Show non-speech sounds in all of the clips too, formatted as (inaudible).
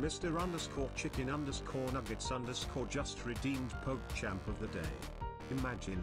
Mr. underscore chicken underscore nuggets underscore just redeemed PogChamp of the day. Imagine.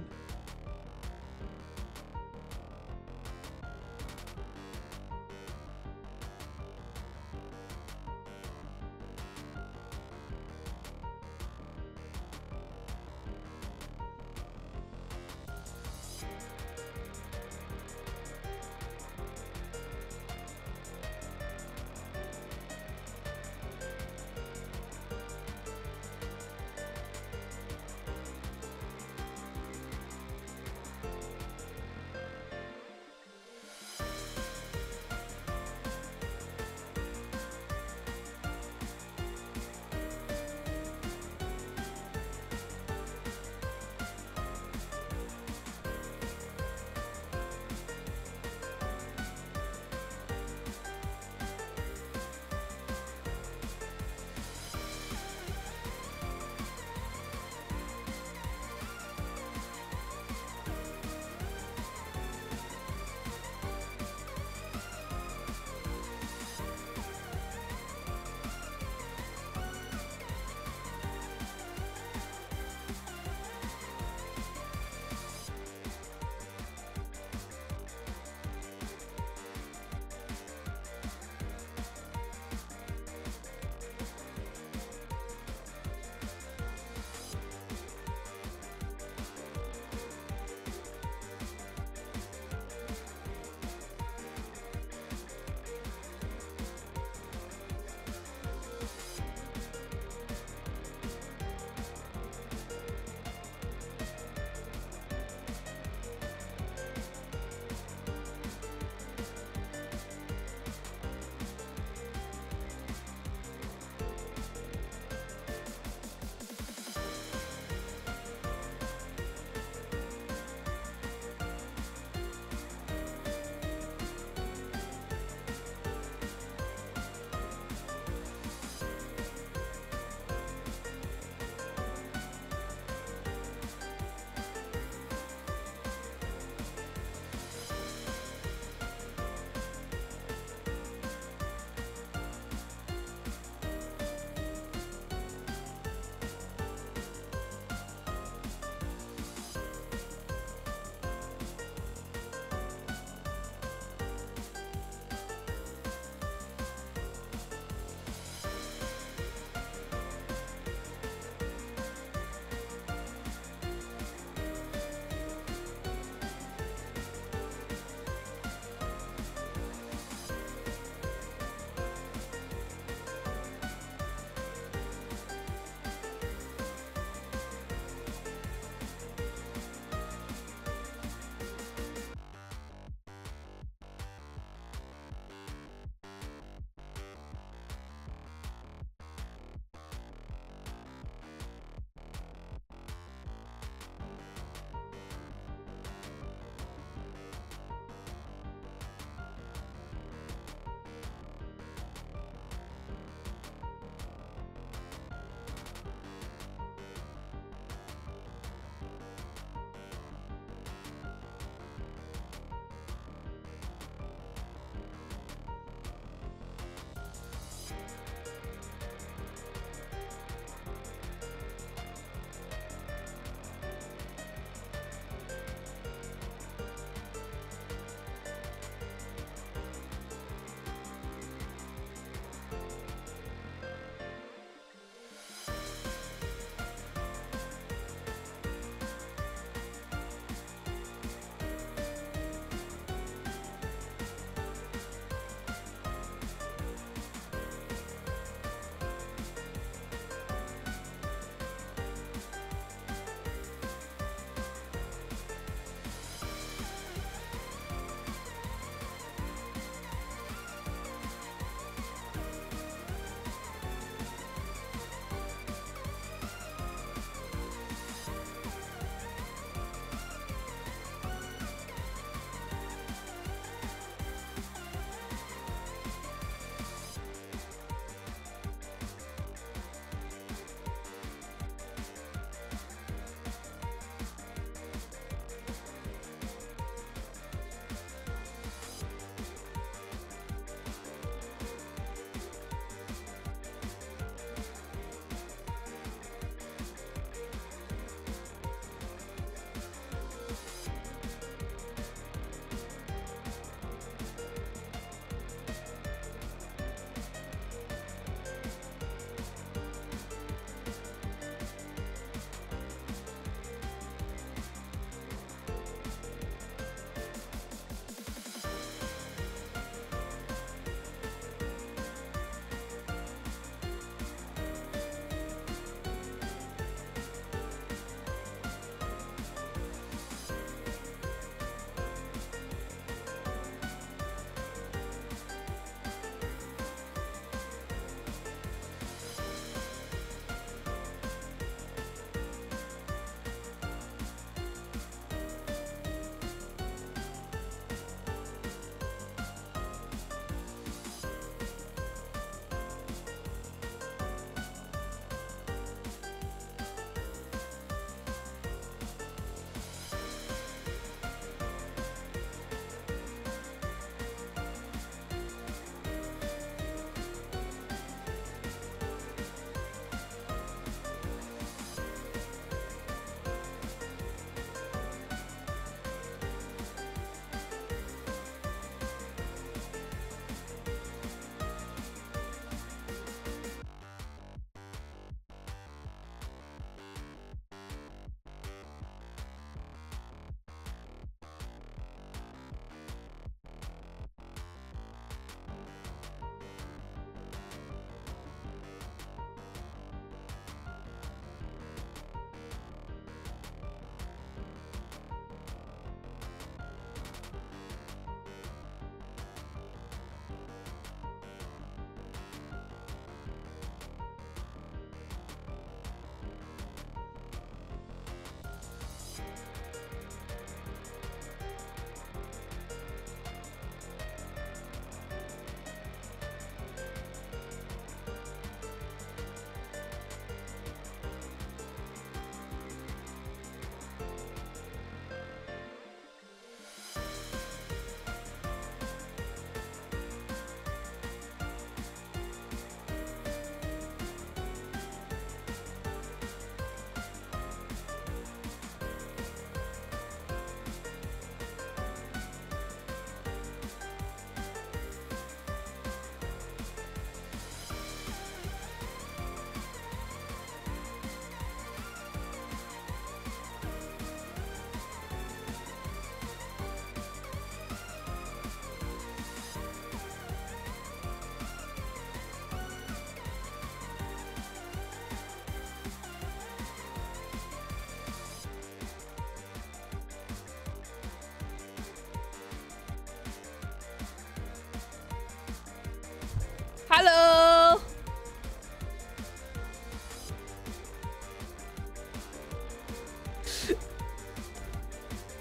Hello.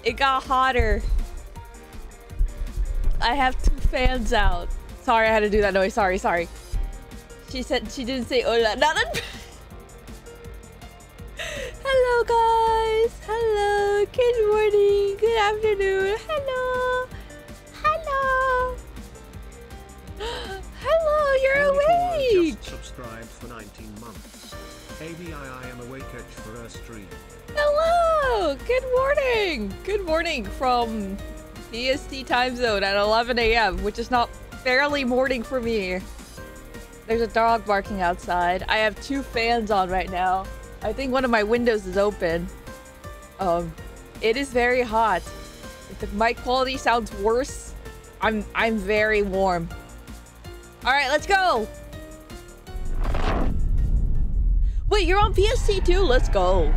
It got hotter. I have two fans out. Sorry, I had to do that noise. Sorry, sorry. She said she didn't say hola. Nada. Hello, from time zone at 11 a.m., which is not fairly morning for me. There's a dog barking outside. I have two fans on right now. I think one of my windows is open. Um, it is very hot. If the mic quality sounds worse, I'm I'm very warm. All right, let's go. Wait, you're on PSC too? Let's go.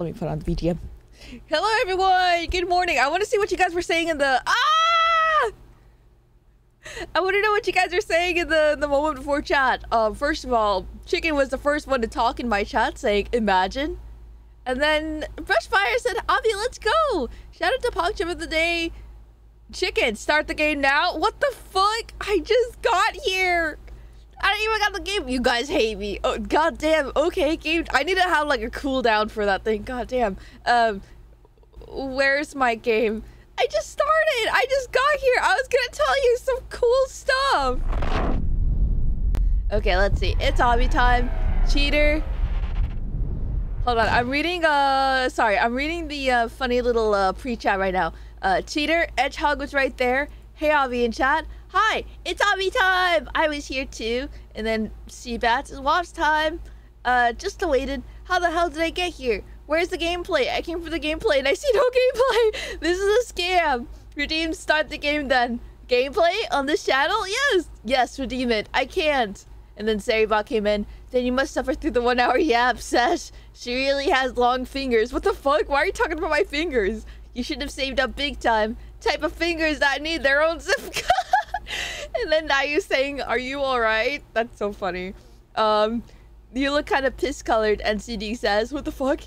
Let me put on the BGM. Hello, everyone. Good morning. I want to see what you guys were saying in the ah. I want to know what you guys are saying in the the moment before chat. Um, first of all, Chicken was the first one to talk in my chat, saying "Imagine," and then Brushfire said, "Avi, let's go." Shout out to PogChip of the day. Chicken, start the game now. What the fuck? I just got here. Even got the game. You guys hate me. Oh goddamn. Okay, game. I need to have like a cooldown for that thing. Goddamn. Um, where's my game? I just started. I just got here. I was gonna tell you some cool stuff. Okay, let's see. It's obby time. Cheater. Hold on. I'm reading. Uh, sorry. I'm reading the uh, funny little uh, pre-chat right now. Uh, cheater. Edgehog was right there. Hey, Avi in chat. Hi, it's Avi time. I was here too. And then Seabats is Wops time. Uh, just waited. How the hell did I get here? Where's the gameplay? I came for the gameplay and I see no (laughs) gameplay. This is a scam. Redeem, start the game then. Gameplay on this channel? Yes. Yes, redeem it. I can't. And then Saribot came in. Then you must suffer through the one hour yap, Sesh. She really has long fingers. What the fuck? Why are you talking about my fingers? You should have saved up big time. Type of fingers that need their own zip (laughs) code. (laughs) and then now you're saying, are you alright? That's so funny. Um, you look kind of piss colored, NCD says. What the fuck?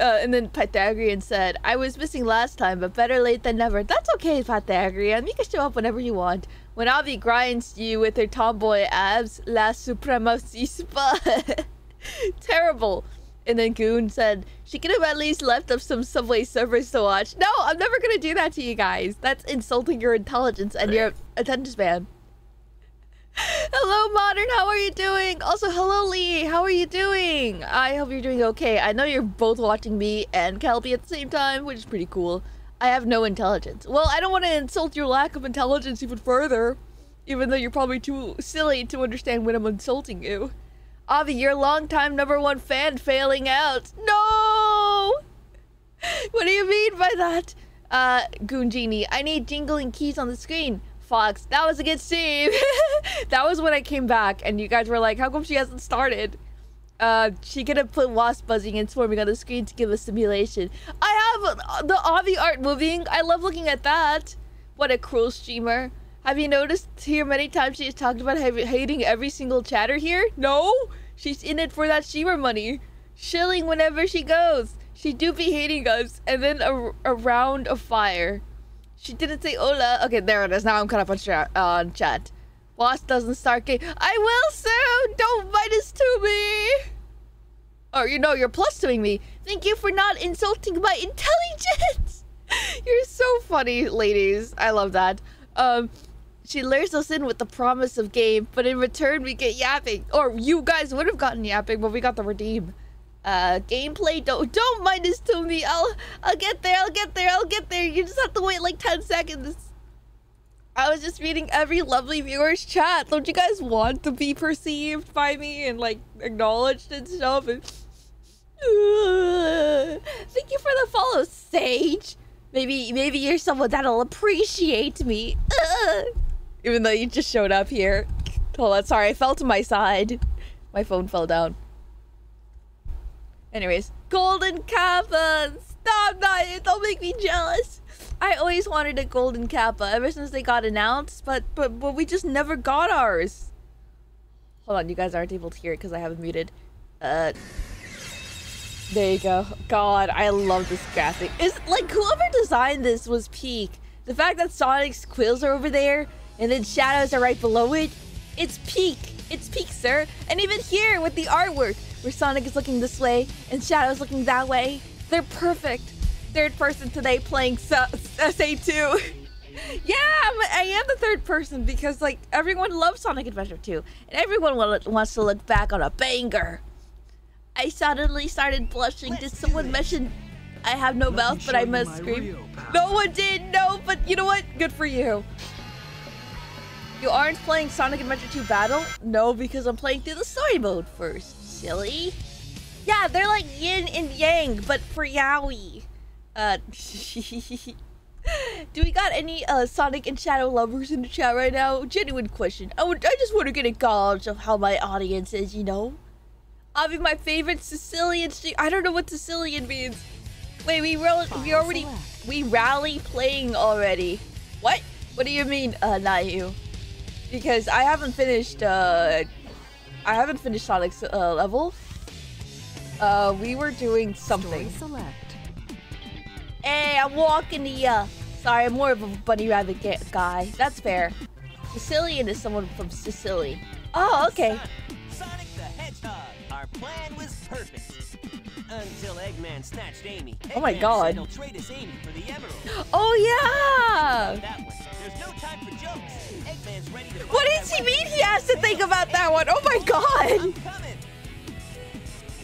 Uh, and then Pythagorean said, I was missing last time, but better late than never. That's okay, Pythagorean. You can show up whenever you want. When Avi grinds you with her tomboy abs, La Supremacispa. (laughs) Terrible. And then Goon said, she could have at least left us some Subway servers to watch. No, I'm never gonna do that to you guys. That's insulting your intelligence and your attention span. (laughs) Hello, Modern. How are you doing? Also, hello, Lee. How are you doing? I hope you're doing okay. I know you're both watching me and Kelby at the same time, which is pretty cool. I have no intelligence. Well, I don't want to insult your lack of intelligence even further, even though you're probably too silly to understand when I'm insulting you. Avi, your longtime number one fan failing out. No! (laughs) What do you mean by that? Uh, Goon I need jingling keys on the screen. Fox, that was a good scene. that was when I came back and you guys were like, how come she hasn't started? Uh, she have put wasp buzzing and swarming on the screen to give a simulation. I have the Avi art moving. I love looking at that. What a cruel streamer. Have you noticed here many times she has talked about ha- hating every single chatter here? No? She's in it for that streamer money. Shilling whenever she goes. She do be hating us. And then a, a round of fire. She didn't say hola. Okay, there it is. Now I'm caught up on, on chat. Boss doesn't start game. I will soon. Don't minus to me. Or you know, you're plus doing me. Thank you for not insulting my intelligence. (laughs) you're so funny, ladies. I love that. Um, she lures us in with the promise of game, but in return we get yapping. Or you guys would have gotten yapping, but we got the redeem. Uh, gameplay. Don't don't minus to me. I'll I'll get there. I'll get there. I'll get there. You just have to wait like ten seconds. I was just reading every lovely viewer's chat. Don't you guys want to be perceived by me and like acknowledged and stuff? And... (sighs) Thank you for the follow, Sage. Maybe maybe you're someone that'll appreciate me. (laughs) Even though you just showed up here. Hold on, sorry, I fell to my side. My phone fell down. Anyways, Golden Kappa! Stop that! Don't make me jealous! I always wanted a golden kappa ever since they got announced, but but but we just never got ours. Hold on, you guys aren't able to hear it because I have it muted. Uh, there you go. God, I love this graphic. Is like whoever designed this was peak. The fact that Sonic's quills are over there and then shadows are right below it, it's peak. It's peak, sir. And even here with the artwork, where Sonic is looking this way and Shadow's looking that way, they're perfect. Third person today playing SA2. (laughs) yeah, I'm, I am the third person because like everyone loves Sonic Adventure 2 and everyone wants to look back on a banger. I suddenly started blushing. Did someone mention I have no mouth, but I must scream? No one did. No, but you know what? Good for you. You aren't playing Sonic Adventure 2 Battle? No, because I'm playing through the story mode first. Silly. Yeah, they're like yin and yang, but for yaoi. Uh, (laughs) do we got any uh, Sonic and Shadow lovers in the chat right now? Genuine question. I would, I just want to get a gauge of how my audience is, you know? Be my favorite Sicilian I don't know what Sicilian means. Wait, we roll we already we rally playing already. What? What do you mean, uh not you? Because I haven't finished uh I haven't finished Sonic's uh, level. Uh we were doing something. Hey, I'm walking the uh sorry, I'm more of a bunny rabbit guy. That's fair. Sicilian is someone from Sicily. Oh, okay. Sonic the Hedgehog. Our plan was perfect. Until Eggman snatched Amy. Eggman oh my god. (gasps) Oh yeah! No what does he mean he has to think about that one? Oh my god!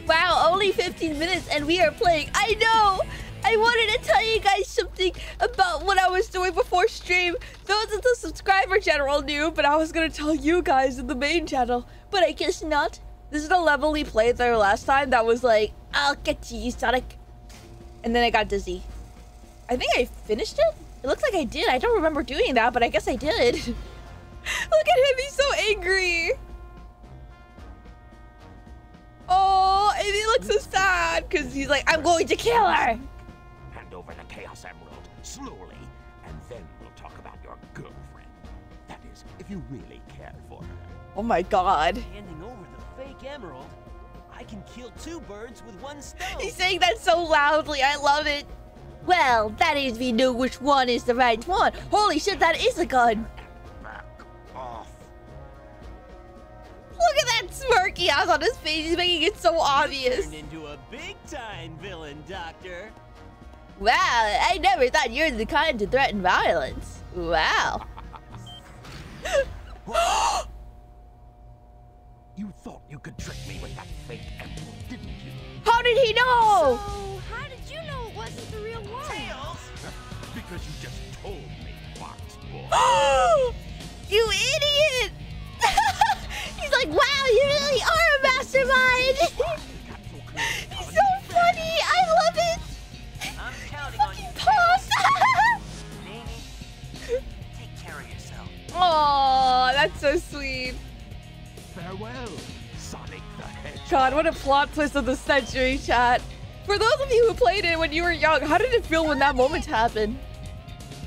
Wow, only 15 minutes and we are playing. I know! I wanted to tell you guys something about what I was doing before stream. Those of the subscriber general knew, but I was gonna tell you guys in the main channel. But I guess not. This is the level we played there last time that was like, I'll get to you, Sonic. And then I got dizzy. I think I finished it? It looks like I did. I don't remember doing that, but I guess I did. (laughs) Look at him, he's so angry. Oh, and he looks so sad because he's like, I'm going to kill her. Hand over the Chaos Emerald slowly, and then we'll talk about your girlfriend. That is, if you really care for her. Oh my god emerald, I can kill two birds with one stone. He's saying that so loudly. I love it. Well, that is we know which one is the right one. Holy shit, that is a gun. Back off. Look at that smirk he has on his face. He's making it so obvious. Turned into a big time villain, Doctor. Wow, I never thought you're the kind to threaten violence. Wow. (laughs) (gasps) You thought you could trick me with that fake emerald, didn't you? How did he know? So, how did you know it wasn't the real one? Tails! because you just told me, Fox Boy. Oh! (gasps) you idiot! (laughs) He's like, wow, you really are a mastermind! (laughs) He's so funny! I love it! I'm counting on you. Pause! (laughs) take care of yourself. Aw, that's so sweet. Farewell, Sonic the Hedgehog. God, what a plot twist of the century, chat. For those of you who played it when you were young, how did it feel when that moment happened?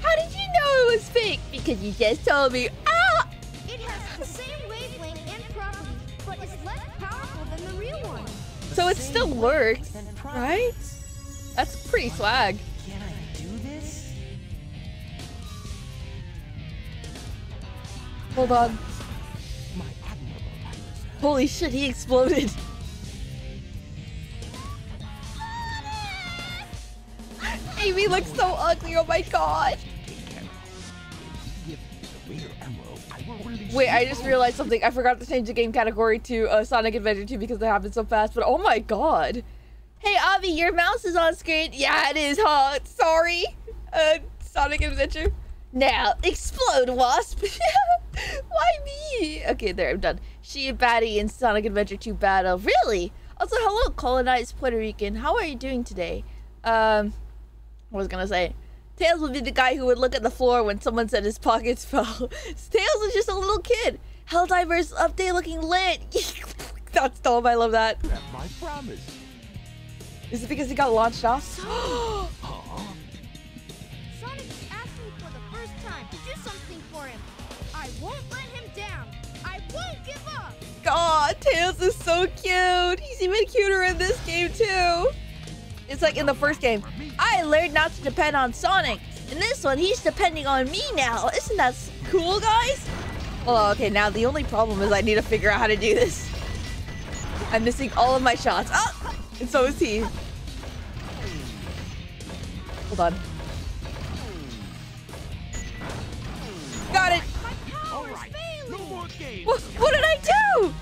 How did you know it was fake? Because you just told me. Ah! It has the same wavelength and properties, but is less powerful than the real one. The so it still works, right? That's pretty swag. Can I do this? Hold on. Holy shit, he exploded. Amy looks so ugly, oh my god. Wait, I just realized something. I forgot to change the game category to uh, Sonic Adventure 2 because they happened so fast, but oh my god. Hey, Avi, your mouse is on screen. Yeah, it is, huh? Sorry. Uh, Sonic Adventure. Now, explode, Wasp. (laughs) Why me? Okay, there, I'm done. She a baddie in Sonic Adventure 2 battle. Really? Also, hello, colonized Puerto Rican. How are you doing today? Um, I was gonna say. Tails would be the guy who would look at the floor when someone said his pockets (laughs) fell. Tails is just a little kid. Helldivers update looking lit. (laughs) That's dumb. I love that. That's my promise. Is it because he got launched off? (gasps) (gasps) Sonic asked me for the first time something for him. I won't let him down. I won't give up. God, Tails is so cute. He's even cuter in this game too. It's like in the first game. I learned not to depend on Sonic. In this one, he's depending on me now. Isn't that cool, guys? Oh, okay. Now the only problem is I need to figure out how to do this. I'm missing all of my shots. Ah! And so is he. Hold on. Got it. My. No. What, what did I do?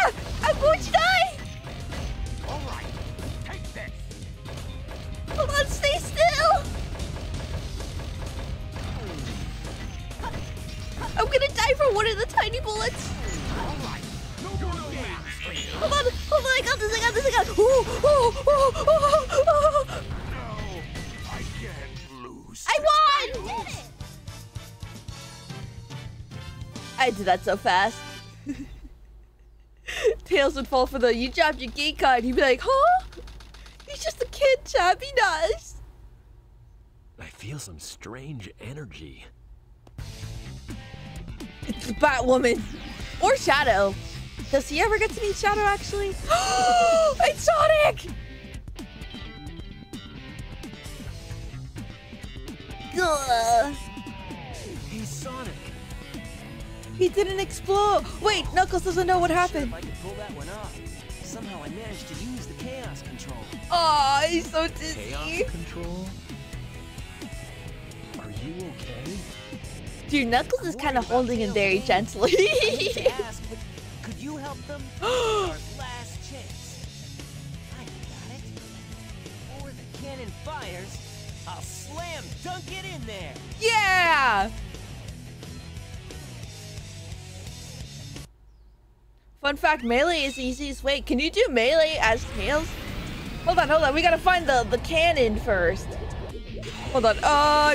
The machine has reached its limit. I'm going to die! All right. Take this. Hold on, stay still! I'm gonna die from one of the tiny bullets. All right. No more games. Hold on, hold on, I got this, I got this, I got this. Ooh, ooh, ooh, ooh, ooh. No, I can't lose. I won! I did that so fast. (laughs) (laughs) Tails would fall for the you dropped your gate card. He'd be like, huh? He's just a kid, chap. He does. I feel some strange energy. It's the Batwoman. Or Shadow. Does he ever get to meet Shadow, actually? (gasps) it's Sonic! Ugh. He didn't explode. Wait, Knuckles doesn't know what happened. If I could pull that one off. Somehow I managed to use the chaos control. Aw, he's so dizzy. Chaos control? Are you okay? Dude, Knuckles is kind of holding him very gently. I hate to (laughs) ask, could you help them? (gasps) Our last chance. I got it. Before the cannon fires, I'll slam dunk it in there. yeah! Fun fact, melee is the easiest way. Can you do melee as Tails? Hold on, hold on. We gotta find the, the cannon first. Hold on. Uh,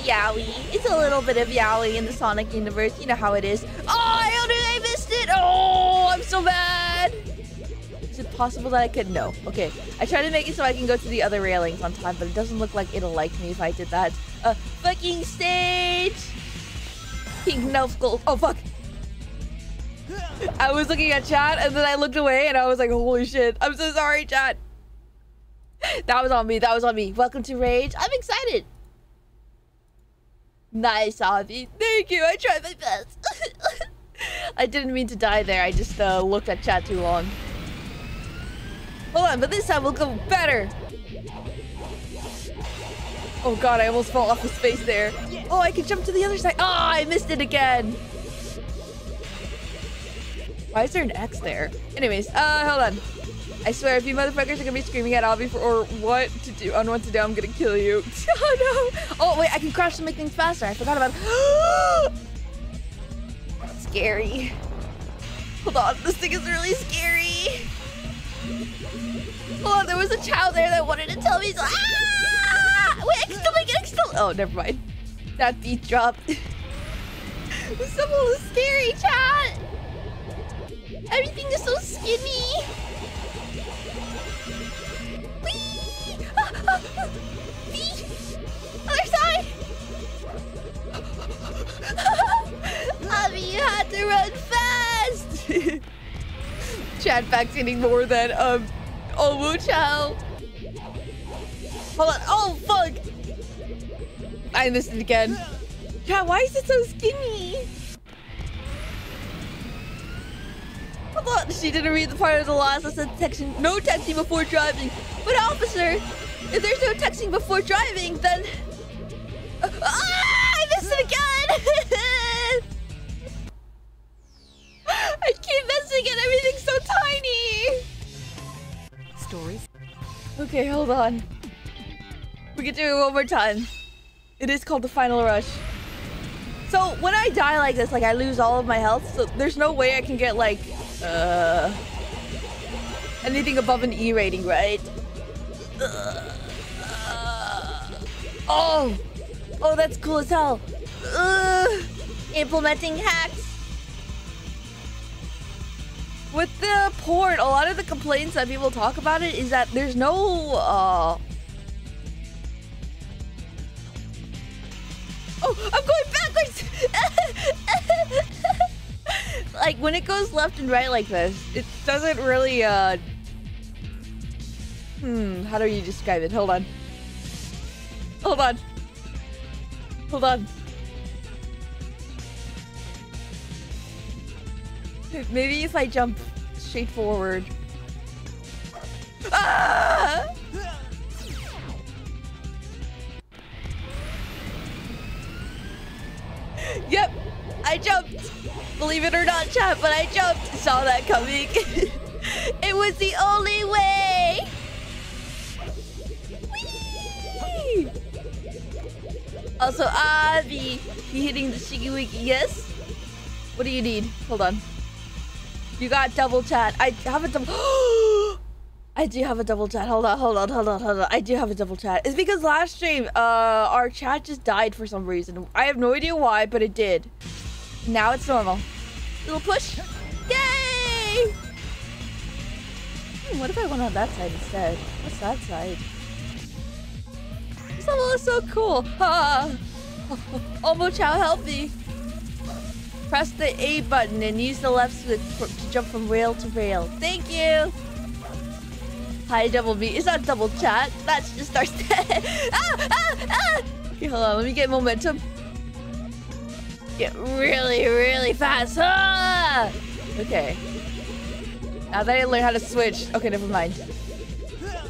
Yaoi. It's a little bit of Yaoi in the Sonic universe. You know how it is. Oh, I, I missed it. Oh, I'm so mad. Is it possible that I could? No. Okay. I tried to make it so I can go to the other railings on time, but it doesn't look like it'll like me if I did that. Uh, fucking stage. Pink Knuckles. Oh, fuck. I was looking at chat and then I looked away and I was like, holy shit. I'm so sorry, chat. That was on me. That was on me. Welcome to Rage. I'm excited. Nice, Avi. Thank you. I tried my best. (laughs) I didn't mean to die there. I just uh, looked at chat too long. Hold on, but this time we'll go better. Oh god, I almost fell off the space there. Oh, I can jump to the other side. Oh, I missed it again. Why is there an X there? Anyways, uh, hold on. I swear, if you motherfuckers are gonna be screaming at Avi for or what to do on what to do, I'm gonna kill you. (laughs) oh no! Oh wait, I can crash to make things faster. I forgot about. (gasps) scary. Hold on, this thing is really scary. Hold on, there was a child there that wanted to tell me. So, ah! Wait, I can still make it. I can still. Oh, never mind. That beat dropped. (laughs) this is scary, chat. Everything is so skinny. Whee! Ah, ah, ah. Other side! (laughs) Abby, you had to run fast! (laughs) Chad back's getting more than, um, oh, Wu Chow. Hold on. Oh, fuck! I missed it again. Chad, why is it so skinny? Hold on. She didn't read the part of the laws that said texting, no texting before driving. But officer, if there's no texting before driving, then... Ah, I missed it again! (laughs) I keep missing it. Everything's so tiny. Stories? Okay, hold on. We can do it one more time. It is called the final rush. So when I die like this, like I lose all of my health, so there's no way I can get like uh, anything above an E rating, right? Uh, oh! Oh, that's cool as hell. Uh, implementing hacks. With the port, a lot of the complaints that people talk about it is that there's no, uh... Oh, I'm going backwards! (laughs) (laughs) like when it goes left and right like this, it doesn't really. uh... Hmm. How do you describe it? Hold on. Hold on. Hold on. Maybe if I jump straight forward. (laughs) Ah! (laughs) Yep, I jumped. Believe it or not, chat, but I jumped. Saw that coming. (laughs) it was the only way. Whee! Also, Avi, you hitting the Shiggy Wiggy, yes? What do you need? Hold on. You got double chat. I have a double. (gasps) I do have a double chat. Hold on, hold on, hold on, hold on. I do have a double chat. It's because last stream, uh, our chat just died for some reason. I have no idea why, but it did. Now it's normal. Little push. Yay! Hmm, what if I went on that side instead? What's that side? This level is so cool. Ha! Omochao, help me. Press the A button and use the left switch to jump from rail to rail. Thank you. Hi, double B. It's not double chat. That's just our (laughs) ah, ah, ah! Okay, hold on. Let me get momentum. Get really, really fast. Ah! Okay. Now that I learned how to switch. Okay, never mind.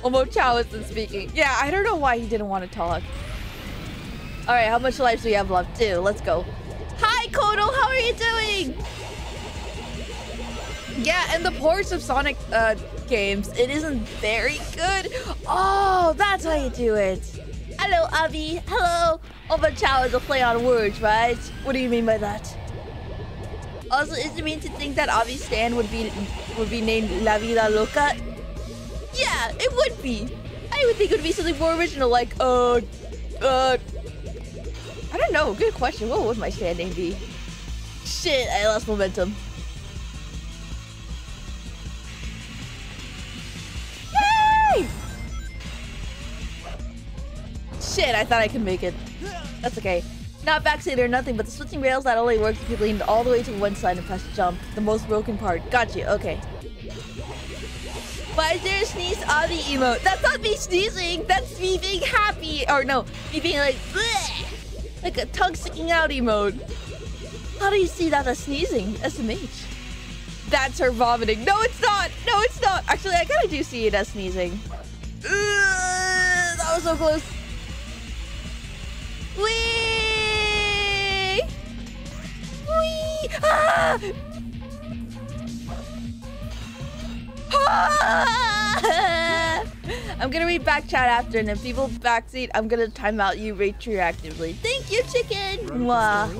Omochao isn't speaking. Yeah, I don't know why he didn't want to talk. All right, how much lives do we have left? Two. Let's go. Hi, Kodo. How are you doing? Yeah, and the ports of Sonic uh, games, it isn't very good. Oh, that's how you do it. Hello, Avi. Hello. Omochao is a play on words, right? What do you mean by that? Also, is it mean to think that Avi Stan would be would be named La Vida Loca? Yeah, it would be. I would think it would be something more original, like uh, uh. I don't know. Good question. What would my stand name be? Shit, I lost momentum. Yay! Shit, I thought I could make it. That's okay. Not backseat or nothing, but the switching rails that only works if you lean all the way to one side and press jump. The most broken part. Got you. Okay. Why is there a sneeze on the emote? That's not me sneezing. That's me being happy. Or no, me being like, bleh, like a tongue sticking out emote. How do you see that as sneezing? SMH. That's her vomiting. No, it's not. No, it's not. Actually, I kind of do see it as sneezing. Ugh, that was so close. Wee! Wee! Ah! Ah! I'm gonna read back chat after, and if people backseat, I'm gonna time out you retroactively. Thank you, chicken! Mwah.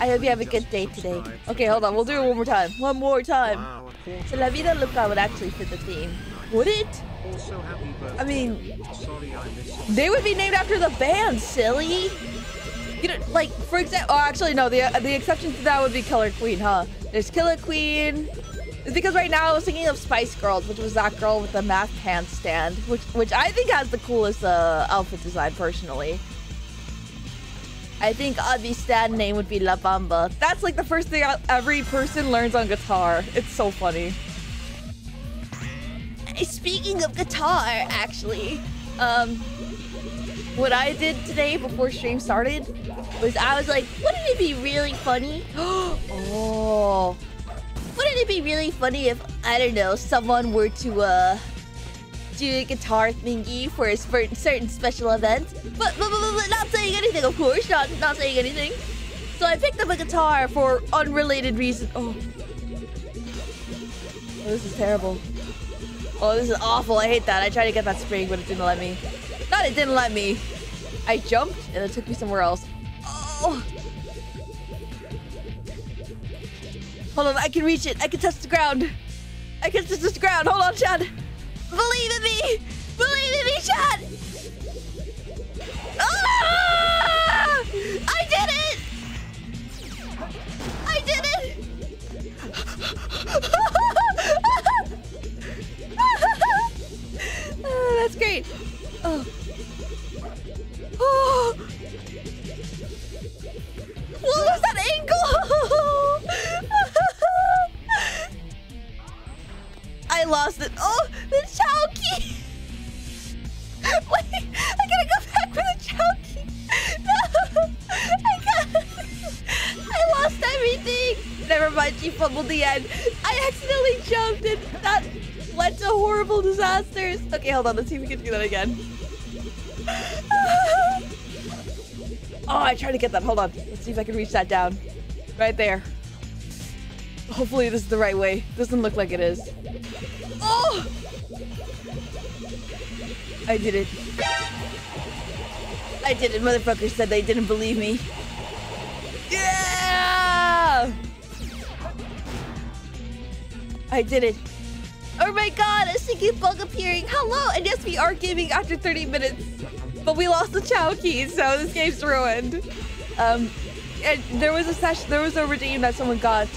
I hope you have a good day today. Okay, hold on. We'll do it one more time. One more time. Wow, a quarter So La Vida Loca would actually fit the theme. Would it? Also, happy birthday. I mean, sorry I missed. they would be named after the band, silly. You know, like for example, oh, actually no. The the exception to that would be Killer Queen, huh? There's Killer Queen. It's because right now I was thinking of Spice Girls, which was that girl with the math pants stand, which which I think has the coolest uh, outfit design personally. I think Avi's stand name would be La Bamba. That's like the first thing every person learns on guitar. It's so funny. Speaking of guitar, actually, um, what I did today before stream started was I was like, wouldn't it be really funny? (gasps) oh, wouldn't it be really funny if I don't know someone were to uh do a guitar thingy for a certain special event? But, but, but, but not saying anything, of course, not not saying anything. So I picked up a guitar for unrelated reasons. Oh. oh, this is terrible. Oh, this is awful. I hate that. I tried to get that spring, but it didn't let me. Not it didn't let me. I jumped and it took me somewhere else. Oh. Hold on, I can reach it. I can touch the ground. I can touch the ground. Hold on, Chad. Believe in me. Believe in me, Chad. Ah! I did it. I did it. (laughs) Oh, that's great. Oh. Oh. What was that? (laughs) I lost it. Oh, the Chao Key. (laughs) Wait, I gotta go back for the Chao Key. No, (laughs) I got. I lost everything. Never mind, she fumbled the end. I accidentally jumped and that led to horrible disasters. Okay, hold on. Let's see if we can do that again. (laughs) Oh, I tried to get that. Hold on. Let's see if I can reach that down. Right there. Hopefully this is the right way. Doesn't look like it is. Oh! I did it. I did it. Motherfuckers said they didn't believe me. Yeah! I did it. Oh my god, a singing bug appearing. Hello, and yes, we are gaming after 30 minutes. But we lost the Chao keys, so this game's ruined. Um, and there was a session, there was a redeem that someone got.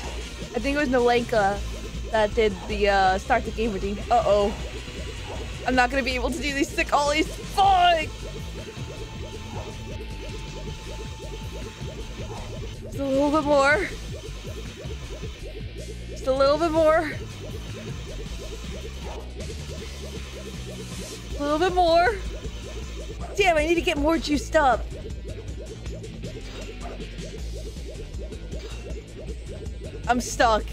I think it was Nolenka that did the uh, start the game redeem. Uh-oh. I'm not gonna be able to do these sick ollies. Fuck! Just a little bit more. Just a little bit more. A little bit more. Damn, I need to get more juiced up. I'm stuck.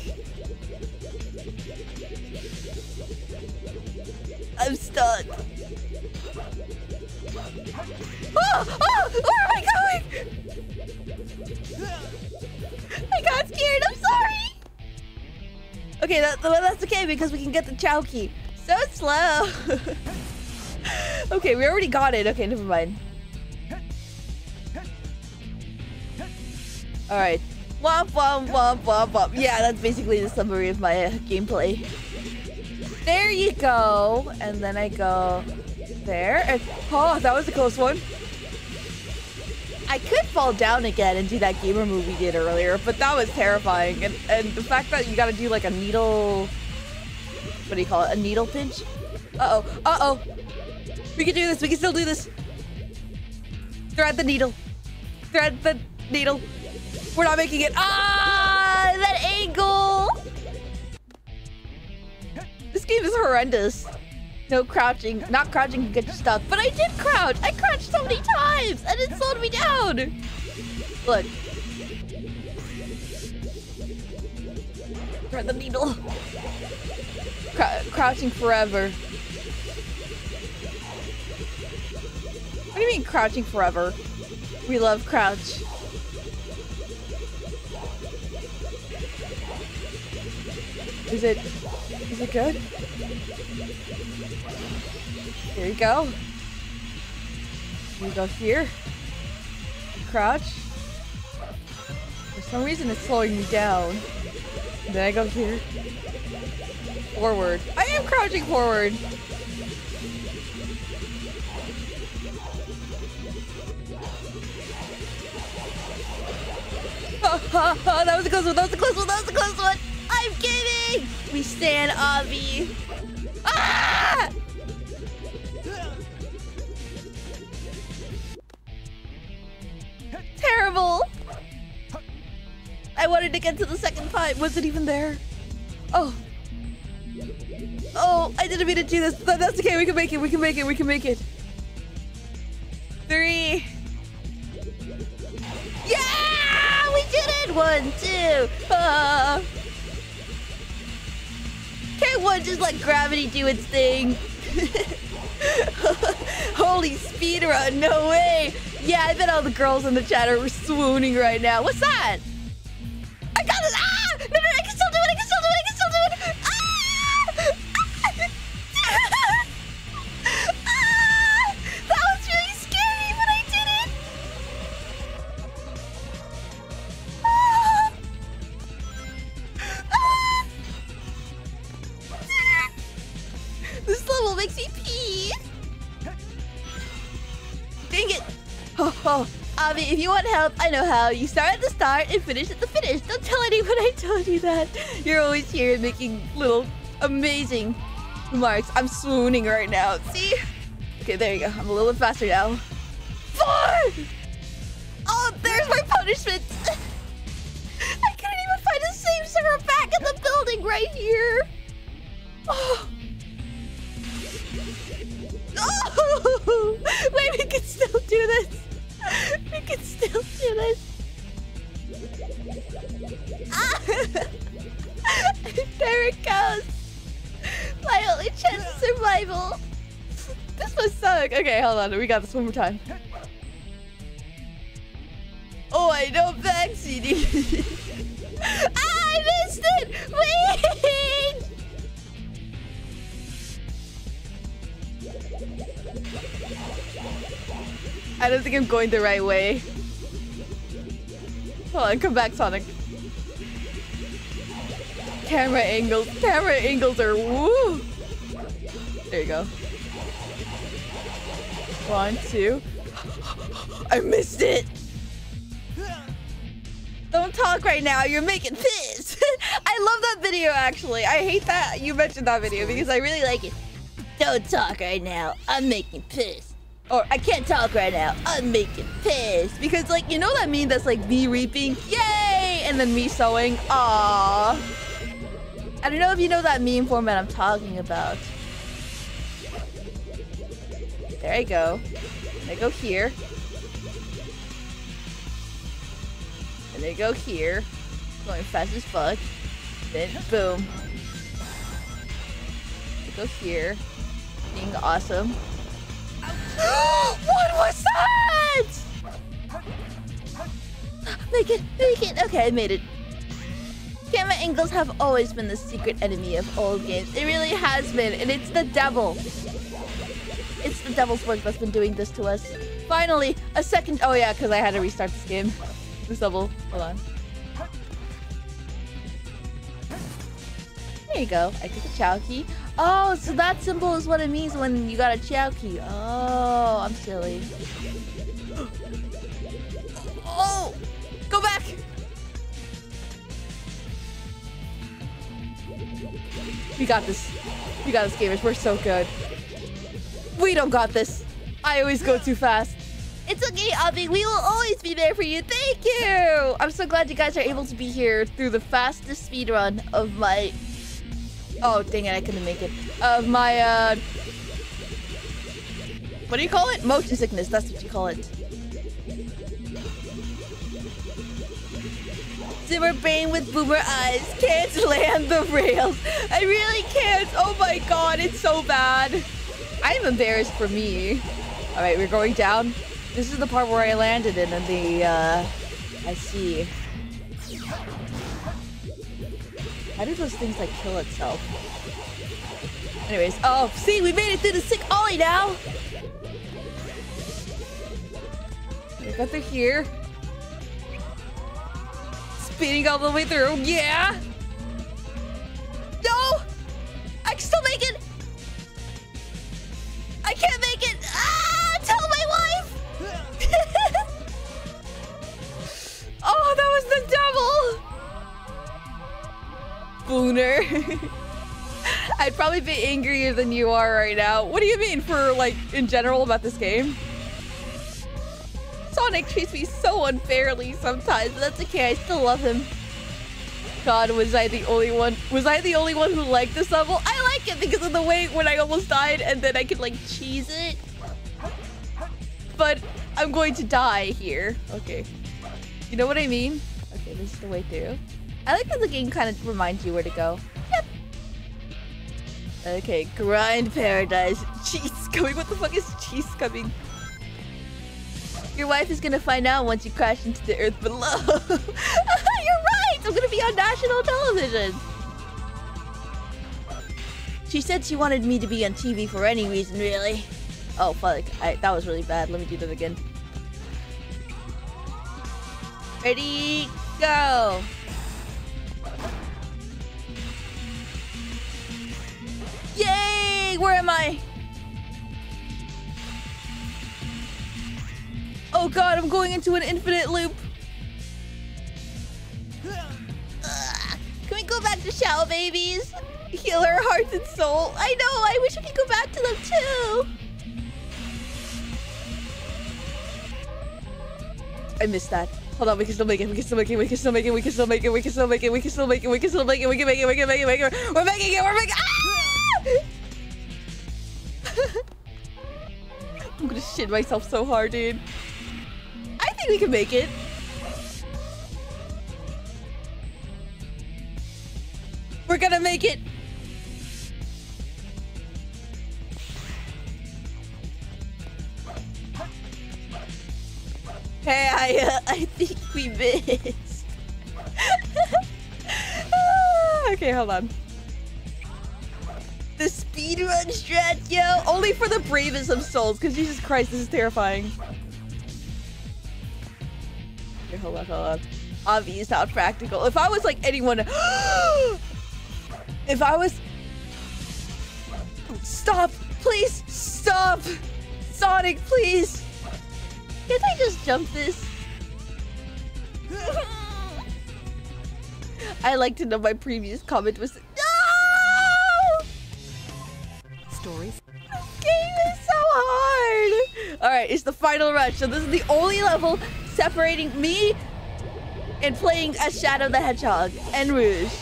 I'm stuck. Oh, oh, where am I going? I got scared. I'm sorry. Okay, that, that's okay because we can get the Chao key. So slow. (laughs) (laughs) okay, we already got it. Okay, never mind. Alright. Womp womp womp womp womp. Yeah, that's basically the summary of my uh, gameplay. There you go. And then I go there. And, oh, that was a close one. I could fall down again and do that gamer move we did earlier, but that was terrifying. And and the fact that you gotta do like a needle... What do you call it? A needle pinch? Uh-oh. Uh-oh. We can do this. We can still do this. Thread the needle. Thread the needle. We're not making it. Ah, that angle. This game is horrendous. No crouching. Not crouching can get you stuck. But I did crouch. I crouched so many times and it slowed me down. Look. Thread the needle. Crou crouching forever. Do you mean crouching forever? We love crouch. Is it is it good? Here you go. You go here. Crouch. For some reason it's slowing me down. And then I go here. Forward. I am crouching forward. (laughs) that was a close one. That was a close one. That was a close one. I'm kidding. We stand Avi. Ah! Terrible. I wanted to get to the second pipe. Was it even there? Oh. Oh, I didn't mean to do this. That's okay. We can make it. We can make it. We can make it. Three. Yeah! We did it! One, two. Uh. Can't one just let gravity do its thing? (laughs) Holy speed run, no way! Yeah, I bet all the girls in the chat are swooning right now. What's that? I got it! Ah! No, no, I oh. If you want help, I know how. You start at the start and finish at the finish. Don't tell anyone I told you that. You're always here making little amazing remarks. I'm swooning right now. See? Okay, there you go. I'm a little bit faster now. Four! Oh, there's my punishment. (laughs) I couldn't even find a safe server back in the building right here. Oh. (laughs) Oh! (laughs) Wait, we can still do this. (laughs) We can still do this. Ah! (laughs) there it goes. My only chance of survival. This must suck. Okay, hold on. We got this one more time. Oh, I know back (laughs) ah, I missed it. Wait. I don't think I'm going the right way. Hold on, come back, Sonic. Camera angles. Camera angles are woo. There you go. One, two. (gasps) I missed it. Don't talk right now. You're making piss. (laughs) I love that video, actually. I hate that you mentioned that video because I really like it. Don't talk right now. I'm making piss. Or I can't talk right now. I'm making piss. Because, like, you know that meme that's like me reaping? Yay! And then me sowing? Aww. I don't know if you know that meme format I'm talking about. There I go. I go here. And they go here. Going fast as fuck. Then boom. I go here. Being awesome. (gasps) what was that? Make it, make it. Okay, I made it. Camera angles have always been the secret enemy of old games. It really has been, and it's the devil. It's the devil's work that's been doing this to us. Finally, a second. Oh yeah, because I had to restart this game. This level. Hold on. There you go. I took a Chao key. Oh, so that symbol is what it means when you got a Chao key. Oh, I'm silly. (gasps) Oh, go back. We got this. We got this, gamers. We're so good. We don't got this. I always go too fast. It's okay, Abby. We will always be there for you. Thank you. I'm so glad you guys are able to be here through the fastest speed run of my. Oh, dang it. I couldn't make it. Of my, uh. What do you call it? Motion sickness. That's what you call it. Zimmer brain with boomer eyes. Can't land the rails. I really can't. Oh my god. It's so bad. I'm embarrassed for me. All right, we're going down. This is the part where I landed in, and the, uh, I see. How do those things, like, kill itself? Anyways, oh, see, we made it through the sick ollie now! I got through here. Speeding all the way through, yeah! (laughs) I'd probably be angrier than you are right now. What do you mean for, like, in general about this game? Sonic treats me so unfairly sometimes, but that's okay. I still love him. God, was I the only one? Was I the only one who liked this level? I like it because of the way when I almost died and then I could like cheese it. But I'm going to die here. Okay. You know what I mean? Okay, this is the way through. I like that the game kind of reminds you where to go. Yep. Okay, grind paradise. (laughs) Cheese coming. What the fuck is cheese coming? Your wife is gonna find out once you crash into the earth below. (laughs) You're right! I'm gonna be on national television. She said she wanted me to be on TV for any reason, really. Oh, fuck. I, that was really bad. Let me do that again. Ready, go! Yay! Where am I? Oh god, I'm going into an infinite loop. Ugh. Can we go back to Chao Babies? Heal our hearts and soul. I know, I wish we could go back to them too. I missed that. Hold on, we can still make it, we can still make it, we can still make it, we can still make it, we can still make it, we can still make it, we can still make it, we can make it, we can make it, we can make it, we're making it, we're making it! Ah! Shit myself so hard, dude. I think we can make it. We're gonna make it. Hey, I uh, (laughs) I think we missed. (laughs) Ah, okay, hold on. The speedrun strat, yo! Only for the bravest of souls, because Jesus Christ, this is terrifying. Okay, hold on, hold on. Obvious, not practical. If I was like anyone... (gasps) if I was... Stop! Please, stop! Sonic, please! Can't I just jump this? (laughs) I like to know my previous comment was! Stories. This game is so hard! Alright, it's the final rush. So this is the only level separating me and playing as Shadow the Hedgehog and Rouge.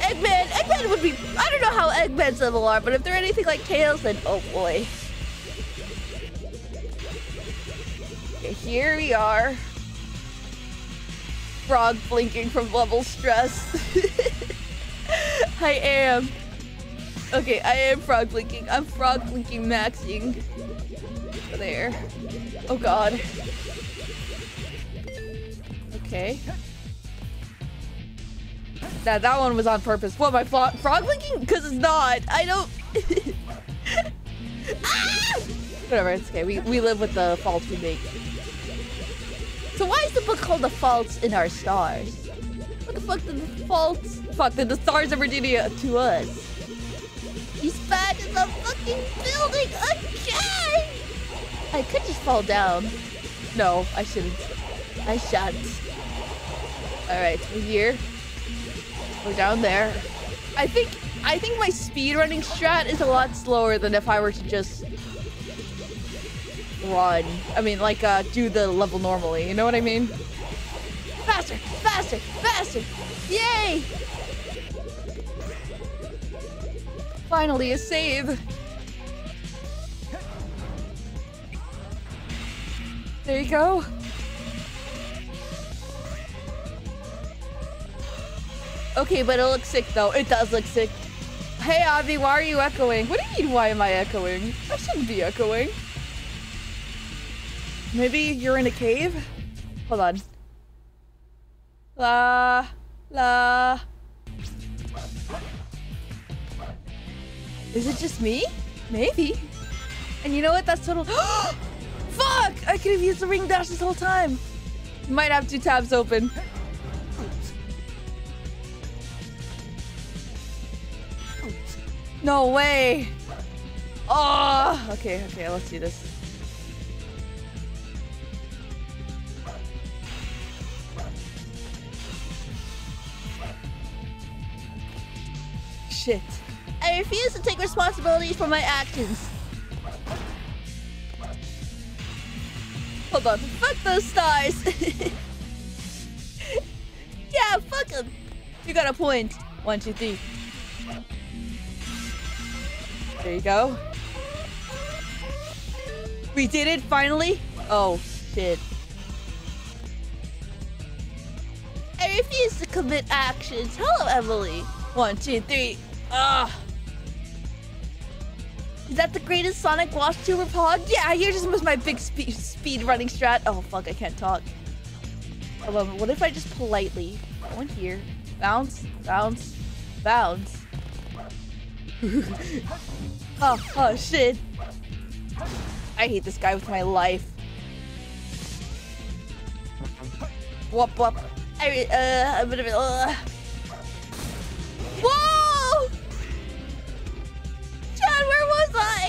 Eggman, Eggman would be, I don't know how Eggman's level are, but if they're anything like Tails, then oh boy. Okay, here we are. Frog blinking from level stress. (laughs) I am. Okay, I am frog blinking. I'm frog blinking maxing. There. Oh god. Okay. That that one was on purpose. What, my fro frog blinking? Because it's not. I don't. (laughs) ah! Whatever, it's okay. We, we live with the faults we make. So why is the book called The Faults in Our Stars? What the fuck did the faults... Fuck, did the stars ever do to us? He's back in the fucking building again! I could just fall down. No, I shouldn't. I shan't. Alright, we're here. We're down there. I think I think my speedrunning strat is a lot slower than if I were to just run. I mean, like, uh, do the level normally. You know what I mean? Faster, faster, faster! Yay! Finally, a save. There you go. Okay, but it looks sick though. It does look sick. Hey, Avi, why are you echoing? What do you mean, why am I echoing? I shouldn't be echoing. Maybe you're in a cave? Hold on. La, la. Is it just me? Maybe. And you know what? That's total. (gasps) Fuck! I could have used the ring dash this whole time. Might have two tabs open. No way. Oh, okay, okay, let's do this. Shit. I refuse to take responsibility for my actions. Hold on. Fuck those stars. (laughs) yeah, fuck them. You got a point. One, two, three. There you go. We did it finally. Oh, shit. I refuse to commit actions. Hello, Emily. One, two, three. Ah. Is that the greatest Sonic Wash Tuber pod? Yeah, here just was my big speed speed running strat. Oh fuck, I can't talk. What if I just politely go in here, bounce, bounce, bounce. (laughs) oh, oh shit. I hate this guy with my life. Whoop whoop. I, uh, I'm gonna, uh. Whoa! Was I?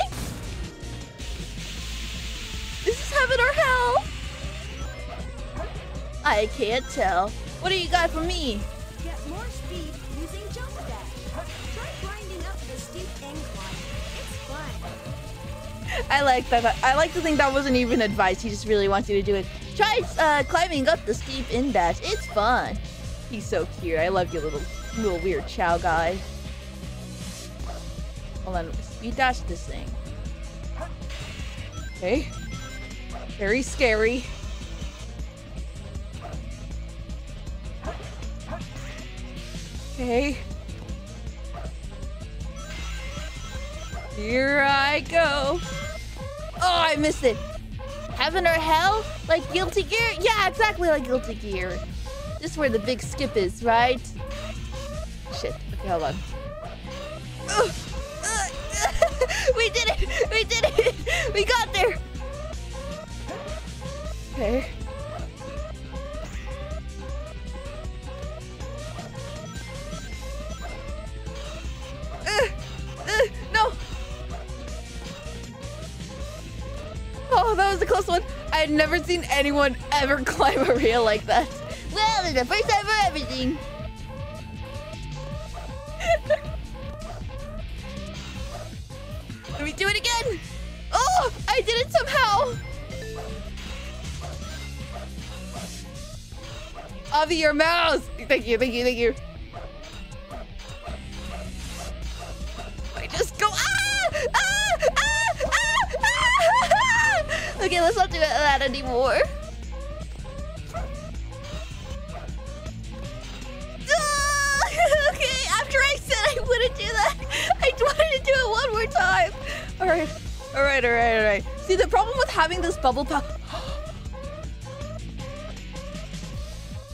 Is this heaven or hell? I can't tell. What do you got for me? Get more speed using jump dash. Try grinding up the steep incline. It's fun. I like that. I like to think that wasn't even advice. He just really wants you to do it. Try uh, climbing up the steep in dash. It's fun. He's so cute. I love you, little little weird Chao guy. Hold on. Speed dash this thing. Okay. Very scary. Okay. Here I go. Oh, I missed it. Heaven or hell? Like Guilty Gear? Yeah, exactly like Guilty Gear. This is where the big skip is, right? Shit. Okay, hold on. Ugh. Ugh. (laughs) we did it! We did it! We got there! Okay. Ugh. Ugh. No! Oh, that was a close one. I had never seen anyone ever (laughs) climb a rail like that. Well, it's the first time for everything. (laughs) Let me do it again. Oh, I did it somehow. Avi, your mouse. Thank you, thank you, thank you. I just go. Ah! Ah! Ah! Ah! ah! Okay, let's not do that anymore. After I said I wouldn't do that, I (laughs) wanted to do it one more time. All right, all right, all right, all right. See, the problem with having this bubble pop. (gasps)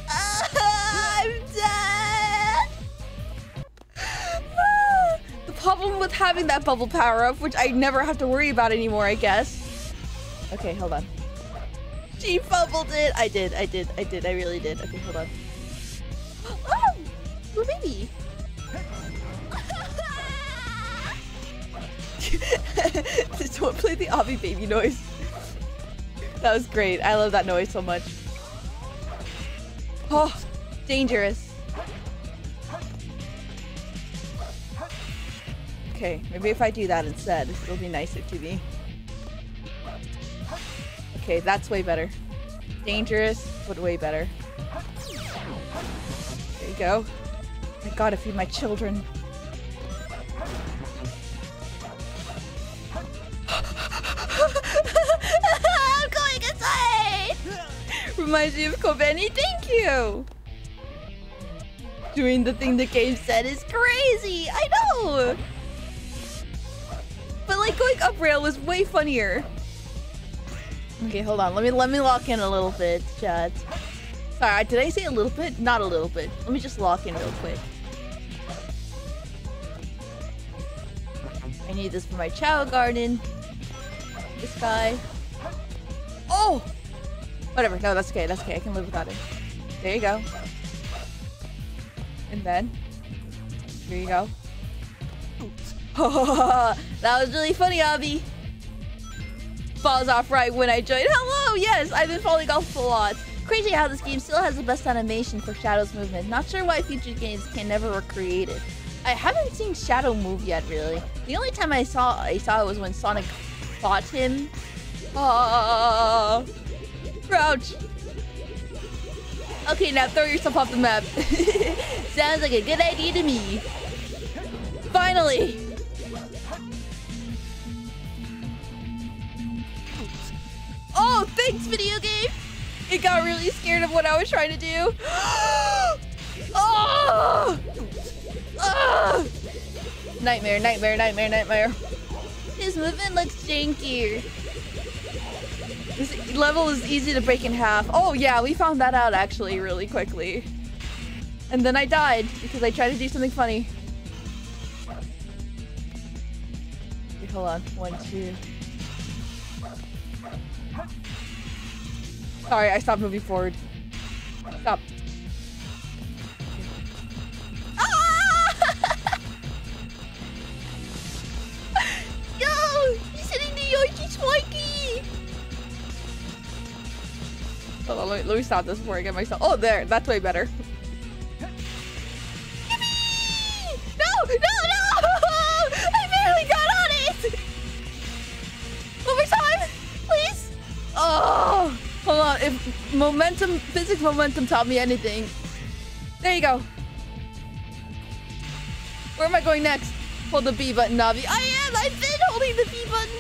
Ah, I'm dead. (sighs) The problem with having that bubble power up, which I never have to worry about anymore, I guess. Okay, hold on. She fumbled it. I did, I did, I did, I really did. Okay, hold on. (gasps) Oh, little baby. (laughs) Just don't play the Avi baby noise. That was great. I love that noise so much. Oh, dangerous. Okay, maybe if I do that instead, it'll be nicer to me. Okay, that's way better. Dangerous, but way better. There you go. I gotta feed my children. I'm going inside! Reminds me of Kobeni, thank you! Doing the thing the game said is crazy! I know! But like going up rail was way funnier. Okay, hold on. Let me let me lock in a little bit, chat. Sorry, did I say a little bit? Not a little bit. Let me just lock in real quick. I need this for my Chao Garden. This guy. Oh! Whatever. No, that's okay. That's okay. I can live without it. There you go. And then, here you go. (laughs) that was really funny, Abby. Falls off right when I joined. Hello, yes, I've been falling off a lot. Crazy how this game still has the best animation for Shadow's movement. Not sure why future games can never recreate it. I haven't seen Shadow move yet, really. The only time I saw I saw it was when Sonic fought him. Ah, crouch. Okay, now throw yourself off the map. (laughs) Sounds like a good idea to me. Finally. Oh, thanks, video game. It got really scared of what I was trying to do. (gasps) oh! Ah! Nightmare, nightmare, nightmare, nightmare. His movement looks janky. This level is easy to break in half. Oh yeah, we found that out actually really quickly. And then I died because I tried to do something funny. Hold on. One, two. Sorry, I stopped moving forward. Stop. Ah! (laughs) Yo! He's hitting the Yoshi Swanky! Hold on, let me, let me stop this before I get myself. Oh, there. That's way better. No! No! No! I barely got on it! One more time! Please! Oh! Hold on. If momentum, physics momentum taught me anything. There you go. Where am I going next? Hold the B button, Navi. I am! I've been holding the B button!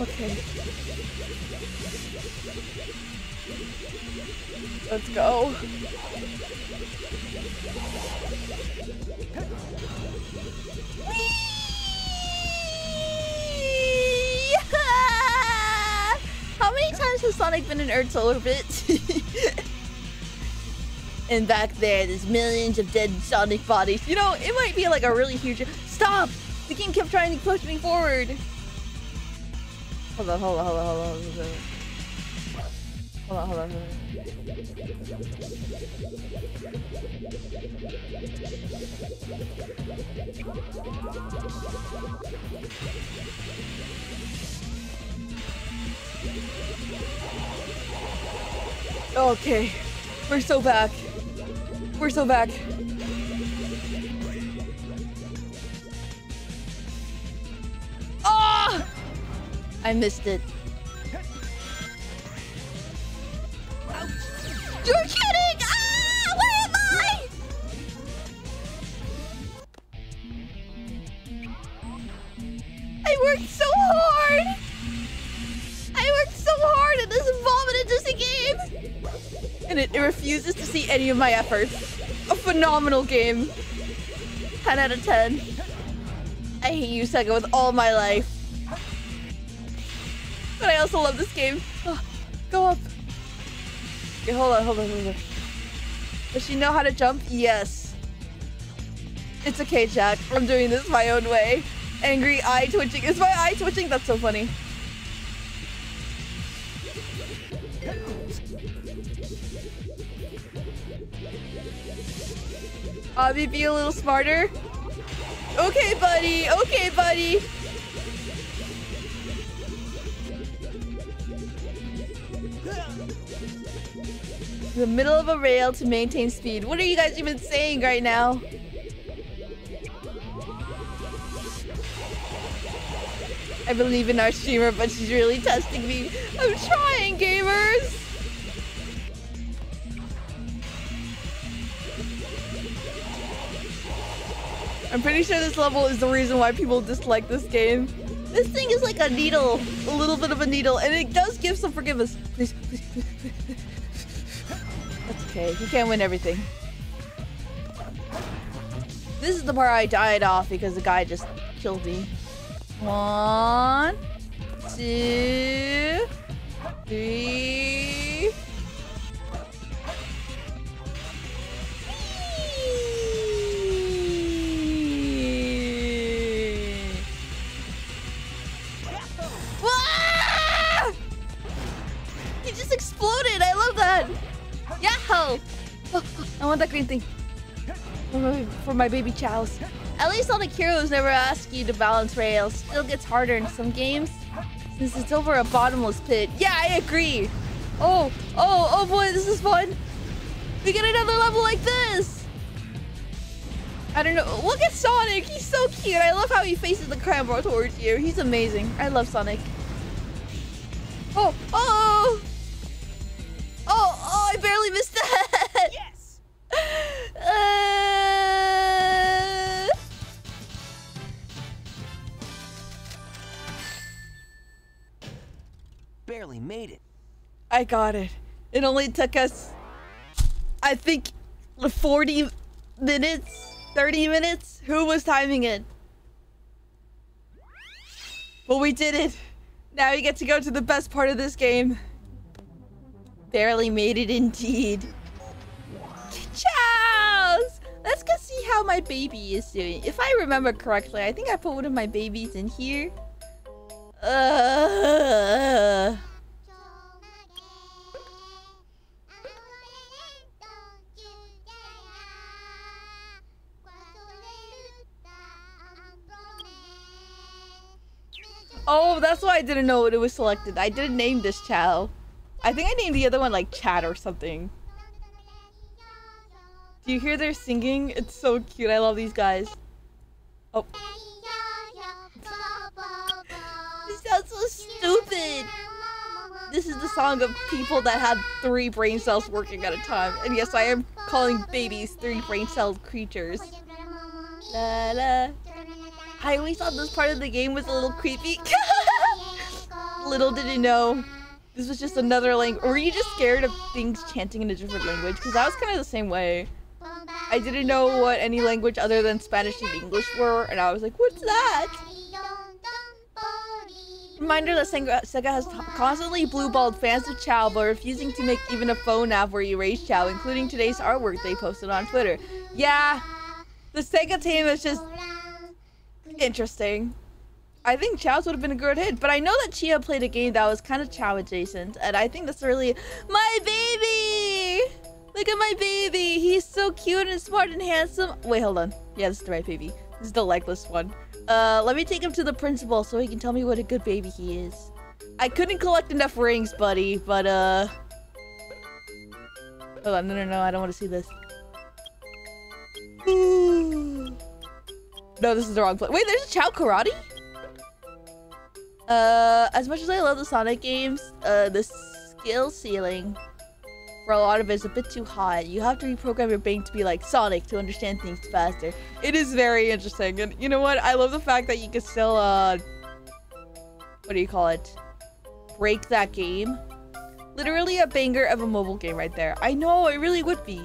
Okay. Let's go. How many times has Sonic been in Earth's orbit? (laughs) and back there, there's millions of dead Sonic bodies. You know, it might be like a really huge. Stop! The game kept trying to push me forward. Hold on, hold on, hold on, hold on, hold on. Hold on, hold on, hold on. Okay, we're so back. We're so back. Ah! I missed it. You're kidding! Ah! Where am I? I worked so hard! I worked so hard and this a game! And it, it refuses to see any of my efforts. A phenomenal game. 10 out of 10. I hate you, Sega, with all my life. But I also love this game. Ah, go up. Okay, hold on, hold on, hold on. Does she know how to jump? Yes. It's okay, Jack. I'm doing this my own way. Angry eye twitching. Is my eye twitching? That's so funny. Abby, be a little smarter. Okay, buddy. Okay, buddy. The middle of a rail to maintain speed. What are you guys even saying right now? I believe in our streamer, but she's really testing me. I'm trying, gamers. I'm pretty sure this level is the reason why people dislike this game. This thing is like a needle, a little bit of a needle, and it does give some forgiveness. Please, please, please. That's okay. You can't win everything. This is the part I died off because the guy just killed me. One, two, three. Exploded. I love that. Yahoo! Oh, (laughs) I want that green thing. For my, baby Chaos. At least Sonic Heroes never ask you to balance rails. Still gets harder in some games. Since it's over a bottomless pit. Yeah, I agree. Oh, oh, oh boy, this is fun. We get another level like this. I don't know. Look at Sonic. He's so cute. I love how he faces the camera towards you. He's amazing. I love Sonic. Oh, oh, barely missed that. Yes! Uh, Barely made it. I got it. It only took us, I think, 40 minutes, 30 minutes. Who was timing it? But we did it. Now we get to go to the best part of this game. Barely made it indeed. Chaos! Let's go see how my baby is doing. If I remember correctly, I think I put one of my babies in here. Uh, oh, that's why I didn't know what it was selected. I didn't name this Chao. I think I named the other one like Chad or something. Do you hear their singing? It's so cute. I love these guys. Oh. This sounds so stupid. This is the song of people that have three brain cells working at a time. And yes, I am calling babies three brain cell creatures. La la. I always thought this part of the game was a little creepy. (laughs) Little did you know, this was just another language. Were you just scared of things chanting in a different language? Because I was kind of the same way. I didn't know what any language other than Spanish and English were, and I was like, what's that? Reminder that Sega, has constantly blue-balled fans of Chao, but refusing to make even a phone app where you raise Chao, including today's artwork they posted on Twitter. Yeah, the Sega team is just interesting. I think Chao's would have been a good hit, but I know that Chia played a game that was kind of Chao adjacent, and I think that's really my baby. Look at my baby. He's so cute and smart and handsome. Wait, hold on. Yeah, this is the right baby. This is the legless one. Uh, let me take him to the principal so he can tell me what a good baby he is. I couldn't collect enough rings, buddy, but uh. Hold on, no, no, no, I don't want to see this. (gasps) no, this is the wrong place. Wait, there's a Chao Karate? Uh, as much as I love the Sonic games, uh, the skill ceiling for a lot of it is a bit too high. You have to reprogram your brain to be like Sonic to understand things faster. It is very interesting, and you know what? I love the fact that you can still, uh, what do you call it? Break that game. Literally a banger of a mobile game right there. I know, it really would be.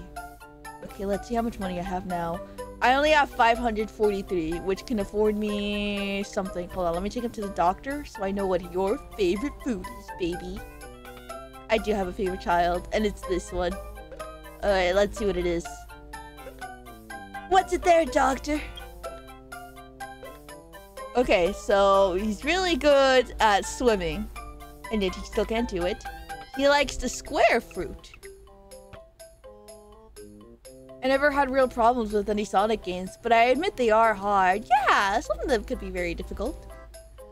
Okay, let's see how much money I have now. I only have 543, which can afford me something. Hold on, let me take him to the doctor so I know what your favorite food is, baby. I do have a favorite child, and it's this one. Alright, let's see what it is. What's it there, doctor? Okay, so he's really good at swimming, and yet he still can't do it. He likes the square fruit. I never had real problems with any Sonic games, but I admit they are hard. Yeah, some of them could be very difficult.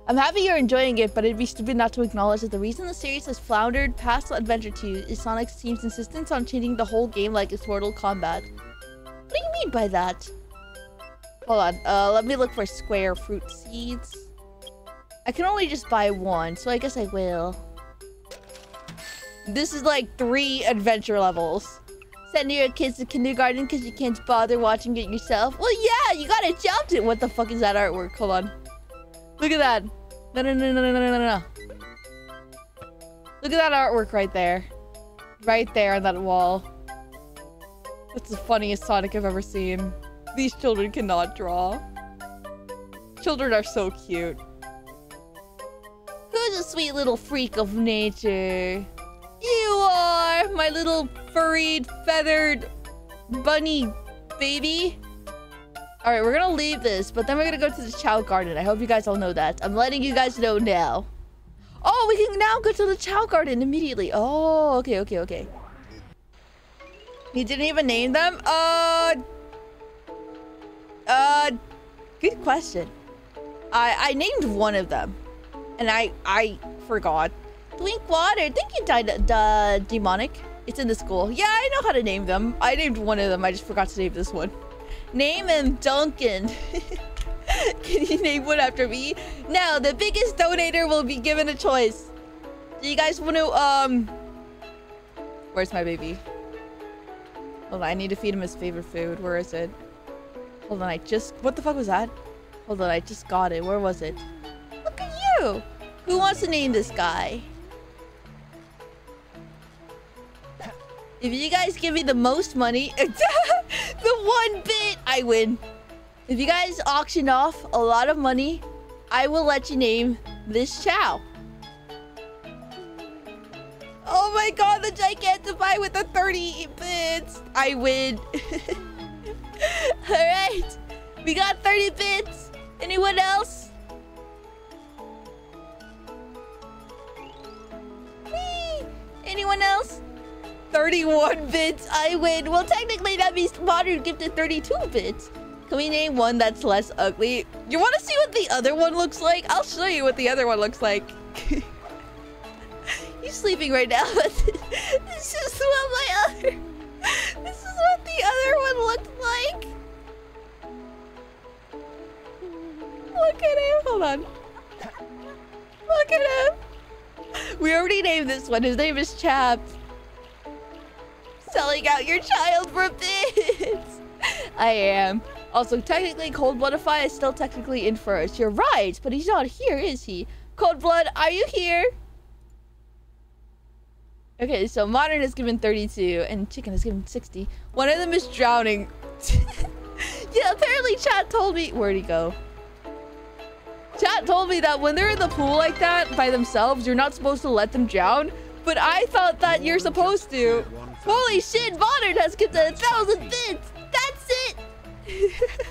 I'm happy you're enjoying it, but it'd be stupid not to acknowledge that the reason the series has floundered past Adventure 2 is Sonic's team's insistence on treating the whole game like it's Mortal Kombat. What do you mean by that? Hold on, uh, let me look for square fruit seeds. I can only just buy one, so I guess I will. This is like three adventure levels. Send your kids to kindergarten because you can't bother watching it yourself. Well, yeah, you gotta jump it. What the fuck is that artwork? Hold on. Look at that. No, no, no, no, no, no, no, no. Look at that artwork right there. Right there on that wall. That's the funniest Sonic I've ever seen. These children cannot draw. Children are so cute. Who's a sweet little freak of nature? You are, my little furried, feathered bunny baby. All right, we're gonna leave this, but then we're gonna go to the Chao Garden. I hope you guys all know that. I'm letting you guys know now. Oh, we can now go to the Chao Garden immediately. Oh, okay, okay, okay. He didn't even name them? Uh... Uh... Good question. I I named one of them. And I I forgot. Blink Water. Thank you, Di Di Demonic. It's in the school. Yeah, I know how to name them. I named one of them. I just forgot to name this one. Name him Duncan. (laughs) Can you name one after me? Now, the biggest donator will be given a choice. Do you guys want to, um... Where's my baby? Hold on, I need to feed him his favorite food. Where is it? Hold on, I just... What the fuck was that? Hold on, I just got it. Where was it? Look at you! Who wants to name this guy? If you guys give me the most money, (laughs) the one bit, I win. If you guys auction off a lot of money, I will let you name this Chao. Oh my god, the Gigantify with the 30 bits. I win. (laughs) Alright. We got 30 bits. Anyone else? Whee! Anyone else? 31 bits. I win. Well, technically, that means Modern gifted 32 bits. Can we name one that's less ugly? You want to see what the other one looks like? I'll show you what the other one looks like. (laughs) He's sleeping right now. (laughs) this is what my other... This is what the other one looked like. Look at him. Hold on. Look at him. We already named this one. His name is Chaps. Selling out your child for bits. (laughs) I am. Also, technically, Cold Bloodify is still technically in first. You're right, but he's not here, is he? Cold Blood, are you here? Okay, so Modern is given 32 and Chicken is given 60. One of them is drowning. (laughs) yeah, apparently chat told me... Where'd he go? Chat told me that when they're in the pool like that by themselves, you're not supposed to let them drown. But I thought that you're supposed to. Holy shit, Modern has skipped a thousand bits! That's it! (laughs)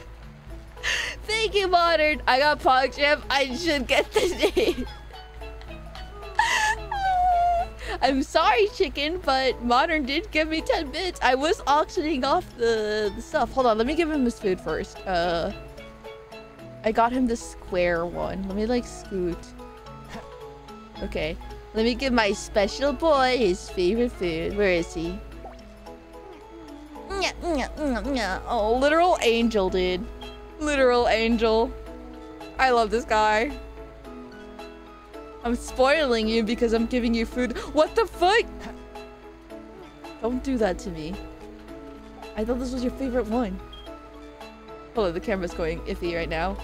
Thank you, Modern. I got PogChamp. I should get the name. (laughs) I'm sorry, Chicken, but Modern did give me 10 bits. I was auctioning off the, the stuff. Hold on, let me give him his food first. Uh, I got him the square one. Let me, like, scoot. (laughs) Okay. Let me give my special boy his favorite food. Where is he? Oh, literal angel, dude. Literal angel. I love this guy. I'm spoiling you because I'm giving you food. What the fuck? Don't do that to me. I thought this was your favorite one. Hold on, the camera's going iffy right now.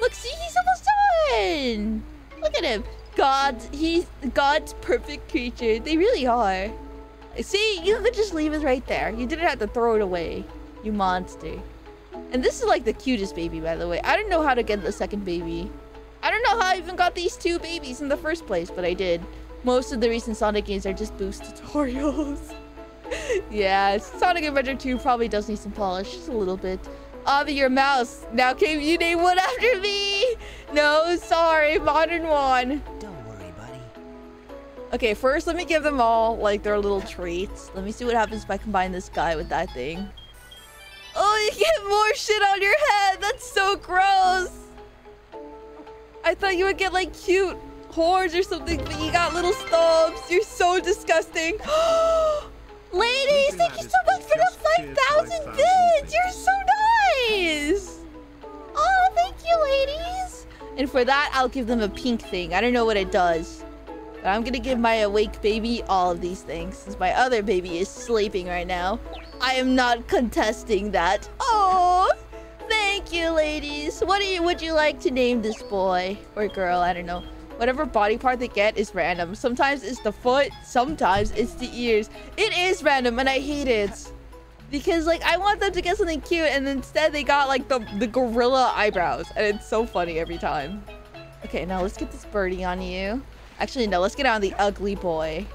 Look, see, he's almost done! Look at him. God, he's God's perfect creature. They really are. See, you could just leave it right there. You didn't have to throw it away, you monster. And this is like the cutest baby, by the way. I didn't know how to get the second baby. I don't know how I even got these two babies in the first place, but I did. Most of the recent Sonic games are just boost tutorials. (laughs) yeah, Sonic Adventure 2 probably does need some polish, just a little bit. Avi, your mouse. Now can you name one after me? No, sorry, Modern one. Don't. Okay, first let me give them all like their little treats. Let me see what happens if I combine this guy with that thing. Oh, you get more shit on your head. That's so gross. I thought you would get like cute horns or something, but you got little stubs. You're so disgusting. (gasps) Ladies, thank you so much for the 5,000 bits. You're so nice. Oh, thank you, ladies. And for that, I'll give them a pink thing. I don't know what it does. I'm gonna give my awake baby all of these things, since my other baby is sleeping right now. I am not contesting that. Oh, thank you, ladies. What do you would you like to name this boy or girl? I don't know. Whatever body part they get is random. Sometimes it's the foot, sometimes it's the ears. It is random, and I hate it. Because, like, I want them to get something cute, and instead they got, like, the, the gorilla eyebrows. And it's so funny every time. Okay, now let's get this birdie on you. Actually, no, let's get on the ugly boy.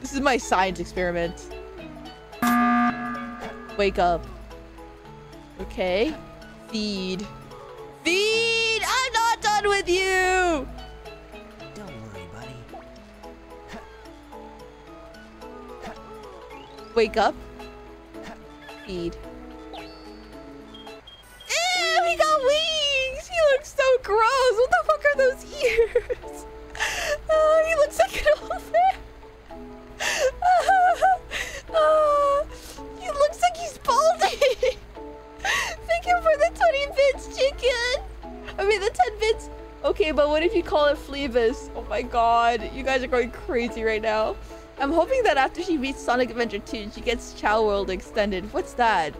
This is my science experiment. Wake up. Okay. Feed. Feed! I'm not done with you! Don't worry, buddy. Wake up. Feed. Ew, he got wings! Looks so gross! What the fuck are those ears? (laughs) Oh, he looks like an (laughs) elephant! (laughs) Oh, he looks like he's balding! Thank you for the 20 bits, chicken! I mean, the 10 bits! Okay, but what if you call it Fleavis? Oh my god, you guys are going crazy right now. I'm hoping that after she beats Sonic Adventure 2, she gets Chao World extended. What's that?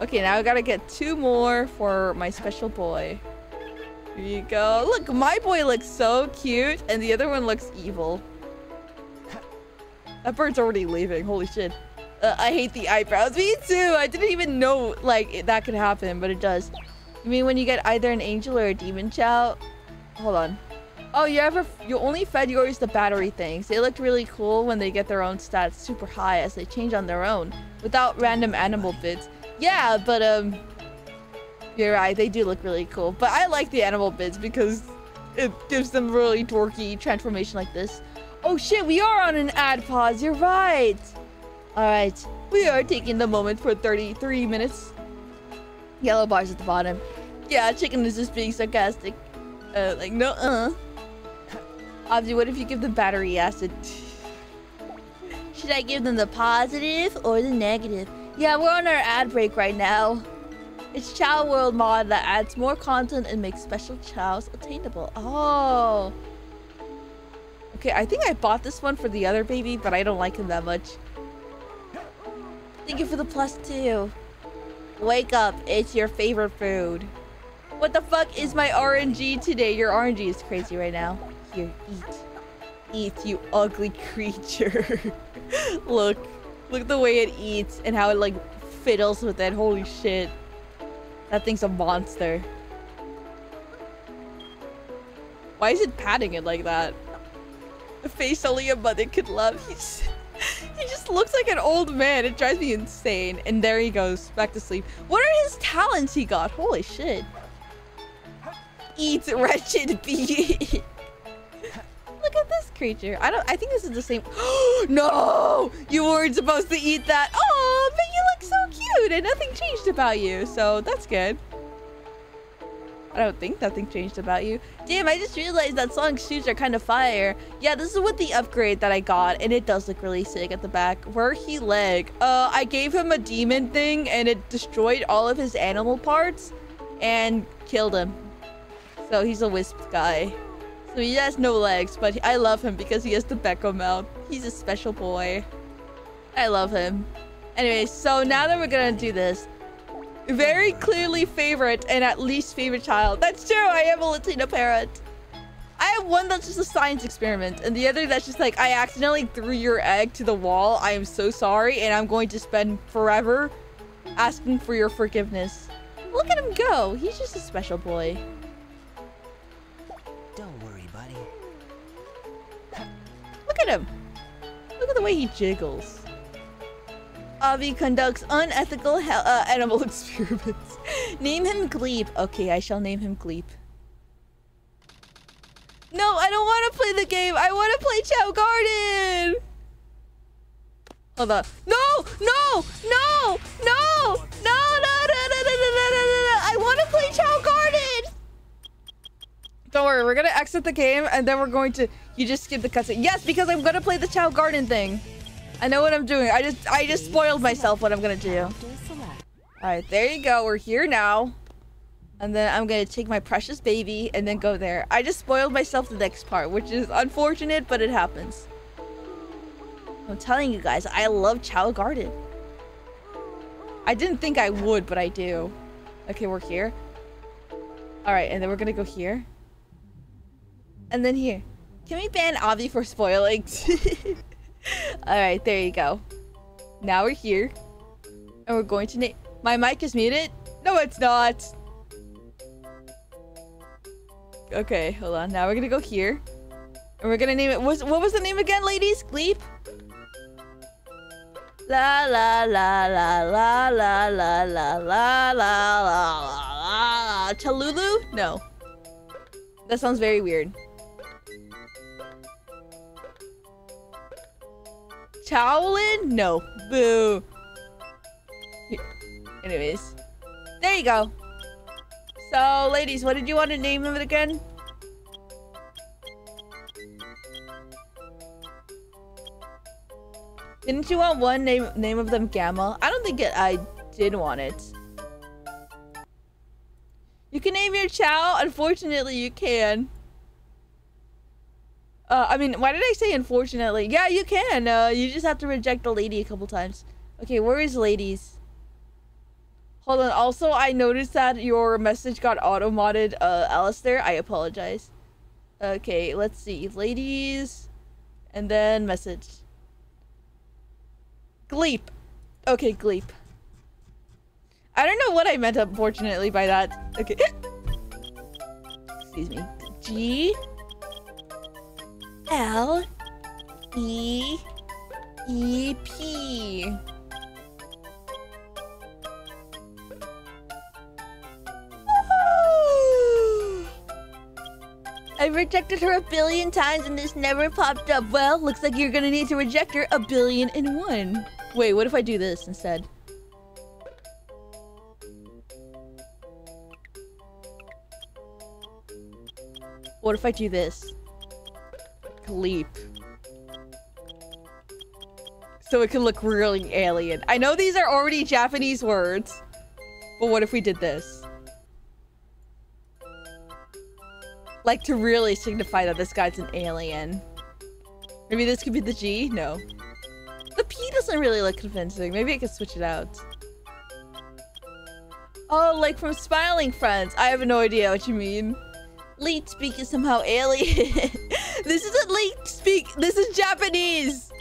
Okay, now I gotta get two more for my special boy. Here you go. Look, my boy looks so cute, and the other one looks evil. That bird's already leaving. Holy shit. Uh, I hate the eyebrows. Me too. I didn't even know like that could happen, but it does. You mean when you get either an angel or a demon chao? Hold on. Oh, you ever you only fed yours the battery things. They looked really cool when they get their own stats super high as they change on their own without random animal bits. Yeah, but um you're right, they do look really cool. But I like the animal bits because it gives them really dorky transformation like this. Oh shit, we are on an ad pause. You're right. All right, we are taking the moment for 33 minutes. Yellow bars at the bottom. Yeah, chicken is just being sarcastic. Uh, like, no, uh. Obviously, what if you give them battery acid? Should I give them the positive or the negative? Yeah, we're on our ad break right now. It's Chao World mod that adds more content and makes special chaos attainable. Oh. Okay, I think I bought this one for the other baby, but I don't like him that much. Thank you for the plus two. Wake up, it's your favorite food. What the fuck is my RNG today? Your RNG is crazy right now. Here, eat. Eat, you ugly (laughs) creature. (laughs) look. Look at the way it eats and how it like fiddles with it. Holy shit. That thing's a monster. Why is it patting it like that? The face only a mother could love. He's he just looks like an old man. It drives me insane. And there he goes, back to sleep. What are his talents he got? Holy shit. Eat wretched (laughs) bee. Look at this creature. I don't I think this is the same. (gasps) no! You weren't supposed to eat that. Oh, but you look so cute and nothing changed about you. So that's good. I don't think nothing changed about you. Damn, I just realized that Sonic's shoes are kind of fire. Yeah, this is with the upgrade that I got, and it does look really sick at the back. Where he leg? Uh, I gave him a demon thing, and it destroyed all of his animal parts, and killed him. So he's a wisp guy. So he has no legs, but I love him because he has the Becco mouth. He's a special boy. I love him. Anyway, so now that we're gonna do this, very clearly favorite and at least favorite child. That's true, I am a Latina parent. I have one that's just a science experiment, and the other that's just like, I accidentally threw your egg to the wall. I am so sorry, and I'm going to spend forever asking for your forgiveness. Look at him go. He's just a special boy. Look at him. Look at the way he jiggles. Avi conducts unethical uh, animal experiments. name him Gleep. Okay, I shall name him Gleep. No, I don't want to play the game. I want to play Chao Garden. Hold on. No, no, no, no, no, no, no, no, no, no, no, no, no, no. I want to play Chao Garden. Don't worry, we're gonna exit the game and then we're going to. You just skip the cutscene. Yes, because I'm gonna play the Chao Garden thing. I know what I'm doing. I just I just spoiled myself what I'm gonna do. Alright, there you go. We're here now. And then I'm gonna take my precious baby and then go there. I just spoiled myself the next part, which is unfortunate, but it happens. I'm telling you guys, I love Chao Garden. I didn't think I would, but I do. Okay, we're here. Alright, and then we're gonna go here. And then here. Can we ban Avi for spoiling? Alright, there you go. Now we're here. And we're going to name... My mic is muted? No, it's not. Okay, hold on. Now we're gonna go here. And we're gonna name it... Was, what was the name again, ladies? Gleep? La la la la la la la la la la la la la Chalulu? No. That sounds very weird. Chowlin? No. Boo. Anyways. There you go. So, ladies, what did you want to name him again? Didn't you want one name name of them Gamma? I don't think it, I did want it. You can name your Chao. Unfortunately, you can. Uh, I mean, why did I say unfortunately? Yeah, you can. Uh, you just have to reject the lady a couple times. Okay, where is ladies? Hold on. Also, I noticed that your message got auto-modded, uh, Alistair. I apologize. Okay, let's see. Ladies. And then message. Gleep. Okay, Gleep. I don't know what I meant, unfortunately, by that. Okay. (laughs) Excuse me. G. L. E. E. P. I've rejected her a billion times and this never popped up. Well, looks like you're gonna need to reject her a billion and one. Wait, what if I do this instead? What if I do this? Leap. So it can look really alien. I know these are already Japanese words, but what if we did this? Like to really signify that this guy's an alien. Maybe this could be the G? No. The P doesn't really look convincing. Maybe I could switch it out. Oh, like from Smiling Friends. I have no idea what you mean. Late speak is somehow alien. (laughs) this isn't late speak. This is Japanese.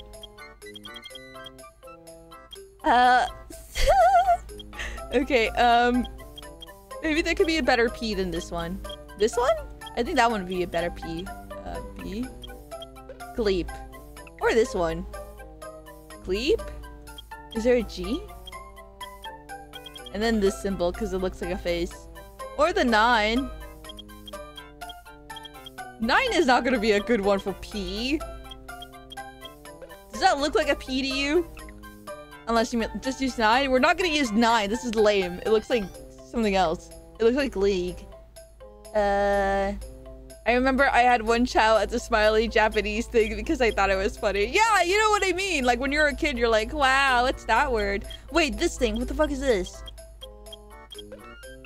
Uh. (laughs) okay. Um. Maybe there could be a better P than this one. This one? I think that one would be a better P. Uh, P. Gleep. Or this one. Gleep? Is there a G? And then this symbol because it looks like a face. Or the nine. Nine is not to be a good one for P. Does that look like a P to you? Unless you just use nine. We're not to use nine. This is lame. It looks like something else. It looks like League. Uh... I remember I had one chao at the smiley Japanese thing because I thought it was funny. Yeah, you know what I mean. Like when you're a kid, you're like, wow, what's that word? Wait, this thing, what the fuck is this?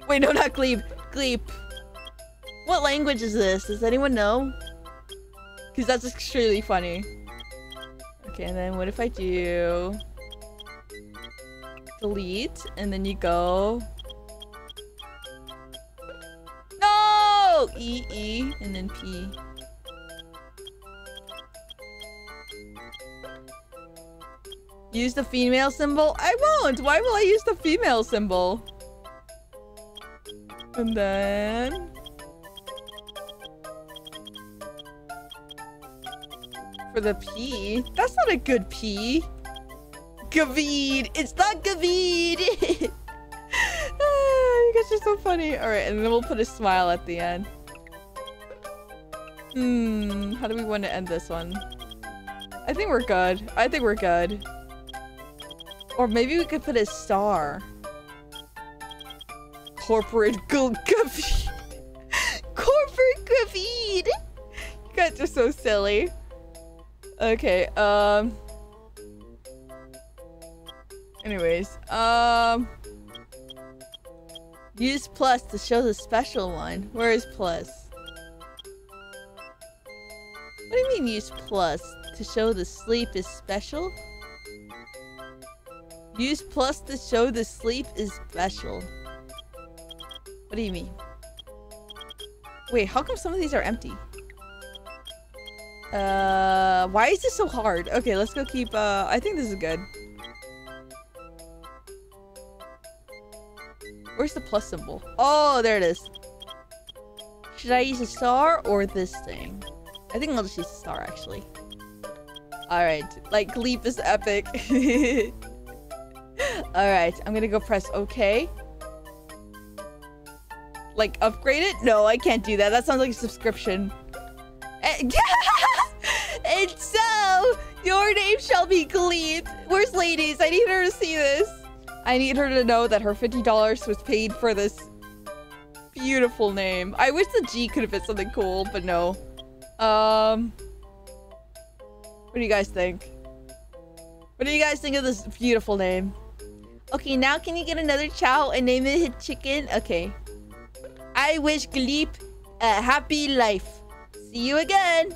Wait, no, not Gleep. Gleep. What language is this? Does anyone know? Because that's extremely funny. Okay, and then what if I do... Delete, and then you go... No! E, E, and then P. Use the female symbol? I won't! Why will I use the female symbol? And then... For the P? That's not a good P. Gavid! It's not Gavid! (laughs) Ah, you guys are so funny. Alright, and then we'll put a smile at the end. Hmm, how do we want to end this one? I think we're good. I think we're good. Or maybe we could put a star. Corporate Gavid. (laughs) Corporate Gavid! You guys are so silly. Okay, um... Anyways, um... Use plus to show the special one. Where is plus? What do you mean use plus to show the sleep is special? Use plus to show the sleep is special. What do you mean? Wait, how come some of these are empty? Uh, why is this so hard? Okay, let's go keep, uh, I think this is good. Where's the plus symbol? Oh, there it is. Should I use a star or this thing? I think I'll just use a star, actually. Alright, like, Leap is epic. (laughs) Alright, I'm gonna go press OK. Like, upgrade it? No, I can't do that. That sounds like a subscription. (laughs) And, and so, your name shall be Gleep. Where's ladies? I need her to see this. I need her to know that her $50 was paid for this beautiful name. I wish the G could have been something cool, but no. Um, what do you guys think? What do you guys think of this beautiful name? Okay, now can you get another chao and name it chicken? Okay. I wish Gleep a happy life. See you again.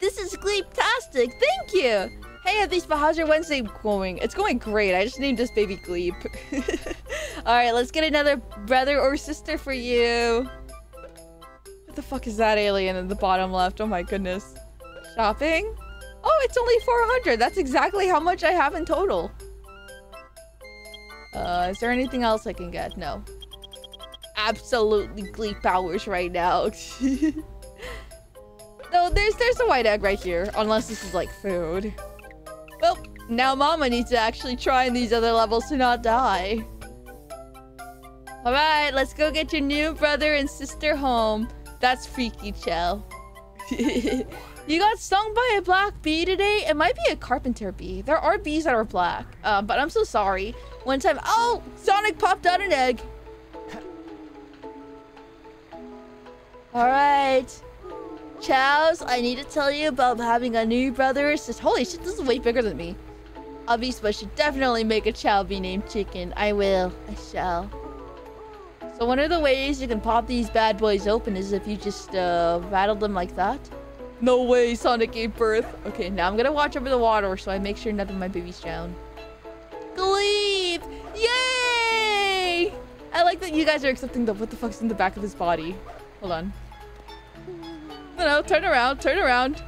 This is Gleep-tastic. Thank you. Hey, but how's your Wednesday going? It's going great. I just named this baby Gleep. (laughs) Alright, let's get another brother or sister for you. What the fuck is that alien in the bottom left? Oh my goodness. Shopping? Oh, it's only 400. That's exactly how much I have in total. Uh, is there anything else I can get? No. Absolutely Gleep powers right now. (laughs) no, there's there's a white egg right here. Unless this is like food. Well, now Mama needs to actually try in these other levels to not die. Alright, let's go get your new brother and sister home. That's freaky, Chell. (laughs) you got stung by a black bee today? It might be a carpenter bee. There are bees that are black, uh, but I'm so sorry. One time, oh, Sonic popped out an egg. Alright. Chaos, I need to tell you about having a new brother or sister. Holy shit, this is way bigger than me. Avispa should definitely make a chao be named Chicken. I will. I shall. So one of the ways you can pop these bad boys open is if you just uh, rattle them like that. No way, Sonic gave birth. Okay, now I'm gonna watch over the water so I make sure none of my babies drown. Gleep! Yay! I like that you guys are accepting the what the fuck's in the back of his body. Hold on. No, turn around, turn around.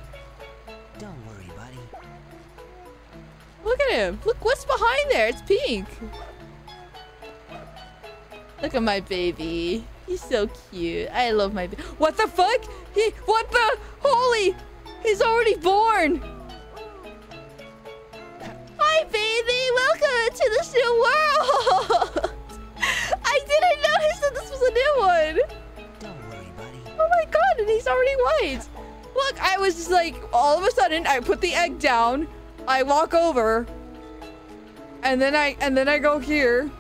Don't worry, buddy. Look at him. Look what's behind there. It's pink. Look at my baby. He's so cute. I love my baby. What the fuck? He what the holy? He's already born. Hi baby, welcome to this new world. (laughs) I didn't notice that this was a new one. Oh my god, and he's already white. Look, I was just like, all of a sudden, I put the egg down, I walk over, and then I and then I go here,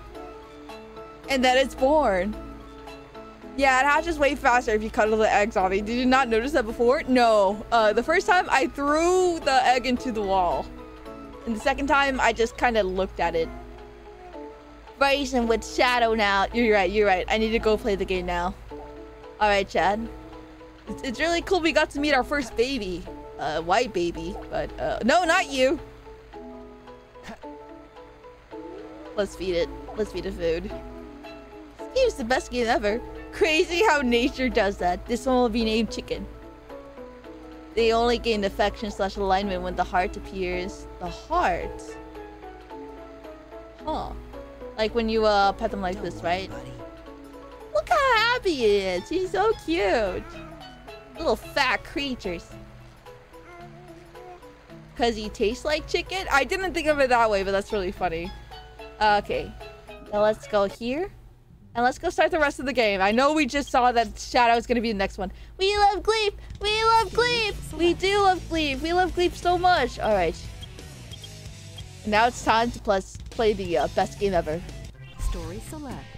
and then it's born. Yeah, it hatches way faster if you cuddle the eggs off. Did you not notice that before? No. Uh, the first time I threw the egg into the wall, and the second time I just kind of looked at it. Racing with Shadow now. You're right. You're right. I need to go play the game now. All right, Chad. It's, it's really cool we got to meet our first baby. Uh, white baby. But, uh, no, not you. Let's feed it. Let's feed it food. This game's the best game ever. Crazy how nature does that. This one will be named Chicken. They only gain affection slash alignment when the heart appears. The heart? Huh. Like when you, uh, pet them like Don't this, right? Look how happy he is. He's so cute. Little fat creatures. Because he tastes like chicken? I didn't think of it that way, but that's really funny. Okay. Now let's go here. And let's go start the rest of the game. I know we just saw that Shadow is going to be the next one. We love Gleep! We love Gleep! We do love Gleep! We love Gleep so much! Alright. Now it's time to plus play the uh, best game ever. Story select.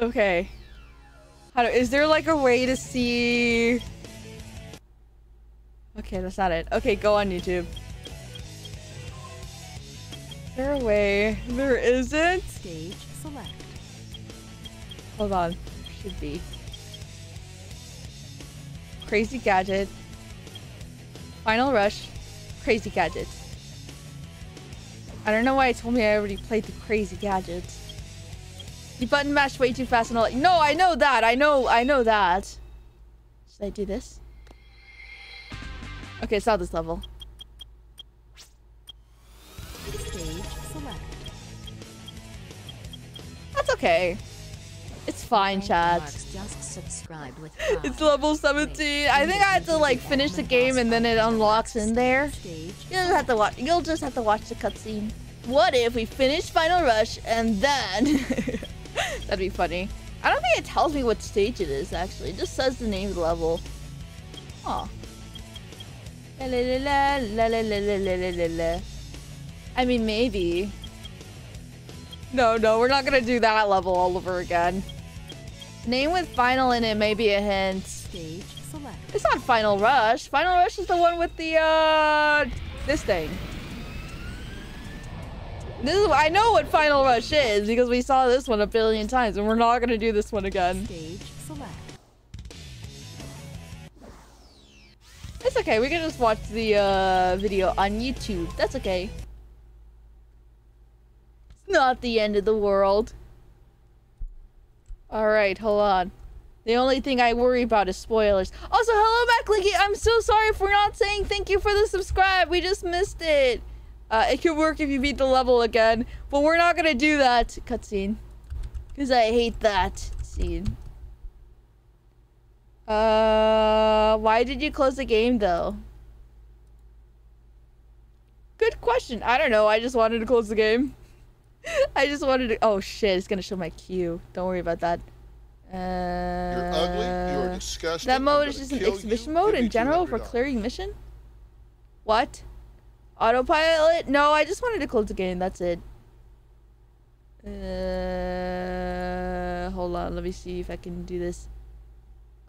Okay. How do, is there like a way to see? Okay, that's not it. Okay, go on YouTube. Is there a way? There isn't. Stage select. Hold on. Should be. Crazy Gadget. Final Rush. Crazy Gadget. I don't know why it told me I already played the Crazy Gadget. You button mashed way too fast and all. No, I know that. I know. I know that. Should I do this? Okay, it's not this level. Stage select. That's okay. It's fine, chat. Marks just subscribed with (laughs) It's level 17. I think I have to like finish the game and then it unlocks in there. You'll just have to watch. You'll just have to watch the cutscene. What if we finish Final Rush and then? (laughs) (laughs) That'd be funny. I don't think it tells me what stage it is. Actually, it just says the name of the level. Huh. La la la la la la la la la la la. I mean, maybe. No, no, we're not gonna do that level all over again. Name with final in it may be a hint. stage select. It's not Final Rush. Final Rush is the one with the uh this thing. This is I know what Final Rush is because we saw this one a billion times and we're not gonna do this one again. Stage select. It's okay, we can just watch the uh video on YouTube. That's okay. It's not the end of the world. Alright, hold on. The only thing I worry about is spoilers. Also, hello back, Licky. I'm so sorry for not saying thank you for the subscribe. We just missed it. Uh, it could work if you beat the level again, but we're not gonna do that cutscene. Because I hate that scene. Uh, why did you close the game though? Good question. I don't know. I just wanted to close the game. (laughs) I just wanted to. Oh shit! It's gonna show my queue. Don't worry about that. Uh, You're ugly. You're disgusting. That mode is just an exhibition you. mode Give in general for $200. clearing mission. What? Autopilot? No, I just wanted to close the game. That's it. Uh, hold on. Let me see if I can do this.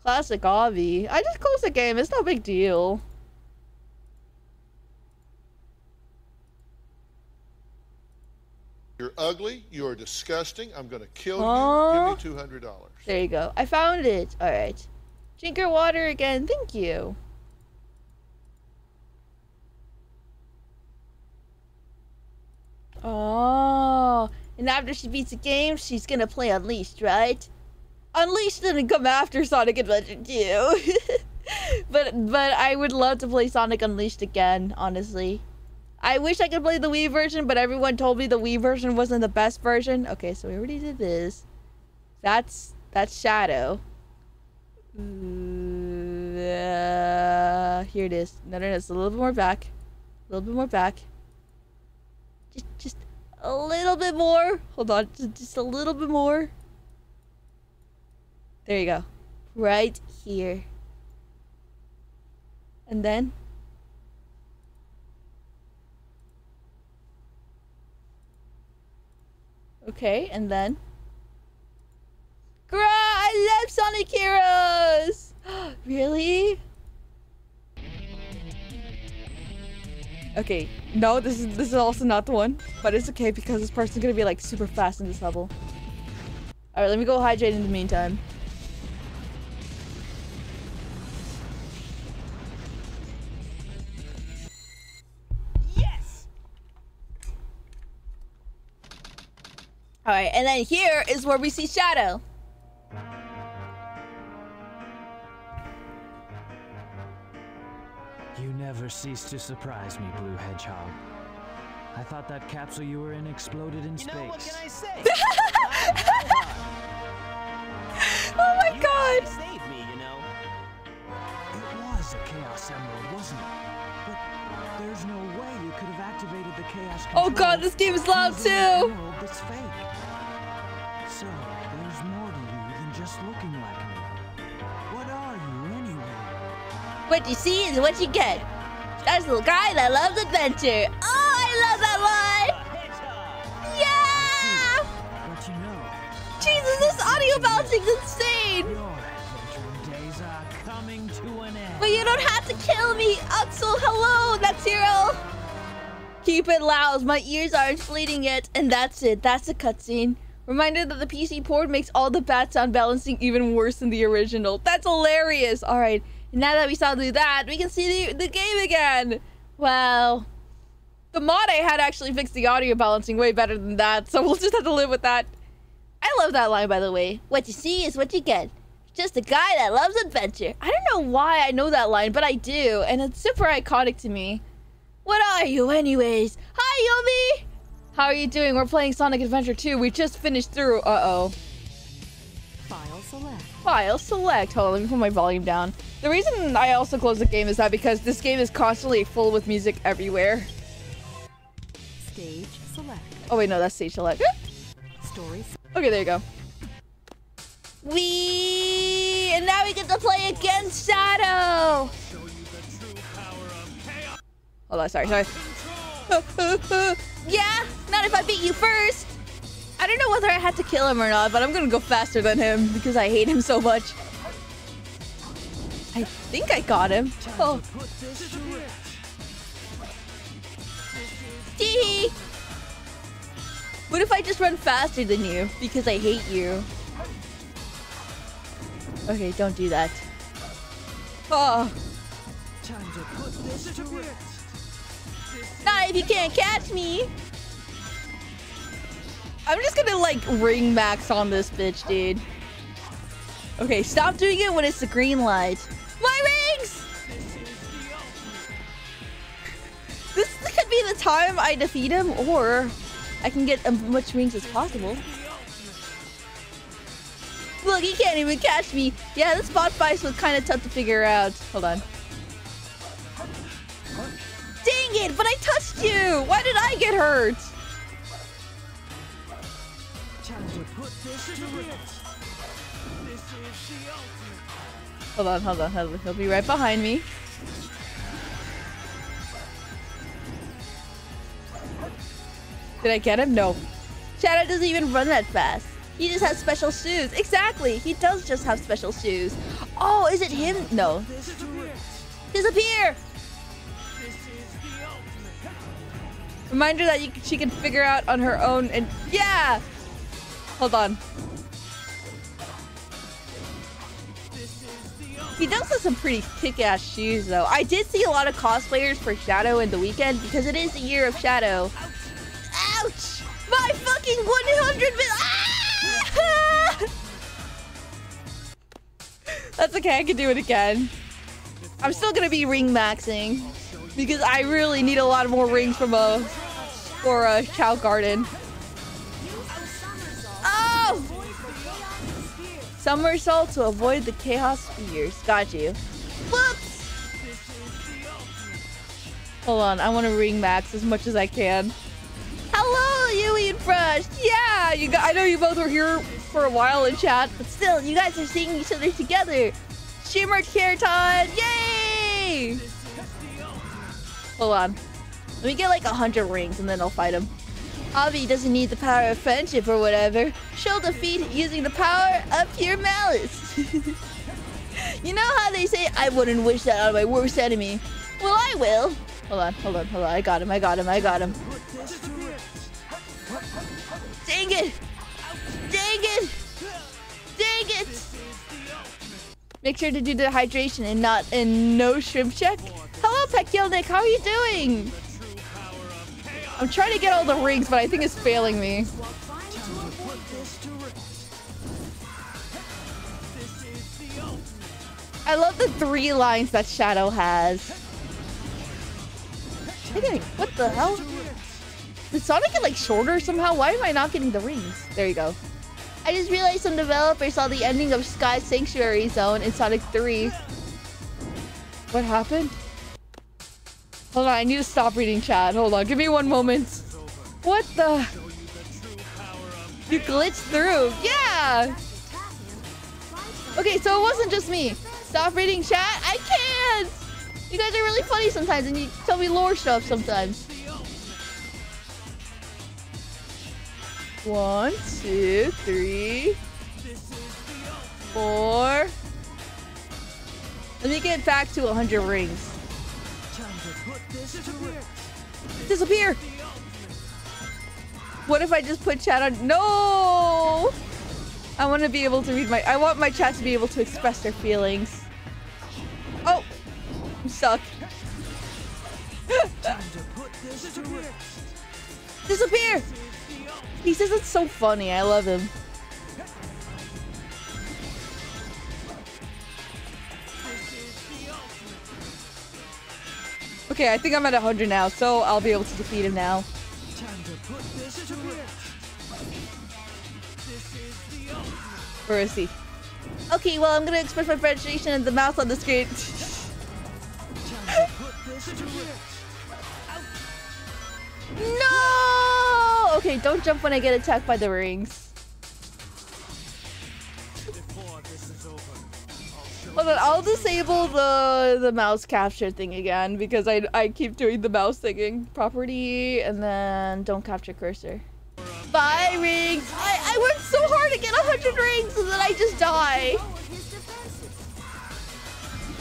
Classic Avi. I just closed the game. It's no big deal. You're ugly. You are disgusting. I'm going to kill you. Give me $200. There you go. I found it. All right. Drink your water again. Thank you. Oh, and after she beats the game, she's gonna play Unleashed, right? Unleashed didn't come after Sonic Adventure 2. (laughs) but but I would love to play Sonic Unleashed again, honestly. I wish I could play the Wii version, but everyone told me the Wii version wasn't the best version. Okay, so we already did this. That's that's Shadow. Uh, here it is. No, no, no. It's a little bit more back. A little bit more back. A little bit more. Hold on. Just, a little bit more. There you go. Right here. And then. Okay, and then. Gra! I love Sonic Heroes! (gasps) really? Okay, no, this is this is also not the one, but it's okay because this person's gonna be like super fast in this level. All right, let me go hydrate in the meantime. Yes! All right, and then here is where we see Shadow. You never cease to surprise me, Blue Hedgehog. I thought that capsule you were in exploded in You space. know, what can I say? (laughs) Oh my you god! saved me, you know. It was a Chaos Emerald, wasn't it? But there's no way you could have activated the Chaos Oh god, this game is loud too! emerald that's fake. So, there's more to you than just looking like me. What you see is what you get. That's the guy that loves adventure. Oh, I love that line! Yeah! Jesus, this audio insane! to an end. But you don't have to kill me, Axel. Hello, that's Hero. Keep it loud. My ears aren't bleeding yet, and that's it. That's the cutscene. Reminder that the PC port makes all the bad sound balancing even worse than the original. That's hilarious. All right, now that we saw do that, we can see the, the game again. Well, The mod I had actually fixed the audio balancing way better than that, so we'll just have to live with that. I love that line, by the way. What you see is what you get. Just a guy that loves adventure. I don't know why I know that line, but I do, and it's super iconic to me. What are you, anyways? Hi, Yomi! How are you doing? We're playing Sonic Adventure 2. We just finished through. Uh oh. File select. File select. Hold on, let me put my volume down. The reason I also close the game is that because this game is constantly full with music everywhere. Stage select. Oh, wait, no, that's stage select. (gasps) Story Okay, there you go. We and now we get to play against Shadow. Show you the true power of chaos Hold on, sorry, sorry. (laughs) yeah, not if I beat you first. I don't know whether I had to kill him or not, but I'm gonna go faster than him because I hate him so much. I think I got him. Oh. What if I just run faster than you because I hate you? Okay, don't do that. Oh, Time to put this to rest. not if you can't catch me. I'm just gonna like ring max on this bitch, dude. Okay, stop doing it when it's the green light. My rings! This could be the time I defeat him, or I can get as much rings as possible. Look, he can't even catch me. Yeah, this spot fight was kind of tough to figure out. Hold on. Dang it, but I touched you! Why did I get hurt? Time to put this to rest. This is the ultimate. Hold on, hold on, hold on. He'll be right behind me. Did I get him? No. Shadow doesn't even run that fast. He just has special shoes. Exactly. He does just have special shoes. Oh, is it him? No. Disappear! Reminder that you, she can figure out on her own and yeah! Hold on. He does have some pretty kick-ass shoes though. I did see a lot of cosplayers for Shadow in the weekend because it is the year of Shadow. Ouch! My fucking 100 mil- ah! (laughs) That's okay, I can do it again. I'm still gonna be ring maxing because I really need a lot more rings from a for a Chao garden. Somersault to avoid the chaos spears. Got you. Whoops! Hold on, I want to ring max as much as I can. Hello, Yui and Fresh. Yeah, you. Got, I know you both were here for a while in chat, but still, you guys are seeing each other together. Shimmer Keraton, yay! Hold on. Let me get like a hundred rings and then I'll fight him. Avi doesn't need the power of friendship or whatever. She'll defeat using the power of pure malice. (laughs) you know how they say, I wouldn't wish that on my worst enemy? Well, I will. Hold on, hold on, hold on. I got him, I got him, I got him. Dang it! Dang it! Dang it! Make sure to do the hydration and not and no shrimp check. Hello, Pekielnik. How are you doing? I'm trying to get all the rings, but I think it's failing me. I love the three lines that Shadow has. What the hell? Did Sonic get like shorter somehow? Why am I not getting the rings? There you go. I just realized some developers saw the ending of Sky Sanctuary Zone in Sonic 3. What happened? Hold on, I need to stop reading chat. Hold on, give me one moment. What the? You glitched through. Yeah! Okay, so it wasn't just me. Stop reading chat. I can't! You guys are really funny sometimes and you tell me lore stuff sometimes. One, two, three, four. Let me get back to 100 rings. Disappear! What if I just put chat on? No! I want to be able to read my. I want my chat to be able to express their feelings. Oh! You suck. (laughs) Disappear! He says it's so funny. I love him. Okay, I think I'm at 100 now, so I'll be able to defeat him now. Where is he? Okay, well, I'm gonna express my frustration and the mouse on the screen. (laughs) no! Okay, don't jump when I get attacked by the rings. Hold on, I'll disable the the mouse capture thing again because I I keep doing the mouse thinking. Property and then don't capture cursor. Bye rings. I I worked so hard to get a hundred rings and then I just die.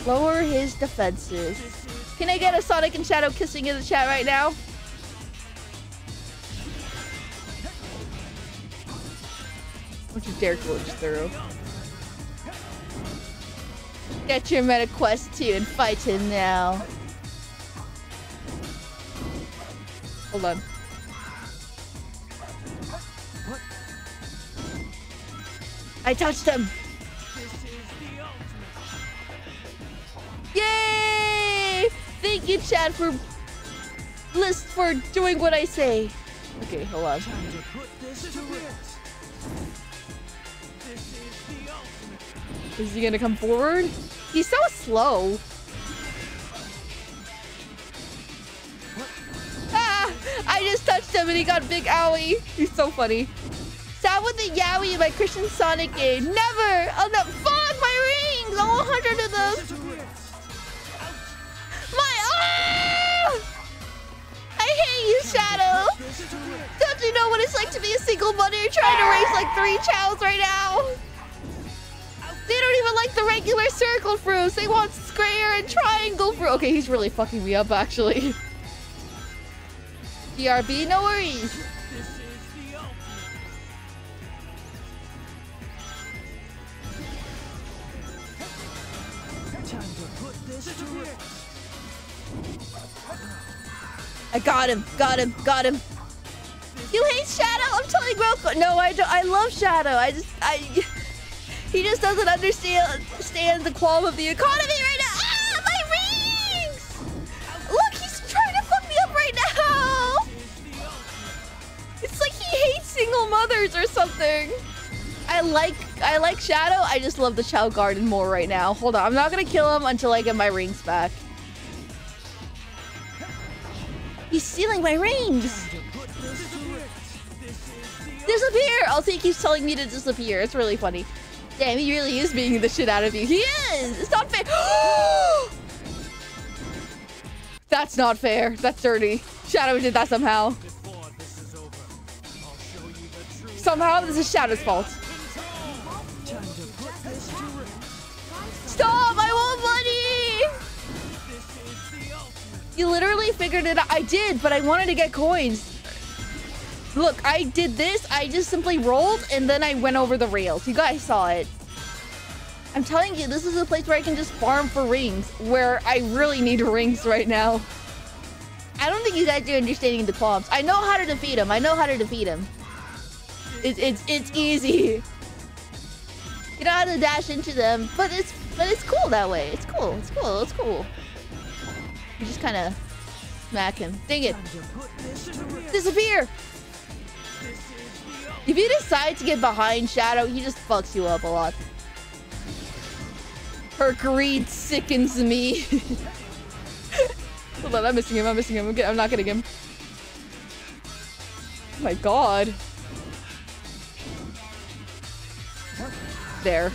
Lower his defenses. Can I get a Sonic and Shadow kissing in the chat right now? Don't you dare glitch through. Get your meta quest 2 and fight him now. Hold on. I touched him! Yay! Thank you, Chad, for list for doing what I say. Okay, hold on. Is he gonna come forward? He's so slow. Ah! I just touched him and he got big owie. He's so funny. Stop with the yowie my Christian Sonic game. Never! Oh no! fuck my rings! Want 100 of them! My ah! I hate you, Shadow. Don't you know what it's like to be a single mother trying to raise like three chaos right now? They don't even like the regular circle fruits. They want square and triangle fruit. Okay, he's really fucking me up, actually. (laughs) BRB, no worries. I got him, got him, got him. You hate Shadow? I'm telling quick. No, I don't. I love Shadow. I just, I, he just doesn't understand, understand the qualm of the economy right now. Ah, my rings! Look, he's trying to fuck me up right now. It's like he hates single mothers or something. I like, I like Shadow. I just love the Chao Garden more right now. Hold on, I'm not gonna kill him until I get my rings back. He's stealing my rings. Disappear! Also, he keeps telling me to disappear. It's really funny. Damn, he really is beating the shit out of you. He is! It's not fair! (gasps) That's not fair. That's dirty. Shadow did that somehow. Somehow this is Shadow's fault. Stop! I want money! You literally figured it out. I did, but I wanted to get coins. Look, I did this. I just simply rolled and then I went over the rails. You guys saw it. I'm telling you, this is a place where I can just farm for rings, where I really need (laughs) rings right now. I don't think you guys are understanding the qualms. I know how to defeat him. I know how to defeat him. It's it's it's easy. You know how to dash into them, but it's but it's cool that way. It's cool. It's cool. It's cool. You just kind of smack him. Dang it! Disappear! If you decide to get behind Shadow, he just fucks you up a lot. Her greed sickens me. (laughs) Hold on, I'm missing him. I'm missing him. I'm, get- I'm not getting him. Oh my god. There.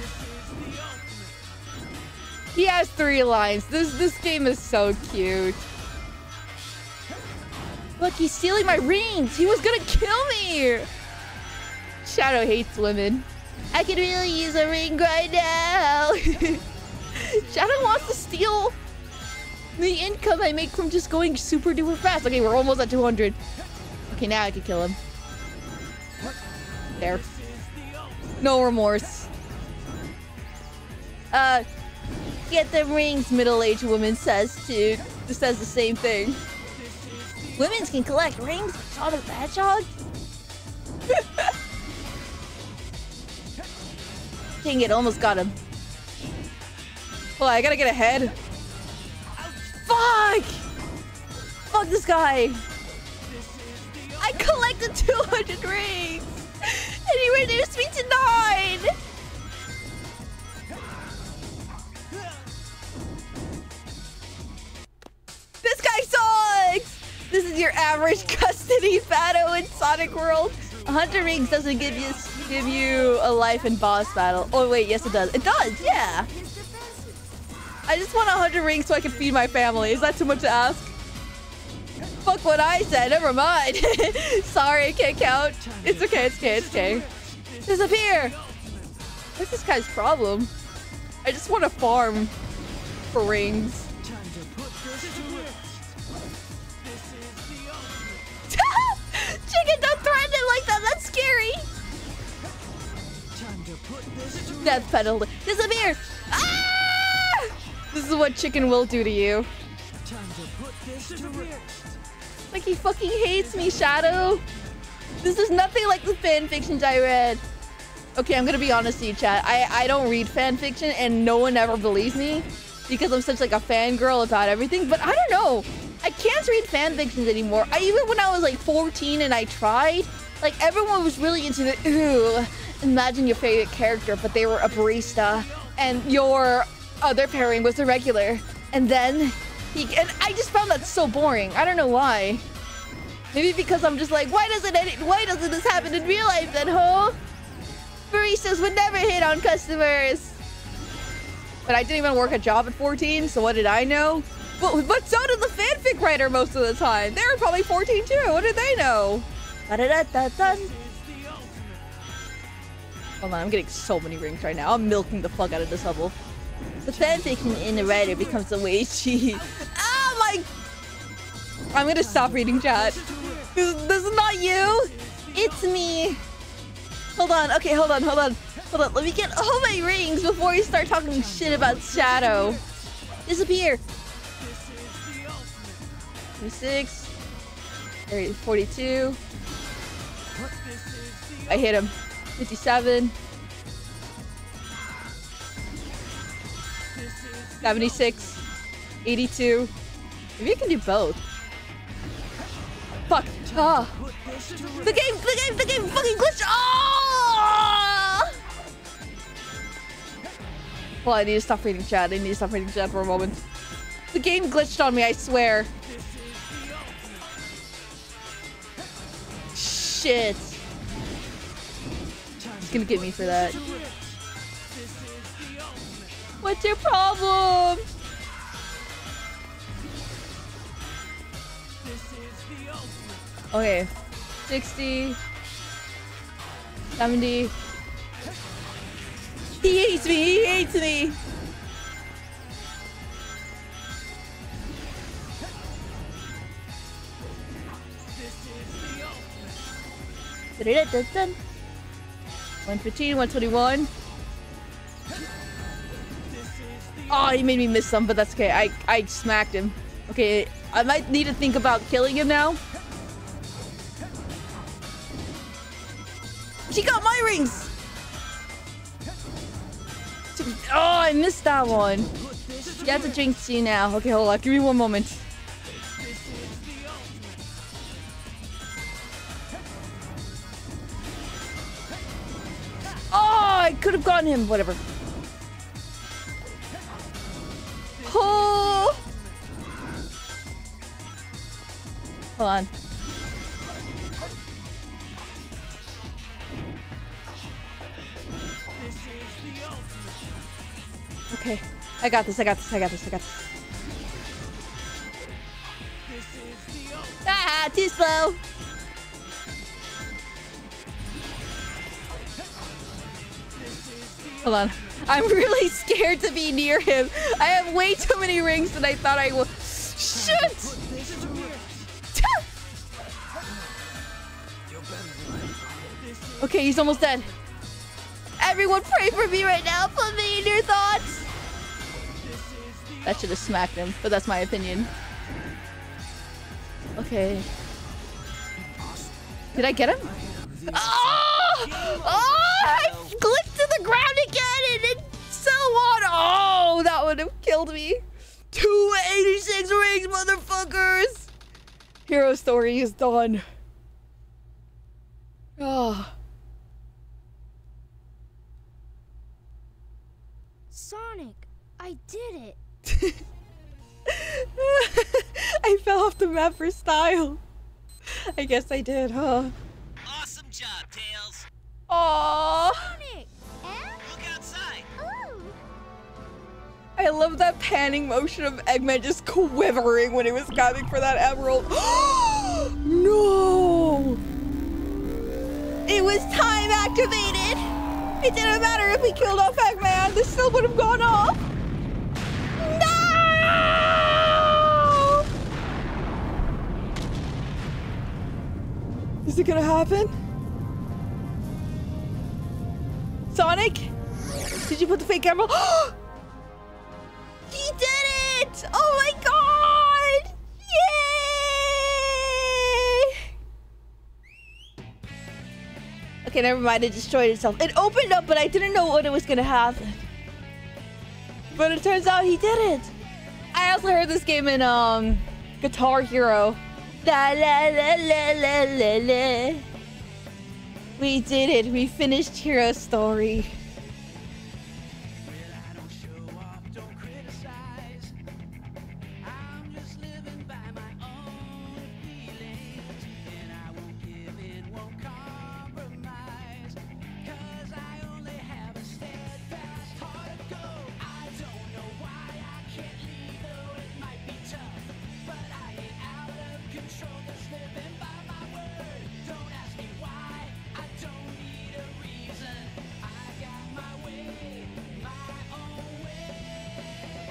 He has three lines. This this game is so cute. Look, he's stealing my rings. He was gonna kill me. Shadow hates women. I could really use a ring right now. (laughs) Shadow wants to steal the income I make from just going super duper fast. Okay, we're almost at 200. Okay, now I can kill him. There. No remorse. Uh, get the rings, middle-aged woman says to says the same thing. Women can collect rings, Sonic the Hedgehog? (laughs) Dang it, almost got him. Well, I gotta get ahead. Fuck! Fuck this guy! I collected 200 rings! And he reduced me to 9! This guy sucks! This is your average (laughs) custody battle in Sonic World. 100 rings doesn't give you give you a life in boss battle. Oh wait, yes it does. It does, yeah. I just want 100 rings so I can feed my family. Is that too much to ask? Fuck what I said. Never mind. (laughs) Sorry, I can't count. It's okay. It's okay. It's okay. Disappear. What's this guy's problem? I just want to farm for rings. (laughs) Chicken, don't threaten him like that. That's scary. Death penalty. Disappear. Ah! This is what chicken will do to you. Like he fucking hates me, Shadow. This is nothing like the fan fictions I read. Okay, I'm gonna be honest to you, chat. I, I don't read fan fiction and no one ever believes me because I'm such like a fangirl about everything. But I don't know. I can't read fan fictions anymore. I even when I was like 14 and I tried, like everyone was really into the ooh, imagine your favorite character, but they were a barista and your other pairing was a regular. And then he and I just found that so boring. I don't know why. Maybe because I'm just like, why doesn't any, why doesn't this happen in real life then, huh? Baristas would never hit on customers. But I didn't even work a job at 14, so what did I know? But, but so did the fanfic writer most of the time. They were probably 14 too. What did they know? Da-da-da-da-dun. Hold on, I'm getting so many rings right now. I'm milking the fuck out of this level. The fanfic in the writer becomes a way (laughs) cheap. Oh my! I'm gonna stop reading chat. This, this is not you. It's me. Hold on. Okay, hold on, hold on. Hold on. Let me get all my rings before you start talking shit about Shadow. Disappear. 26. 30, 42. I hit him. 57. 76. 82. Maybe I can do both. Fuck. Ah. The game, the game, the game fucking glitched. Oh! Well, I need to stop reading chat. I need to stop reading chat for a moment. The game glitched on me, I swear. Shit. He's gonna get me for that. What's your problem? Okay. 60. 70. He hates me. He hates me. Dun-dun-dun-dun. 115, 121. Oh, he made me miss some, but that's okay. I, I smacked him. Okay, I might need to think about killing him now. She got my rings! Oh, I missed that one. You have to drink tea now. Okay, hold on. Give me one moment. Could him. Whatever. Oh! Hold on. Okay. I got this, I got this, I got this, I got this. Ah, too slow. Hold on. I'm really scared to be near him. I have way too many rings than I thought I would. Shit! okay, he's almost dead. Everyone pray for me right now. Put me in your thoughts. That should have smacked him, but that's my opinion. Okay. Did I get him? Oh! Oh! I the ground again and it's so on. Oh, that would have killed me. 286 rings, motherfuckers! Hero story is done. Oh. Sonic, I did it. (laughs) I fell off the map for style. I guess I did, huh? Awesome job, Tails. Aww. Sonic, I love that panning motion of Eggman just quivering when he was coming for that emerald. (gasps) no! It was time activated! It didn't matter if we killed off Eggman, this still would have gone off! No! Is it gonna happen? Sonic? Did you put the fake emerald? (gasps) He did it! Oh my god! Yay! Okay, never mind. It destroyed itself. It opened up, but I didn't know what it was gonna happen. But it turns out he did it. I also heard this game in um Guitar Hero. La la la la la la la. We did it. We finished Hero Story.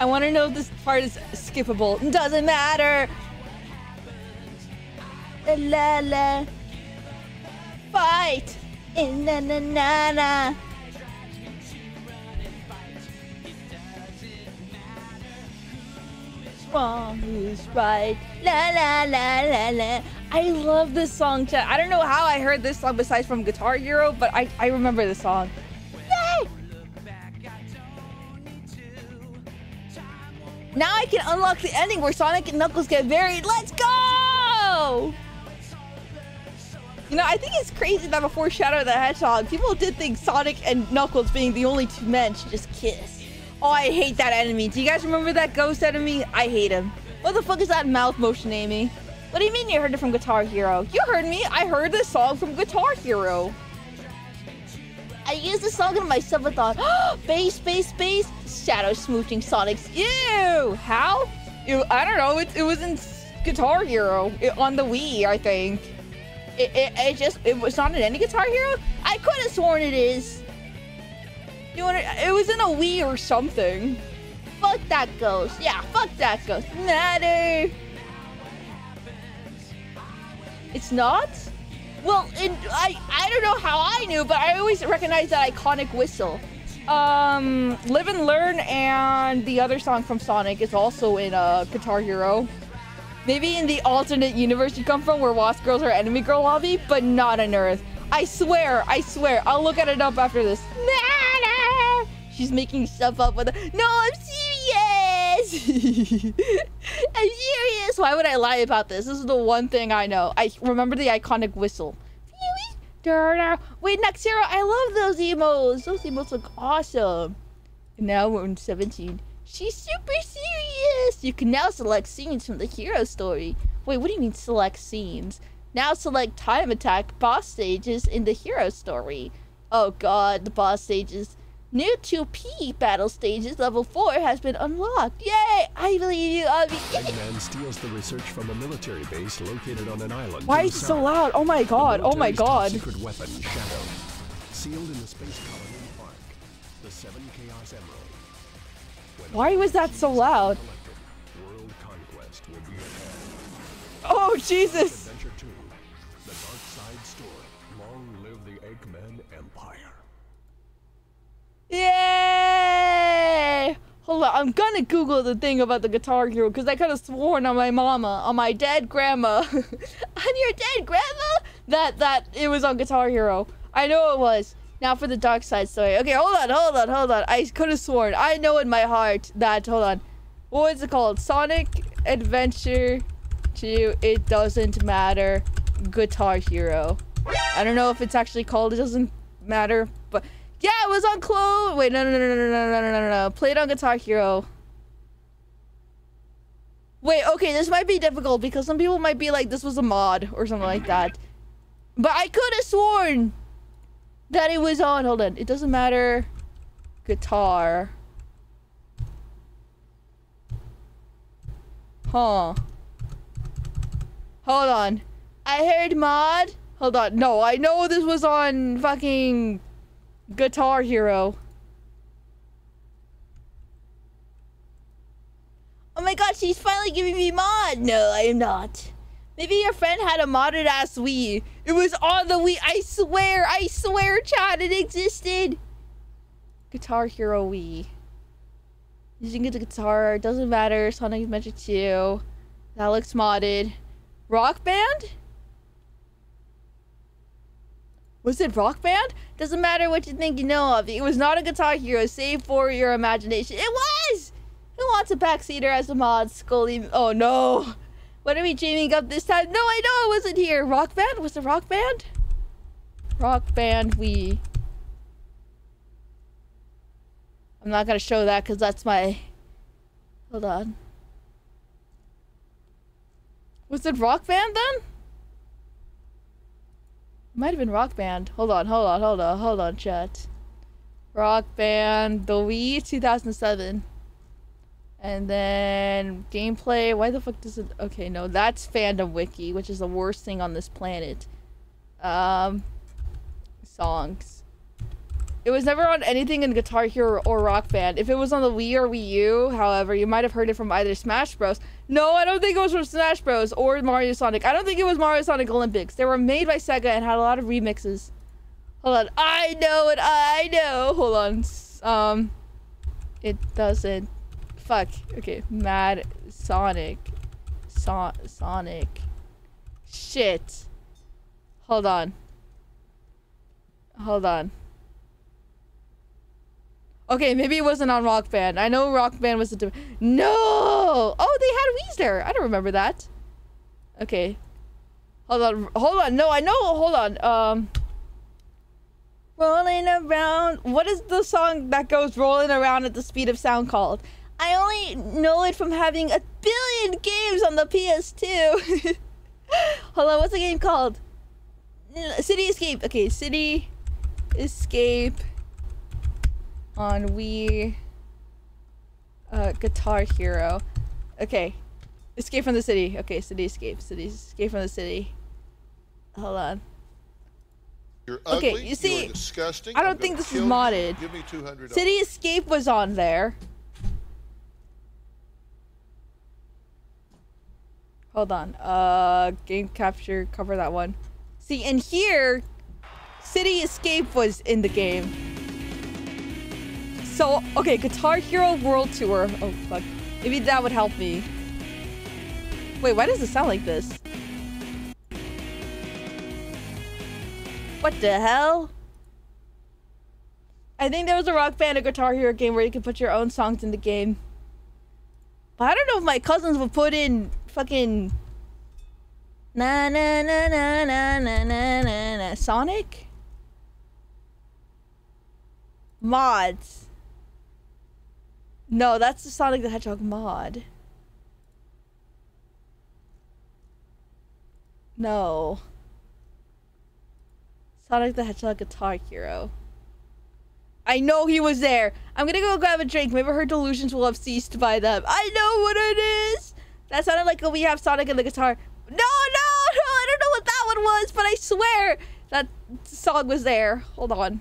I want to know if this part is skippable. Doesn't matter. La la. Fight. Na na na na. Wrong who's right. La la la la la. I love this song, chat. I don't know how I heard this song besides from Guitar Hero, but I, I remember the song. Now I can unlock the ending where Sonic and Knuckles get married. Let's go! You know, I think it's crazy that before Shadow the Hedgehog, people did think Sonic and Knuckles being the only two men should just kiss. Oh, I hate that enemy. Do you guys remember that ghost enemy? I hate him. What the fuck is that mouth motion, Amy? What do you mean you heard it from Guitar Hero? You heard me. I heard this song from Guitar Hero. I used the song in myself and thought, ah, bass, bass, bass, shadow smooching Sonics. Ew! How? Ew, I don't know. It, it was in Guitar Hero it, on the Wii, I think. It, it, it just, it was not in any Guitar Hero? I could have sworn it is. You want It was in a Wii or something. Fuck that ghost. Yeah, fuck that ghost. Matter. It's not? Well, I I don't know how I knew, but I always recognize that iconic whistle. Um, Live and Learn and the other song from Sonic is also in uh, Guitar Hero. Maybe in the alternate universe you come from where Wasp Girls are enemy girl lobby, but not on Earth. I swear, I swear. I'll look at it up after this. She's making stuff up with No, I'm serious! I'm serious! (laughs) Why would I lie about this? This is the one thing I know. I remember the iconic whistle. Wait, Naxera, I love those emotes. Those emotes look awesome. And now we're in 17. She's super serious. You can now select scenes from the hero story. Wait, what do you mean select scenes? Now select time attack boss stages in the hero story. Oh god, the boss stages. New 2P battle stages level 4 has been unlocked. Yay! I believe you, Abby. Eggman steals the research from a military base located on an island. Why is it so loud? Oh my god, oh my god. secret weapon, Shadow. Sealed in the space colony Ark. The seven Chaos Emerald. Why was that so loud? World conquest will be. Oh, Jesus! Yay! Hold on, I'm gonna Google the thing about the Guitar Hero because I could have sworn on my mama, on my dead grandma, (laughs) on your dead grandma, that that it was on Guitar Hero. I know it was. Now for the Dark Side story. Okay, hold on, hold on, hold on. I could have sworn. I know in my heart that. Hold on. What is it called? Sonic Adventure 2. It doesn't matter. Guitar Hero. I don't know if it's actually called. It doesn't matter, but yeah, it was on Clone. Wait, no, no, no, no, no, no, no, no, no, no. Played on Guitar Hero. Wait, okay, this might be difficult because some people might be like, this was a mod or something like that. But I could have sworn that it was on. Hold on, it doesn't matter. Guitar. Huh. Hold on. I heard mod. Hold on. No, I know this was on fucking Guitar Hero. Oh my god, she's finally giving me mod. No, I am not. Maybe your friend had a modded ass Wii. It was on the Wii. I swear, I swear, chat, it existed. Guitar Hero Wii. Using the guitar, it doesn't matter. Sonic Adventure 2. That looks modded. Rock Band? Was it Rock Band? Doesn't matter what you think you know of. It was not a Guitar Hero, save for your imagination. It was! Who wants a backseater as a mod? Scully. Oh no. What are we dreaming up this time? No, I know it wasn't here. Rock Band? Was it Rock Band? Rock Band we. I'm not gonna show that because that's my. Hold on. Was it Rock Band then? Might have been Rock Band. Hold on, hold on, hold on, hold on, chat. Rock Band, the Wii, 2007. And then gameplay. Why the fuck does it? Okay, no, that's Fandom Wiki, which is the worst thing on this planet. Um, songs. It was never on anything in Guitar Hero or Rock Band. If it was on the Wii or Wii U, however, you might have heard it from either Smash Bros. No, I don't think it was from Smash Bros. or Mario Sonic. I don't think it was Mario Sonic Olympics. They were made by Sega and had a lot of remixes. Hold on. I know it. I know. Hold on. Um, it doesn't. Fuck. Okay. Mad Sonic. So- Sonic. Shit. Hold on. Hold on. Okay, maybe it wasn't on Rock Band. I know Rock Band was a No! Oh, they had Weezer. I don't remember that. Okay. Hold on. Hold on. No, I know. Hold on. Um Rolling around. What is the song that goes rolling around at the speed of sound called? I only know it from having a billion games on the PS2. (laughs) Hold on, what's the game called? City Escape. Okay, City Escape on Wii uh, Guitar Hero. Okay. Escape from the city. Okay, City Escape. City Escape from the city. Hold on. You're Okay, you see, are disgusting. I don't I'm think this is you. modded. Give me two hundred. City Escape was on there. Hold on. Uh, game capture, cover that one. See, and here, City Escape was in the game. So, okay, Guitar Hero World Tour. Oh, fuck. Maybe that would help me. Wait, why does it sound like this? What the hell? I think there was a Rock Band, a Guitar Hero game where you can put your own songs in the game. But I don't know if my cousins would put in fucking... Na na na na na na na na Sonic? Mods. No, that's the Sonic the Hedgehog mod. No. Sonic the Hedgehog Guitar Hero. I know he was there. I'm gonna go grab a drink. Maybe her delusions will have ceased by them. I know what it is. That sounded like we have Sonic and the guitar. No, no, no, I don't know what that one was, but I swear that song was there. Hold on.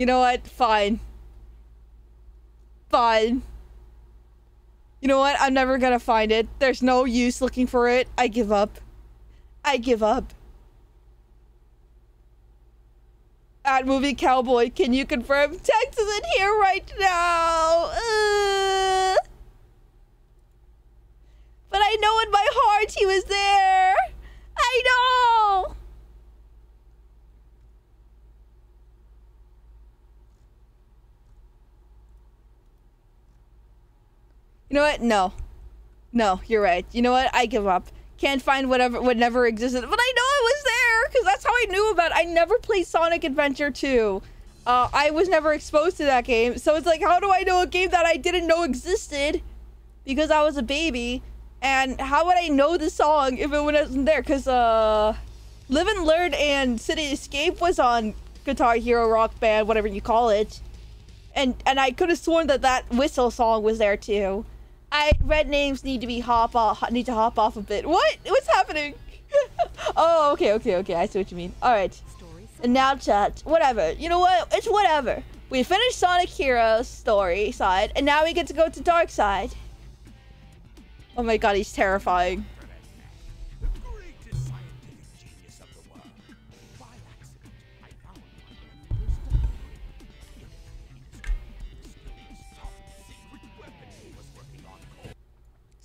You know what? Fine. Fine. You know what? I'm never gonna find it. There's no use looking for it. I give up. I give up. At Movie Cowboy, can you confirm? Text is in here right now. Uh. But I know in my heart he was there. I know. You know what? No. No, you're right. You know what? I give up. Can't find whatever what never existed. But I know it was there because that's how I knew about it. I never played Sonic Adventure 2. Uh, I was never exposed to that game. So it's like, how do I know a game that I didn't know existed? Because I was a baby. And how would I know the song if it wasn't there? Because, uh, Live and Learn and City Escape was on Guitar Hero Rock Band, whatever you call it. And and I could have sworn that that whistle song was there too. I red names need to be hop off need to hop off a bit. What? What's happening? (laughs) oh, okay, okay, okay. I see what you mean. All right. And now chat. Whatever. You know what? It's whatever. We finished Sonic Heroes story side, and now we get to go to Dark Side. Oh my god, he's terrifying.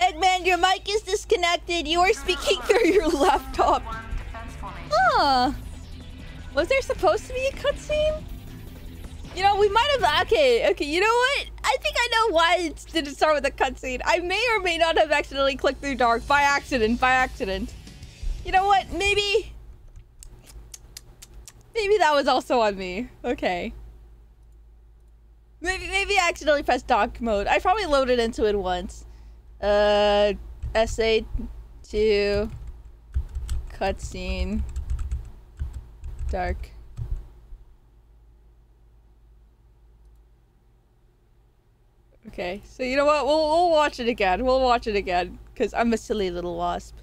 Eggman, your mic is disconnected. You are speaking through your laptop. Huh. Was there supposed to be a cutscene? You know, we might have. Okay, okay. You know what? I think I know why it didn't start with a cutscene. I may or may not have accidentally clicked through dark by accident. By accident. You know what? Maybe. Maybe that was also on me. Okay. Maybe maybe I accidentally pressed dark mode. I probably loaded into it once. Uh, essay two cutscene dark. Okay, so you know what? We'll we'll watch it again. We'll watch it again because I'm a silly little wasp.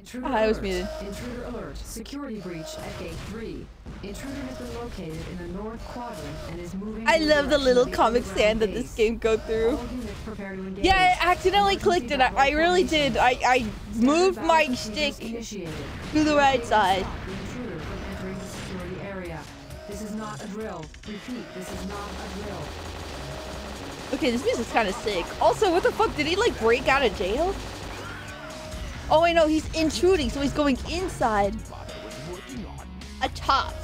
Intruder I was alert. muted. Intruder alert. Security breach at gate 3. Intruder has been located in the north quadrant and is moving I love the little comic stand that this game go through. All units prepare to engage. Yeah, I accidentally clicked it. I, I really did. I I moved my stick to the right side. The intruder from entering the security area. This is not a drill. Repeat, this is not a drill. Okay, this music's kind of sick. Also, what the fuck? Did he like break out of jail? Oh wait, no, he's intruding, so he's going inside. A top.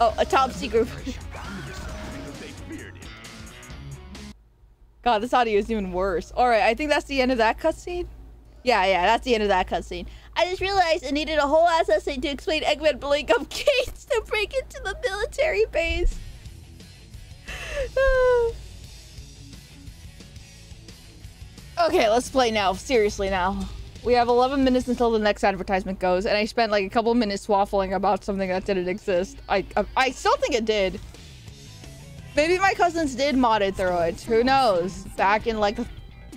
Oh, a top secret. (laughs) God, this audio is even worse. All right, I think that's the end of that cutscene. Yeah, yeah, that's the end of that cutscene. I just realized I needed a whole ass essay to explain Eggman blowing up (laughs) gates to break into the military base. (sighs) okay, let's play now. Seriously now. We have 11 minutes until the next advertisement goes, and I spent like a couple minutes waffling about something that didn't exist. I I, I still think it did. Maybe my cousins did mod it through it. Who knows? Back in like the...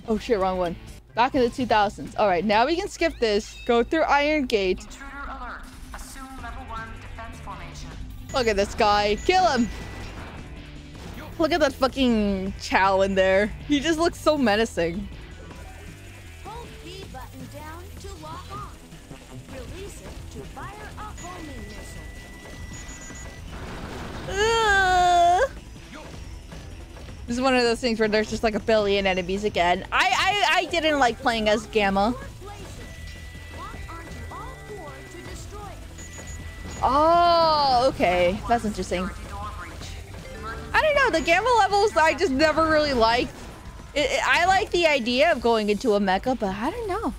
Oh shit, wrong one. Back in the 2000s. Alright, now we can skip this. Go through Iron Gate. Intruder alert. Assume level 1 defense formation. Look at this guy. Kill him! Look at that fucking Chao in there. He just looks so menacing. This is one of those things where there's just like a billion enemies again. I I, I didn't like playing as Gamma. Oh, okay. That's interesting. I don't know. The gamma levels I just never really liked. It, it- I like the idea of going into a mecha, but I don't know.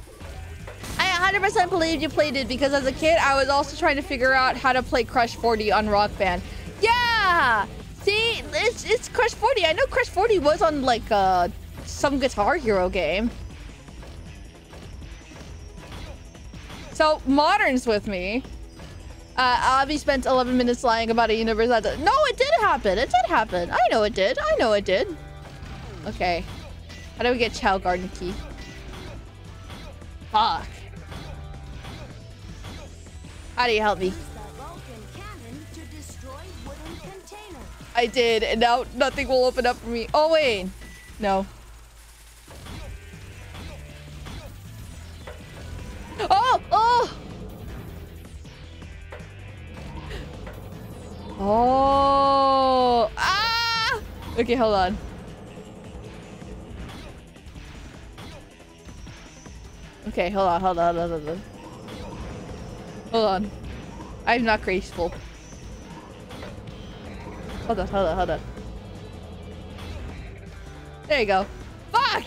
I 100% believe you played it because as a kid, I was also trying to figure out how to play Crush 40 on Rock Band. Yeah! See, it's, it's Crush 40. I know Crush 40 was on like uh, some Guitar Hero game. So, Modern's with me. Uh, Avi spent 11 minutes lying about a universe that... No, it did happen. It did happen. I know it did. I know it did. Okay. How do we get Chao Garden Key? Fuck. How do you help me? I did, and now nothing will open up for me. Oh, wait. No. Oh! Oh! Oh! Ah! Okay, hold on. Okay, hold on, hold on, hold on, hold on. Hold on. I'm not graceful. Hold on, hold on, hold on. There you go. Fuck!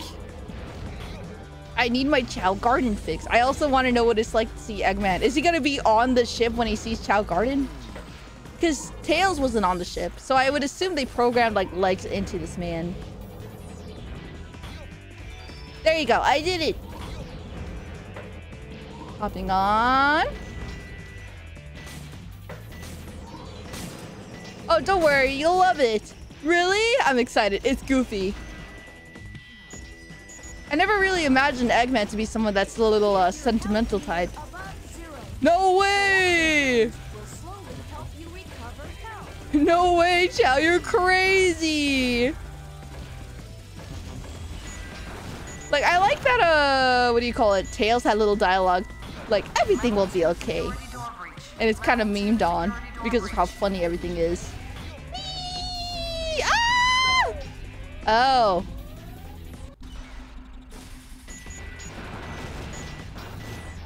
I need my Chao Garden fix. I also want to know what it's like to see Eggman. Is he gonna be on the ship when he sees Chao Garden? Because Tails wasn't on the ship, so I would assume they programmed like legs into this man. There you go. I did it. Hopping on. Oh, don't worry. You'll love it. Really? I'm excited. It's goofy. I never really imagined Eggman to be someone that's a little uh, sentimental type. No way! No way, Chow, you're crazy! Like, I like that, uh, what do you call it? Tails had little dialogue. Like, everything will be okay. And it's kind of memed on because of how funny everything is. Oh.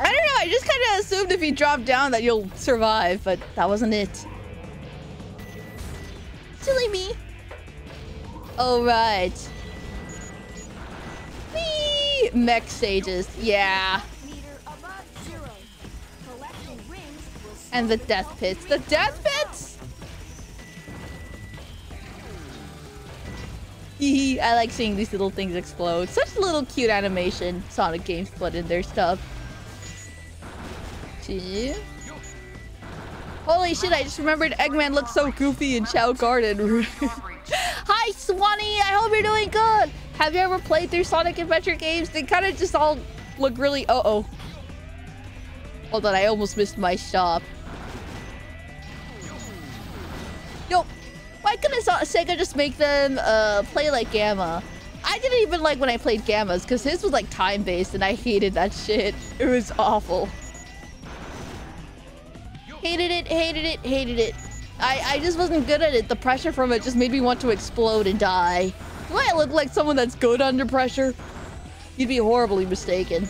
I don't know, I just kind of assumed if you drop down that you'll survive, but that wasn't it. Silly me. All right. Whee! Mech stages. Yeah. And the death pits. The death pits? Hee I like seeing these little things explode. Such little cute animation. Sonic Games put in their stuff. See? Holy shit, I just remembered Eggman looked so goofy in Chao Garden. (laughs) Hi, Swanee! I hope you're doing good! Have you ever played through Sonic Adventure games? They kind of just all look really... Uh-oh. Hold on, I almost missed my stop. Why couldn't Sega just make them uh, play like Gamma? I didn't even like when I played Gammas because his was like time-based and I hated that shit. It was awful. Hated it, hated it, hated it. I, I just wasn't good at it. The pressure from it just made me want to explode and die. Do I look like someone that's good under pressure? You'd be horribly mistaken.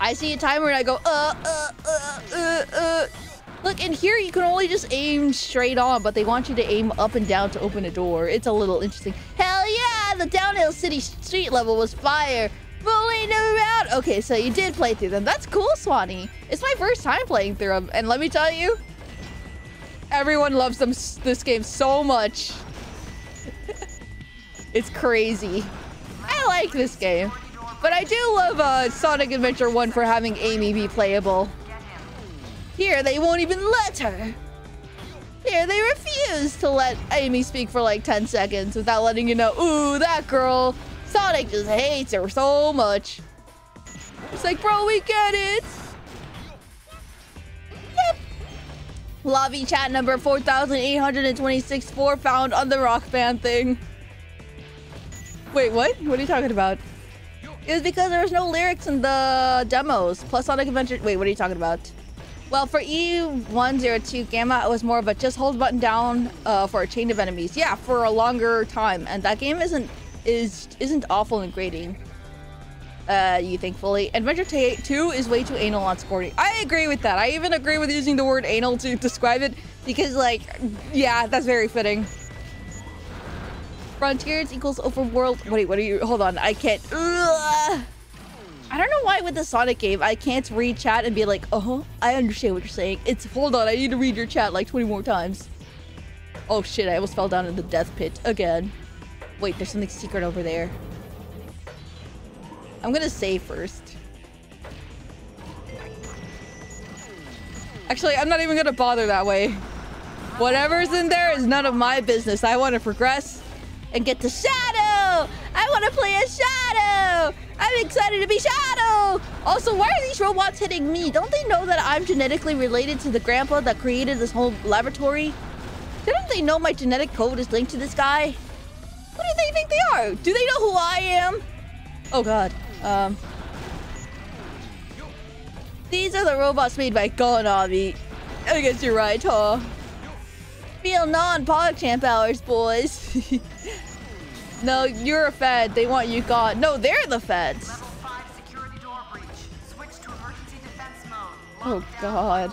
I see a timer and I go, uh, uh, uh, uh, uh. Look, in here you can only just aim straight on, but they want you to aim up and down to open a door. It's a little interesting. Hell yeah! The downhill city street level was fire! Rolling around! Okay, so you did play through them. That's cool, Swanee. It's my first time playing through them, and let me tell you, everyone loves them this game so much. (laughs) it's crazy. I like this game. But I do love uh, Sonic Adventure 1 for having Amy be playable. Here, they won't even let her. Here, they refuse to let Amy speak for like 10 seconds without letting you know, ooh, that girl, Sonic just hates her so much. It's like, bro, we get it. Yep. Lobby chat number 4826 4 found on the rock band thing. Wait, what? What are you talking about? It was because there was no lyrics in the demos. Plus Sonic Adventure. Wait, what are you talking about? Well, for E102 Gamma, it was more of a just hold button down uh, for a chain of enemies. Yeah, for a longer time, and that game isn't is isn't awful in grading. Uh, you thankfully. Adventure 2 is way too anal on scoring. I agree with that. I even agree with using the word anal to describe it because, like, yeah, that's very fitting. Frontiers equals overworld. Wait, what are you? Hold on, I can't. Ugh. I don't know why with the Sonic game I can't read chat and be like, uh huh, I understand what you're saying. It's hold on, I need to read your chat like 20 more times. Oh shit, I almost fell down in the death pit again. Wait, there's something secret over there. I'm gonna save first. Actually, I'm not even gonna bother that way. Whatever's in there is none of my business. I want to progress and get to Shadow! I want to play as Shadow! I'm excited to be Shadow! Also, why are these robots hitting me? Don't they know that I'm genetically related to the grandpa that created this whole laboratory? Didn't they know my genetic code is linked to this guy? Who do they think they are? Do they know who I am? Oh god. Um. These are the robots made by Gonavi. I guess you're right, huh? Feel non-PogChamp hours, boys. (laughs) no, you're a fed. They want you gone. No, they're the feds. Level 5 security door breach. Switch to emergency defense mode. Oh god.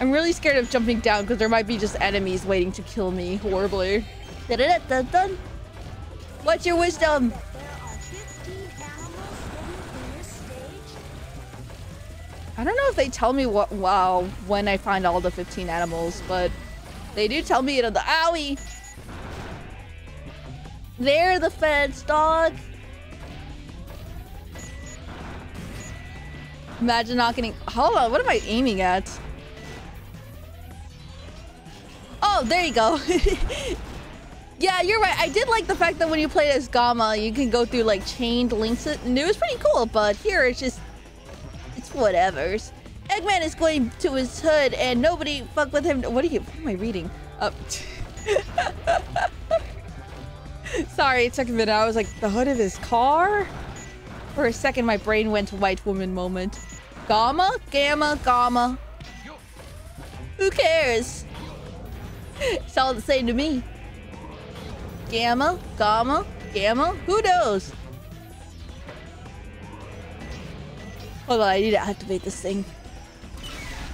I'm really scared of jumping down because there might be just enemies waiting to kill me horribly. What's your wisdom? There are 15 animals hidden in this stage. I don't know if they tell me what wow when I find all the 15 animals, but they do tell me it the owie. They're the feds, dog. Imagine not getting. Hold on, what am I aiming at? Oh, there you go. (laughs) yeah, you're right. I did like the fact that when you play as Gamma, you can go through like chained links, and it was pretty cool. But here, it's just it's whatevers. Eggman is going to his hood and nobody fuck with him. What are you? What am I reading? Oh. Up. (laughs) (laughs) Sorry, it took a minute. I was like, the hood of his car? For a second, my brain went to white woman moment. Gamma? Gamma? Gamma? Who cares? It's all the same to me. Gamma? Gamma? Gamma? Who knows? Hold on, I need to activate this thing.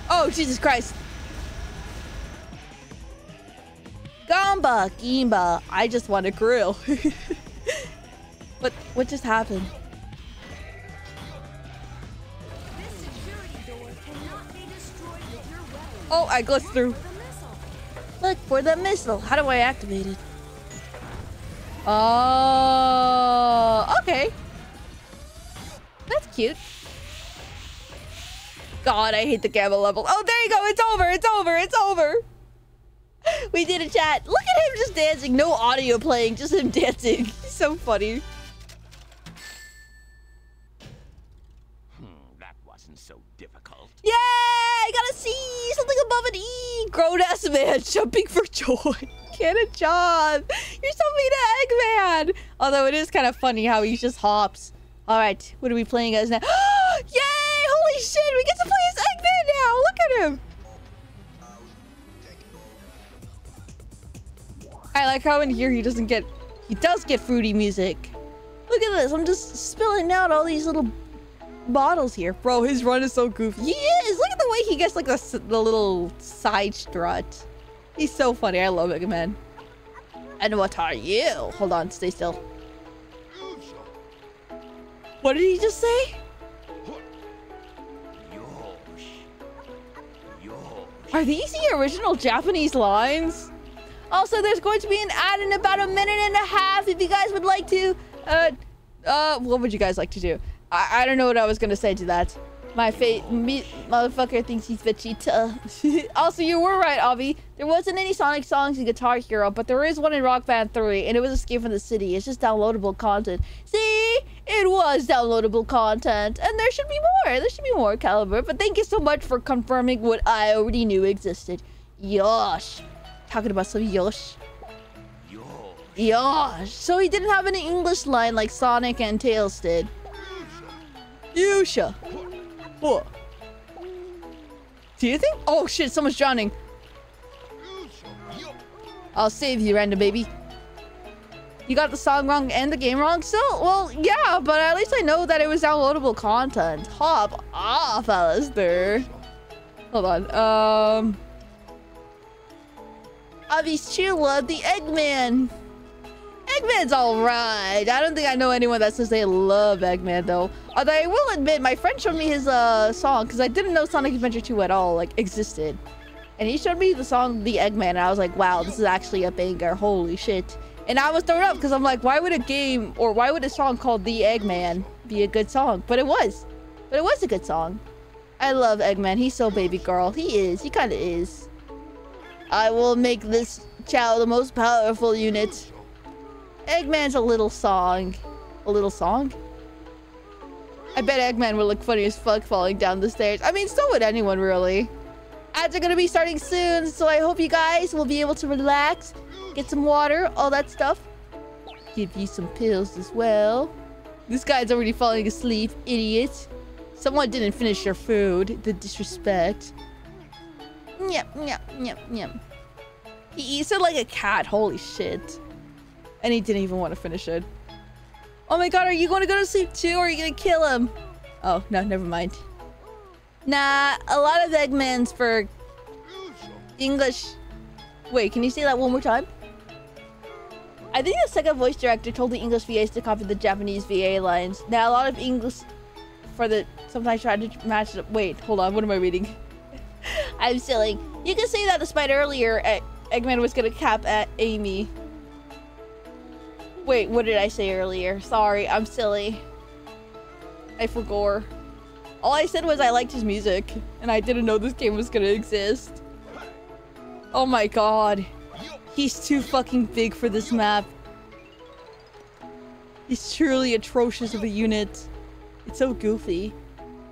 Oh, Jesus Christ. Gamba, Gimba. I just want to grill. (laughs) what what just happened? Oh, I glitched through. Look for the missile. How do I activate it? Oh, okay. That's cute. God, I hate the gamma level. Oh, there you go. It's over. It's over. It's over. (laughs) We did a chat. Look at him just dancing. No audio playing, just him (laughs) dancing. He's so funny. Hmm, that wasn't so difficult. Yay! I got to see something above an E. Grown ass man (laughs) jumping for joy. Cannon John. You're so mean to Eggman. Although it is kind of funny how he just hops. All right, what are we playing as now? (gasps) Yay! Holy shit, we get to play as Eggman now. Look at him. I like how in here he doesn't get, he does get fruity music. Look at this, I'm just spilling out all these little bottles here. Bro, his run is so goofy. He is! Look at the way he gets like the, the little side strut. He's so funny. I love it, man. And what are you? Hold on, stay still. What did he just say? Are these the original Japanese lines? Also, there's going to be an ad in about a minute and a half if you guys would like to. Uh, uh, what would you guys like to do? I, I don't know what I was gonna say to that. My fate, me, motherfucker thinks he's Vegeta. (laughs) also, you were right, Avi. There wasn't any Sonic songs in Guitar Hero, but there is one in Rock Band 3, and it was Escape from the City. It's just downloadable content. See? It was downloadable content, and there should be more. There should be more, Caliber. But thank you so much for confirming what I already knew existed. Yosh. Talking about some Yosh. Yosh. Yosh. So he didn't have an English line like Sonic and Tails did. Yusha. What? Do you think? Oh shit, someone's drowning. I'll save you, random baby. You got the song wrong and the game wrong still? Well, yeah, but at least I know that it was downloadable content. Hop off, Alistair. Hold on. Um. Avi's Chilla, the Eggman. Eggman's alright. I don't think I know anyone that says they love Eggman though. Although I will admit, my friend showed me his uh song because I didn't know Sonic Adventure 2 at all like existed. And he showed me the song The Eggman and I was like, wow, this is actually a banger. Holy shit. And I was thrown up because I'm like, why would a game or why would a song called The Eggman be a good song? But it was. But it was a good song. I love Eggman. He's so baby girl. He is. He kind of is. I will make this Chao the most powerful unit. Eggman's a little song. A little song? I bet Eggman would look funny as fuck falling down the stairs. I mean, so would anyone, really. Ads are gonna be starting soon, so I hope you guys will be able to relax, get some water, all that stuff. Give you some pills as well. This guy's already falling asleep, idiot. Someone didn't finish their food. The disrespect. Yep, yep, yep, yep. He eats it like a cat. Holy shit. And he didn't even want to finish it. Oh my god, are you going to go to sleep too, or are you going to kill him? Oh, no, never mind. Nah, a lot of Eggmans for English. Wait, can you say that one more time? I think the second voice director told the English VAs to copy the Japanese VA lines. Now, a lot of English for the sometimes try to match it. Wait, hold on. What am I reading? (laughs) I'm silly. You can say that despite earlier, Eggman was gonna cap at Amy. Wait, what did I say earlier? Sorry, I'm silly. I forgot. All I said was I liked his music, and I didn't know this game was gonna exist. Oh my god. He's too fucking big for this map. He's truly atrocious of a unit. It's so goofy.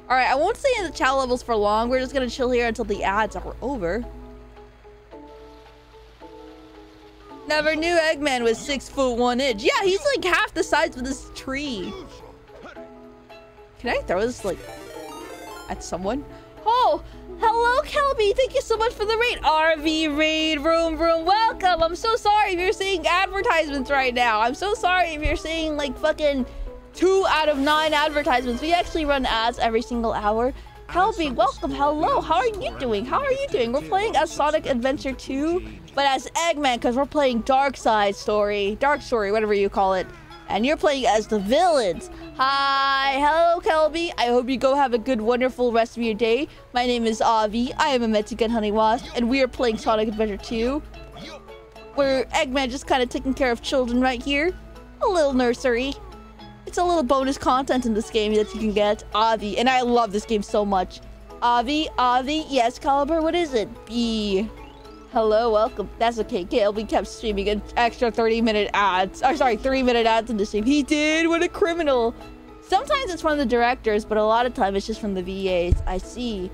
Alright, I won't stay in the chat levels for long. We're just gonna chill here until the ads are over. Never knew Eggman was six foot one inch. Yeah, he's like half the size of this tree. Can I throw this like at someone? Oh, hello, Kelby. Thank you so much for the raid. RV raid room room. Welcome. I'm so sorry if you're seeing advertisements right now. I'm so sorry if you're seeing like fucking two out of nine advertisements. We actually run ads every single hour. Kelby, welcome. Hello. How are you doing? How are you doing? We're playing as Sonic Adventure 2, but as Eggman because we're playing Dark Side Story, Dark Story, whatever you call it. And you're playing as the villains. Hi, hello, Kelby. I hope you go have a good, wonderful rest of your day. My name is Avi. I am a Mexican honey wasp, and we are playing Sonic Adventure 2. Where Eggman just kind of taking care of children right here. A little nursery. It's a little bonus content in this game that you can get. Avi, and I love this game so much. Avi, Avi, yes, Caliber, what is it? B. Hello, welcome. That's okay. KLB kept streaming an extra 30 minute ads. Oh, sorry, 3 minute ads in the stream. He did. What a criminal. Sometimes it's from the directors, but a lot of time it's just from the VAs. I see.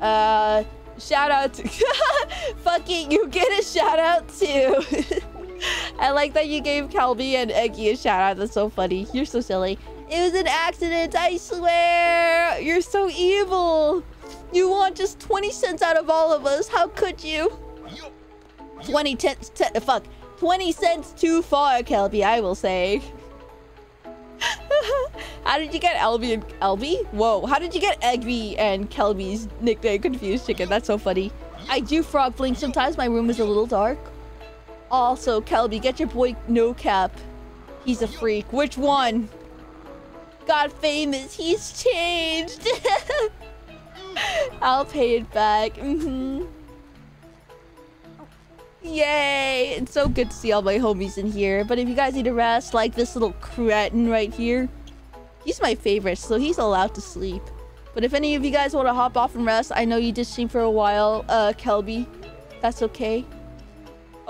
Uh, shout out to. (laughs) Fuck you get a shout out too. (laughs) (laughs) I like that you gave Calby and Eggy a shout out. That's so funny. You're so silly. It was an accident, I swear. You're so evil. You want just 20 cents out of all of us. How could you? 20 cents, fuck. 20 cents too far, Kelby, I will say. (laughs) How did you get Elby and Elby? Whoa, how did you get Egby and Kelby's nickname confused chicken? That's so funny. I do frog blink sometimes. My room is a little dark. Also, Kelby, get your boy No Cap. He's a freak. Which one? Got famous. He's changed. (laughs) I'll pay it back. Mm-hmm. Yay! It's so good to see all my homies in here. But if you guys need a rest, like this little cretin right here, he's my favorite, so he's allowed to sleep. But if any of you guys want to hop off and rest, I know you did stream for a while, uh, Kelby. That's okay.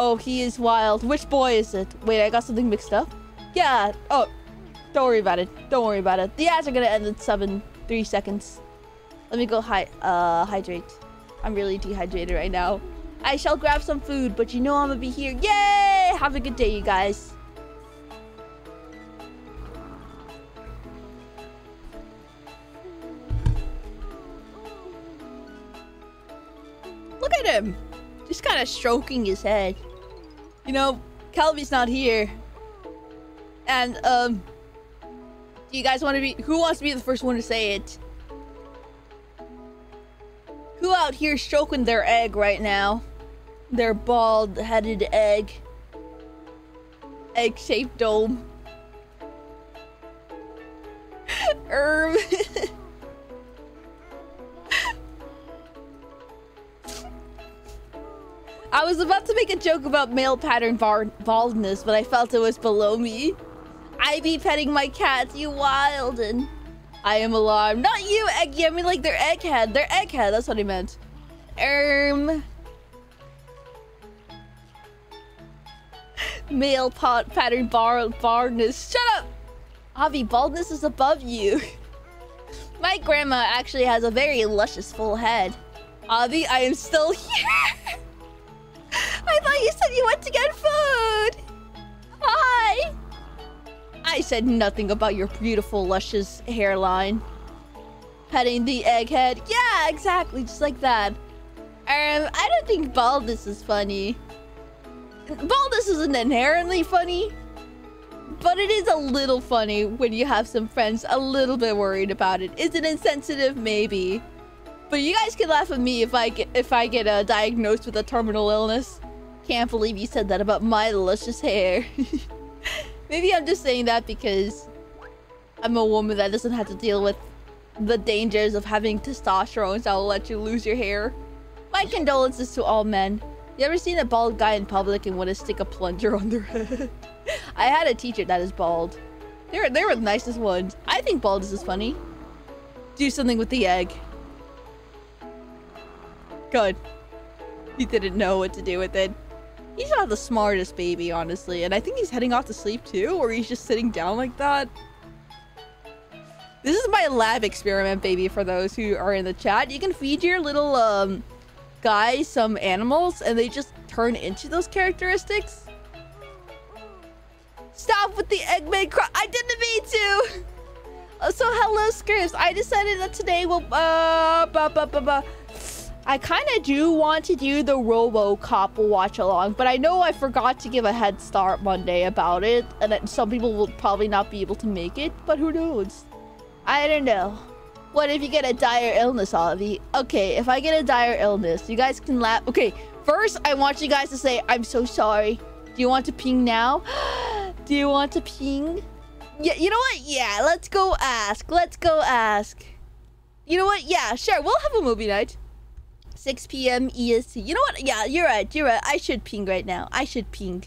Oh, he is wild. Which boy is it? Wait, I got something mixed up. Yeah. Oh, don't worry about it. Don't worry about it. The ads are gonna end in seven, three seconds. Let me go hi uh hydrate. I'm really dehydrated right now. I shall grab some food, but you know I'm gonna be here. Yay! Have a good day, you guys. Look at him. Just kind of stroking his head. You know, Calvi's not here. And, um... Do you guys want to be... Who wants to be the first one to say it? Who out here stroking their egg right now? Their bald-headed egg. Egg-shaped dome. (laughs) Erm. (laughs) I was about to make a joke about male pattern baldness, but I felt it was below me. I be petting my cats, you wild, and I am alarmed. Not you, Eggy. I mean, like, their egghead. Their egghead. That's what I meant. Erm. (laughs) Male pot pattern bar baldness. Shut up! Avi, baldness is above you. (laughs) My grandma actually has a very luscious full head. Avi, I am still (laughs) here! I thought you said you went to get food! Hi! I said nothing about your beautiful, luscious hairline. Petting the egghead. Yeah, exactly, just like that. Um, I don't think baldness is funny. Baldness isn't inherently funny, but it is a little funny when you have some friends a little bit worried about it. Is it insensitive? Maybe. But you guys can laugh at me if I get if I get uh, diagnosed with a terminal illness. Can't believe you said that about my luscious hair. (laughs) Maybe I'm just saying that because I'm a woman that doesn't have to deal with the dangers of having testosterone, so I'll let you lose your hair. My condolences to all men. You ever seen a bald guy in public and want to stick a plunger on their (laughs) head? I had a teacher that is bald. They're they're the nicest ones. I think baldness is funny. Do something with the egg. Good. He didn't know what to do with it. He's not the smartest baby, honestly, and I think he's heading off to sleep too, or he's just sitting down like that. This is my lab experiment, baby, for those who are in the chat. You can feed your little um guys some animals, and they just turn into those characteristics. Stop with the Eggman cry. I didn't mean to. (laughs) Uh, so hello, Scripps. I decided that today we'll uh, ba, ba, ba, ba. I kind of do want to do the RoboCop watch along, but I know I forgot to give a head start Monday about it, and that some people will probably not be able to make it, but who knows? I don't know. What if you get a dire illness, Avi? Okay, if I get a dire illness, you guys can laugh. Okay, first, I want you guys to say, I'm so sorry. Do you want to ping now? (gasps) Do you want to ping? Yeah, you know what? Yeah, let's go ask. Let's go ask. You know what? Yeah, sure. We'll have a movie night. 6 p.m. EST. You know what? Yeah, you're right. You're right. I should ping right now. I should ping.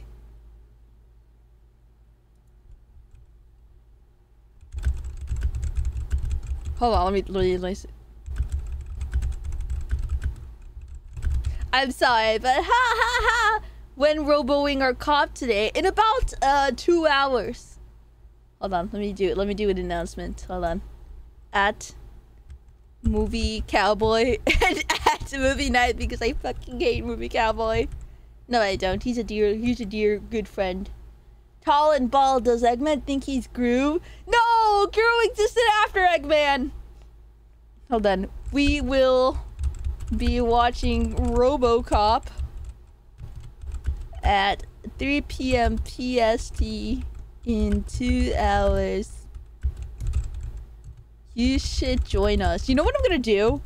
Hold on, let me me see. I'm sorry, but ha ha ha! When roboing our cop today in about uh two hours. Hold on, let me do it. Let me do an announcement. Hold on. At movie cowboy (laughs) and at movie night because I fucking hate movie cowboy. No, I don't. He's a dear. He's a dear good friend. Tall and bald. Does Eggman think he's Gru? No, Gru existed after Eggman. Hold on. We will be watching RoboCop at 3 p.m. PST in two hours. You should join us. You know what I'm gonna do?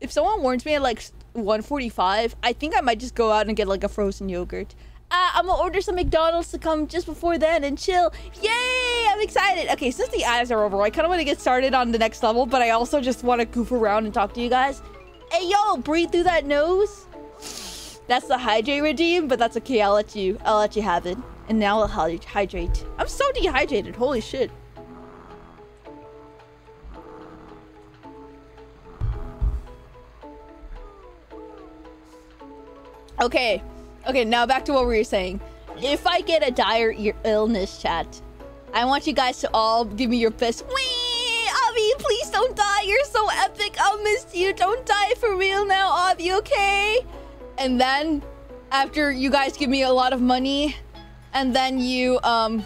If someone warns me at like 1:45, I think I might just go out and get like a frozen yogurt. Uh, I'm gonna order some McDonald's to come just before then and chill. Yay! I'm excited. Okay, since the ads are over, I kind of want to get started on the next level, but I also just want to goof around and talk to you guys. Hey, yo, breathe through that nose. That's the hydrate redeem, but that's okay. I'll let you. I'll let you have it. And now I'll hydrate. I'm so dehydrated. Holy shit. Okay. Okay, now back to what we were saying. If I get a dire illness chat, I want you guys to all give me your best. Wee! Avi, please don't die. You're so epic. I'll miss you. Don't die for real now, Avi, okay? And then, after you guys give me a lot of money, and then you, um,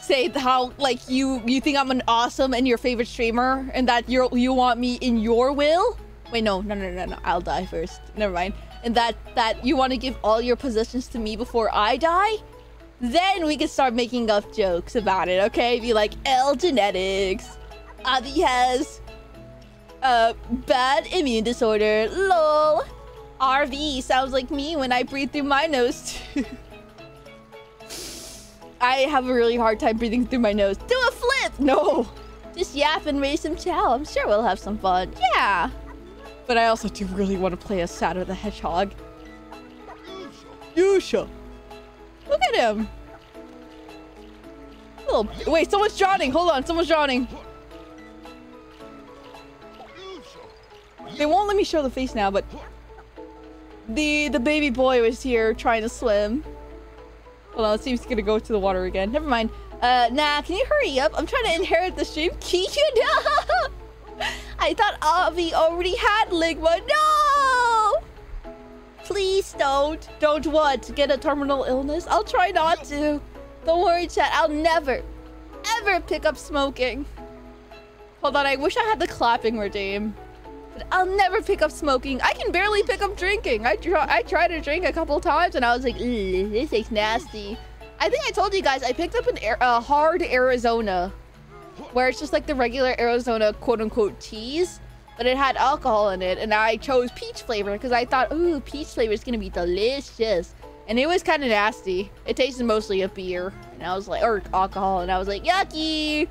say how, like, you you think I'm an awesome and your favorite streamer, and that you you want me in your will? Wait, no, no, no, no, no. I'll die first. Never mind and that that you want to give all your possessions to me before I die, then we can start making up jokes about it, okay? Be like, L genetics. Avi has a bad immune disorder. Lol. RV sounds like me when I breathe through my nose. (laughs) I have a really hard time breathing through my nose. Do a flip! No! Just yap and raise some chao. I'm sure we'll have some fun. Yeah! But I also do really want to play as Shadow the Hedgehog. Yusha! Look at him! Little... Wait, someone's drowning! Hold on, someone's drowning! They won't let me show the face now, but... The the baby boy was here trying to swim. Hold on, see if he's gonna go to the water again. Never mind. Uh, nah, can you hurry up? I'm trying to inherit the stream. Kiyu, (laughs) (laughs) I thought Avi already had Ligma. No! Please don't. Don't what? Get a terminal illness? I'll try not to. Don't worry, chat. I'll never, ever pick up smoking. Hold on, I wish I had the clapping redeem. But I'll never pick up smoking. I can barely pick up drinking. I, try I tried to drink a couple times and I was like, this is nasty. I think I told you guys I picked up an a hard Arizona where it's just like the regular Arizona quote unquote teas, but it had alcohol in it. And I chose peach flavor because I thought, ooh, peach flavor is gonna be delicious. And it was kind of nasty. It tasted mostly of beer. And I was like, or alcohol. And I was like, yucky.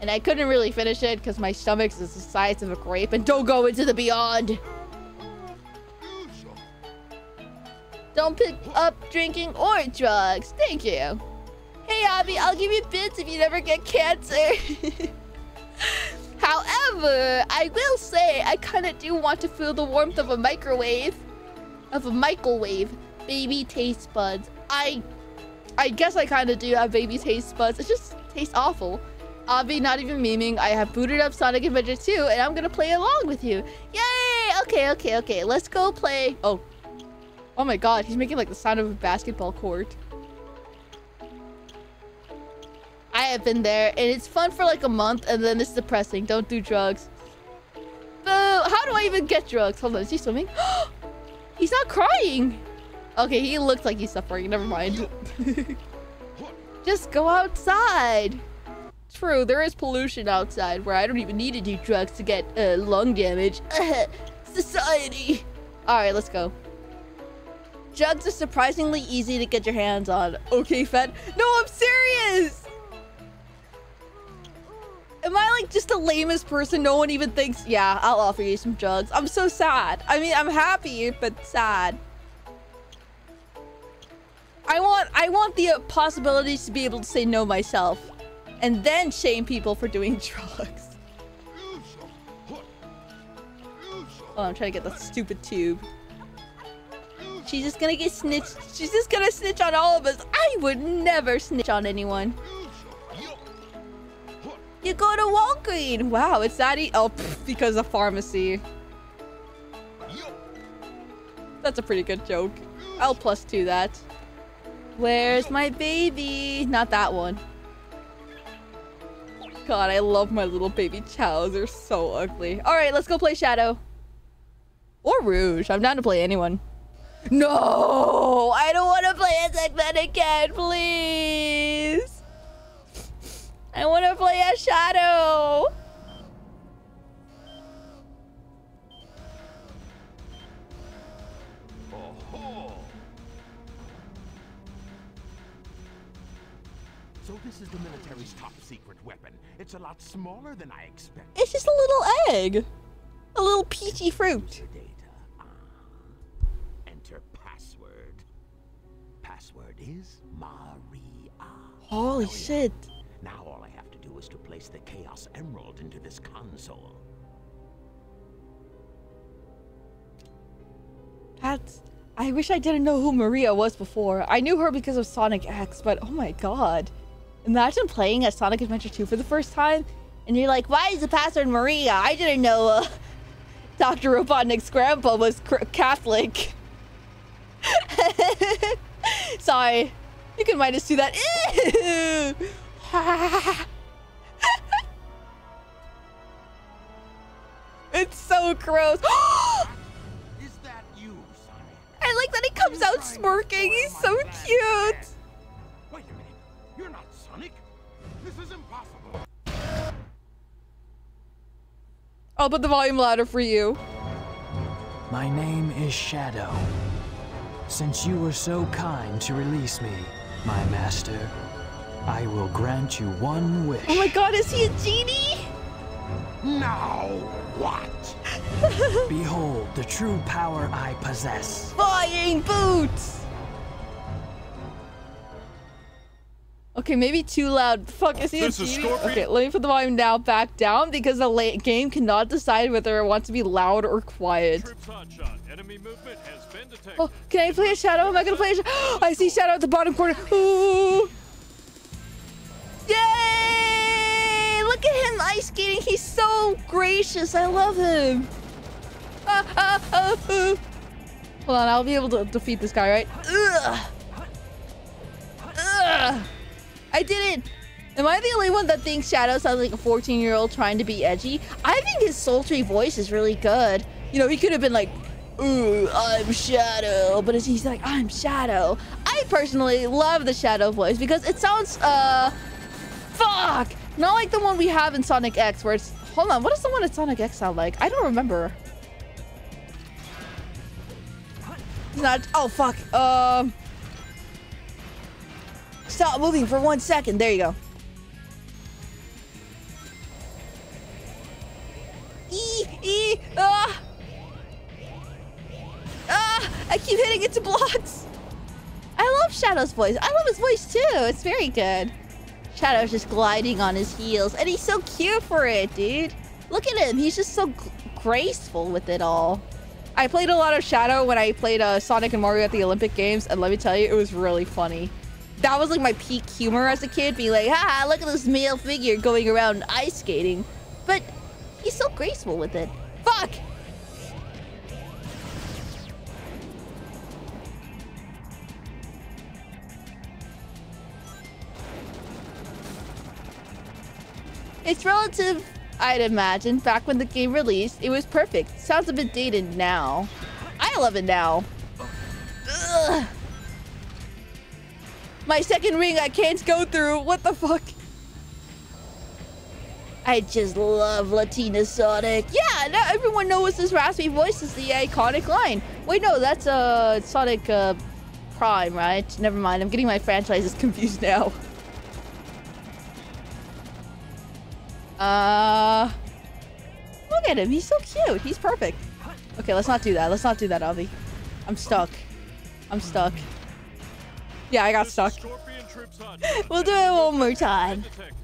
And I couldn't really finish it because my stomach is the size of a grape. And don't go into the beyond. Don't pick up drinking or drugs. Thank you. Hey, Abby, I'll give you bits if you never get cancer. However, I will say I kind of do want to feel the warmth of a microwave. Of a microwave. Baby taste buds. I I guess I kind of do have baby taste buds. It just tastes awful. Avi, not even memeing. I have booted up Sonic Adventure 2, and I'm gonna play along with you. Yay! Okay, okay, okay. Let's go play. Oh. Oh my god, he's making like the sound of a basketball court. I have been there, and it's fun for like a month, and then it's depressing. Don't do drugs. Boo! How do I even get drugs? Hold on, is he swimming? (gasps) he's not crying! Okay, he looks like he's suffering. Never mind. (laughs) Just go outside. True, there is pollution outside where I don't even need to do drugs to get uh, lung damage. (laughs) Society. All right, let's go. Jugs are surprisingly easy to get your hands on. Okay, Fed. No, I'm serious. Am I like just the lamest person? No one even thinks, yeah, I'll offer you some drugs. I'm so sad. I mean, I'm happy, but sad. I want I want the uh, possibilities to be able to say no myself and then shame people for doing (laughs) drugs. Oh, I'm trying to get the stupid tube. She's just gonna get snitched. She's just gonna snitch on all of us. I would never snitch on anyone. You go to Walgreen. Wow, it's that e- Oh, pff, because of pharmacy. That's a pretty good joke. I'll plus two that. Where's my baby? Not that one. God, I love my little baby chaos. They're so ugly. All right, let's go play Shadow. Or Rouge. I'm down to play anyone. No! I don't want to play as Eggman again, please! I want to play as Shadow! Oh-ho! So this is the military's top secret weapon. It's a lot smaller than I expected. It's just a little egg. A little peachy fruit. Uh, enter password. Password is Maria. Holy Oh, shit. Emerald into this console. That's... I wish I didn't know who Maria was before. I knew her because of Sonic X, but oh my god. Imagine playing at Sonic Adventure 2 for the first time, and you're like, why is the password Maria? I didn't know uh, (laughs) Dr. Robotnik's grandpa was Catholic. (laughs) Sorry. You can minus do that. (laughs) it's so gross. (gasps) Is that you, Sonic? I like that he comes out smirking. He's so cute. Wait a minute. You're not Sonic. This is impossible. I'll put the volume louder for you. My name is Shadow. Since you were so kind to release me, my master, I will grant you one wish. Oh my god, is he a genie? Now what? (laughs) Behold the true power I possess. Flying boots! Okay, maybe too loud. Fuck, is he This a is? Scorpion. Okay, let me put the volume now back down because the la- game cannot decide whether it wants to be loud or quiet. Enemy movement has been detected. Oh, can I play a shadow? Am I gonna play a shadow? (gasps) I see shadow at the bottom corner. Ooh. Yay! Look at him ice skating. He's so gracious. I love him. Ah, ah, ah, ah. Hold on, I'll be able to defeat this guy, right? Ugh. Ugh. I did it. Am I the only one that thinks Shadow sounds like a 14 year old trying to be edgy? I think his sultry voice is really good. You know, he could have been like, Ooh, I'm Shadow, but he's like, I'm Shadow. I personally love the Shadow voice because it sounds, uh, fuck, not like the one we have in Sonic X where it's, hold on, what does the one in Sonic X sound like? I don't remember. It's not, oh fuck, um, stop moving for one second. There you go. E, e, ah. Ah, I keep hitting into blocks. I love Shadow's voice. I love his voice too. It's very good. Shadow's just gliding on his heels, and he's so cute for it, dude. Look at him. He's just so graceful with it all. I played a lot of Shadow when I played uh, Sonic and Mario at the Olympic Games, and let me tell you, it was really funny. That was like my peak humor as a kid, being like, "Ha, look at this male figure going around ice skating," but he's so graceful with it. Fuck. It's relative, I'd imagine. Back when the game released, it was perfect. Sounds a bit dated now. I love it now. Ugh. My second ring I can't go through. What the fuck? I just love Latina Sonic. Yeah, no, everyone knows his raspy voice is the iconic line. Wait, no, that's uh Sonic uh, Prime, right? Never mind. I'm getting my franchises (laughs) confused now. Uh, look at him. He's so cute. He's perfect. Okay, let's not do that. Let's not do that, Avi. I'm stuck. I'm stuck. Yeah, I got stuck. Scorpion troops hot shot. (laughs) We'll do it one more time. Detected.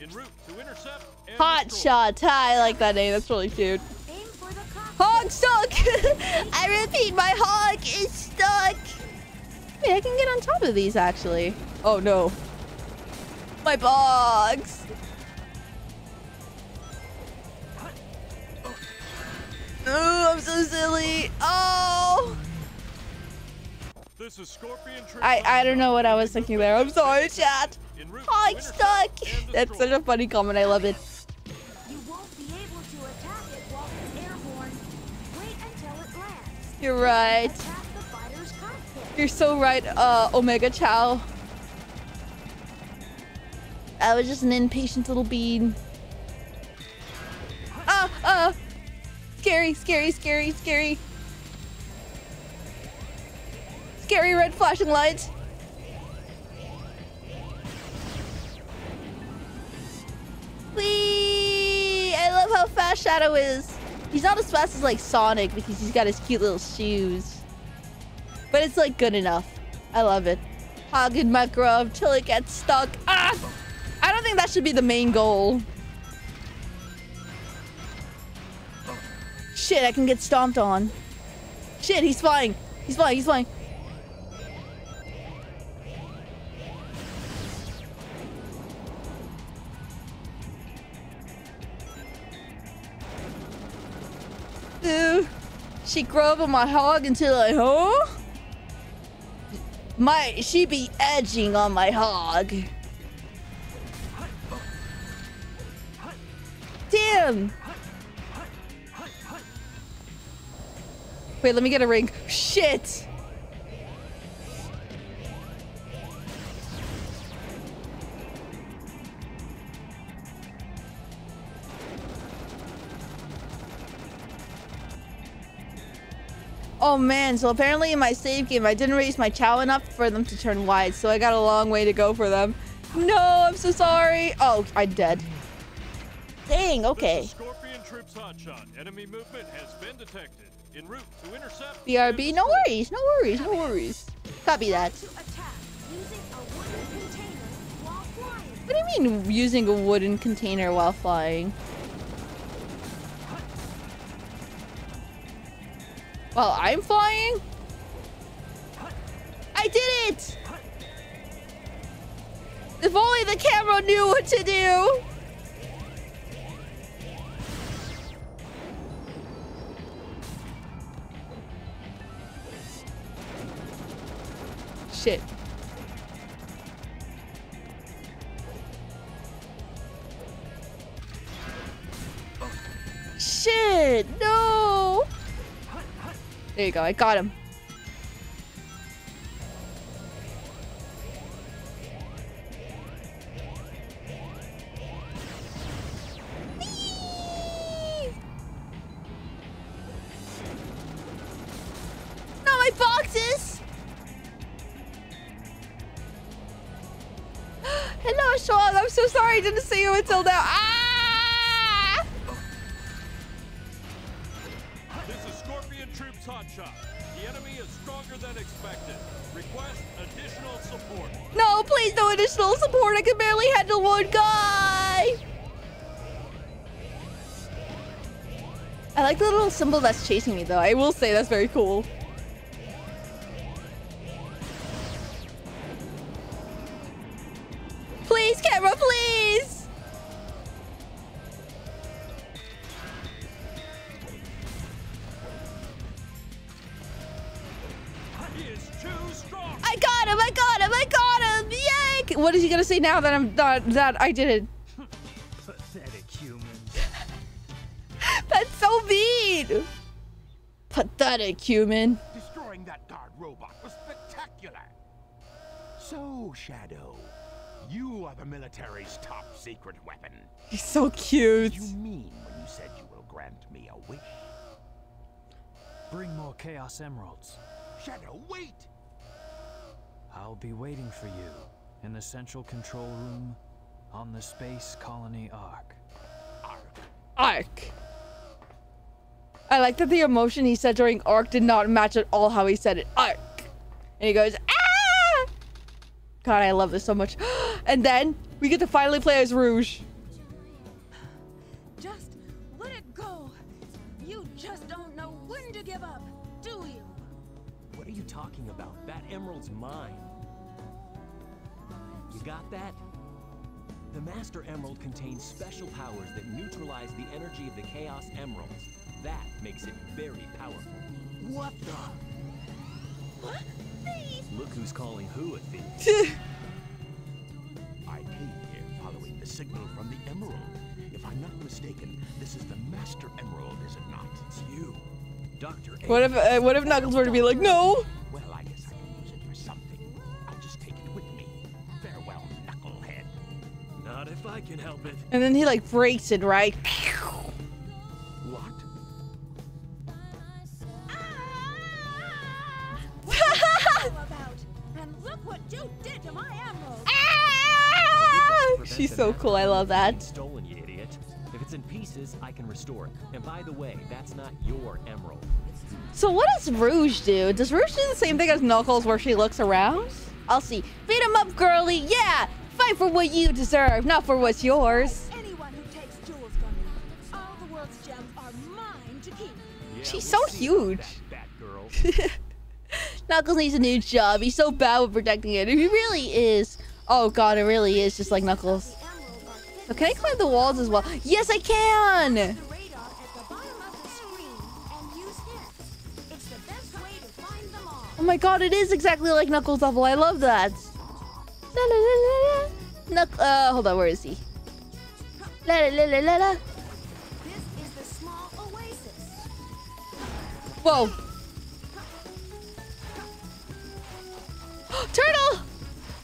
En route to intercept and Hot shot. I like that name. That's really cute. Hog stuck! (laughs) I repeat, my hog is stuck! Wait, I can get on top of these actually. Oh no. My bogs! Oh, I'm so silly. Oh! This is Scorpion I, I don't know what I was thinking there. I'm sorry, chat. En route to Hog intercept stuck! That's such a funny comment. I love it. You won't be able to attack it while it's airborne. Wait until it lands. You're right. Attack the fighter's cockpit. You're so right, uh, Omega Chow. I was just an impatient little bean. Ah, ah! Scary, scary, scary, scary. Scary red flashing lights. Whee! I love how fast Shadow is. He's not as fast as like Sonic because he's got his cute little shoes. But it's like good enough. I love it. Hogging my grub till it gets stuck. Ah! I don't think that should be the main goal. Shit, I can get stomped on. Shit, he's flying. He's flying, he's flying. Ooh. She grub on my hog until I, huh? My, she be edging on my hog. Damn. Wait, let me get a ring. Shit. Oh man, so apparently in my save game, I didn't raise my chao enough for them to turn wide, so I got a long way to go for them. No, I'm so sorry. Oh, I'm dead. Dang, okay. Scorpion troops hot shot. Enemy movement has been detected. En route to intercept. BRB, no worries, no worries, no worries. Copy that. To attack using a wooden container while flying. What do you mean using a wooden container while flying? While I'm flying? I did it! If only the camera knew what to do! Shit. Shit! No! There you go, I got him. So sorry I didn't see you until now. Ah! This is Scorpion troops hot shot. The enemy is stronger than expected. Request additional support. No, please, no additional support. I can barely handle one guy. I like the little symbol that's chasing me, though. I will say that's very cool. Now that I'm that that I did it? Pathetic humans. (laughs) That's so mean. Pathetic human. Destroying that guard robot was spectacular. So, Shadow, You are the military's top secret weapon. He's so cute. You mean when you said you will grant me a wish? Bring more Chaos Emeralds. Shadow, wait! I'll be waiting for you in the central control room on the Space Colony Ark. Arc. I like that the emotion he said during arc did not match at all how he said it. Arc. And he goes, ah! God, I love this so much. (gasps) And then we get to finally play as Rouge. Just let it go. You just don't know when to give up, do you? What are you talking about? That emerald's mine. Got that? The Master Emerald contains special powers that neutralize the energy of the Chaos Emeralds. That makes it very powerful. What the? What? Please. Look who's calling who a thief. (laughs) I came here following the signal from the Emerald. If I'm not mistaken, this is the Master Emerald, is it not? It's you, Doctor. What if uh, what if Knuckles were to be like, no? Not if I can help it. And then he like breaks it, right? What? How about? And look what you did to my emerald. She's so cool. I love that. Stolen, you idiot. If it's in pieces, I can restore it. And by the way, that's not your emerald. So what does Rouge do? Does Rouge do the same thing as Knuckles where she looks around? I'll see. Beat him up, girly. Yeah. Fight for what you deserve, not for what's yours. Anyone who takes jewels from me, all the world's gems are mine to keep. Yeah, She's we'll so huge. about That girl. (laughs) Knuckles needs a new job. He's so bad with protecting it. He really is. Oh god, it really is just like Knuckles. The emeralds are hidden So can I climb the walls as well? Yes, I can! the radar at the bottom of the screen and use hints. It's the best way to find them all. Oh my god, it is exactly like Knuckles level. I love that. La la la la la. Knuck uh, hold on, where is he? La la la la la la. This is the small oasis. Whoa. (gasps) Turtle!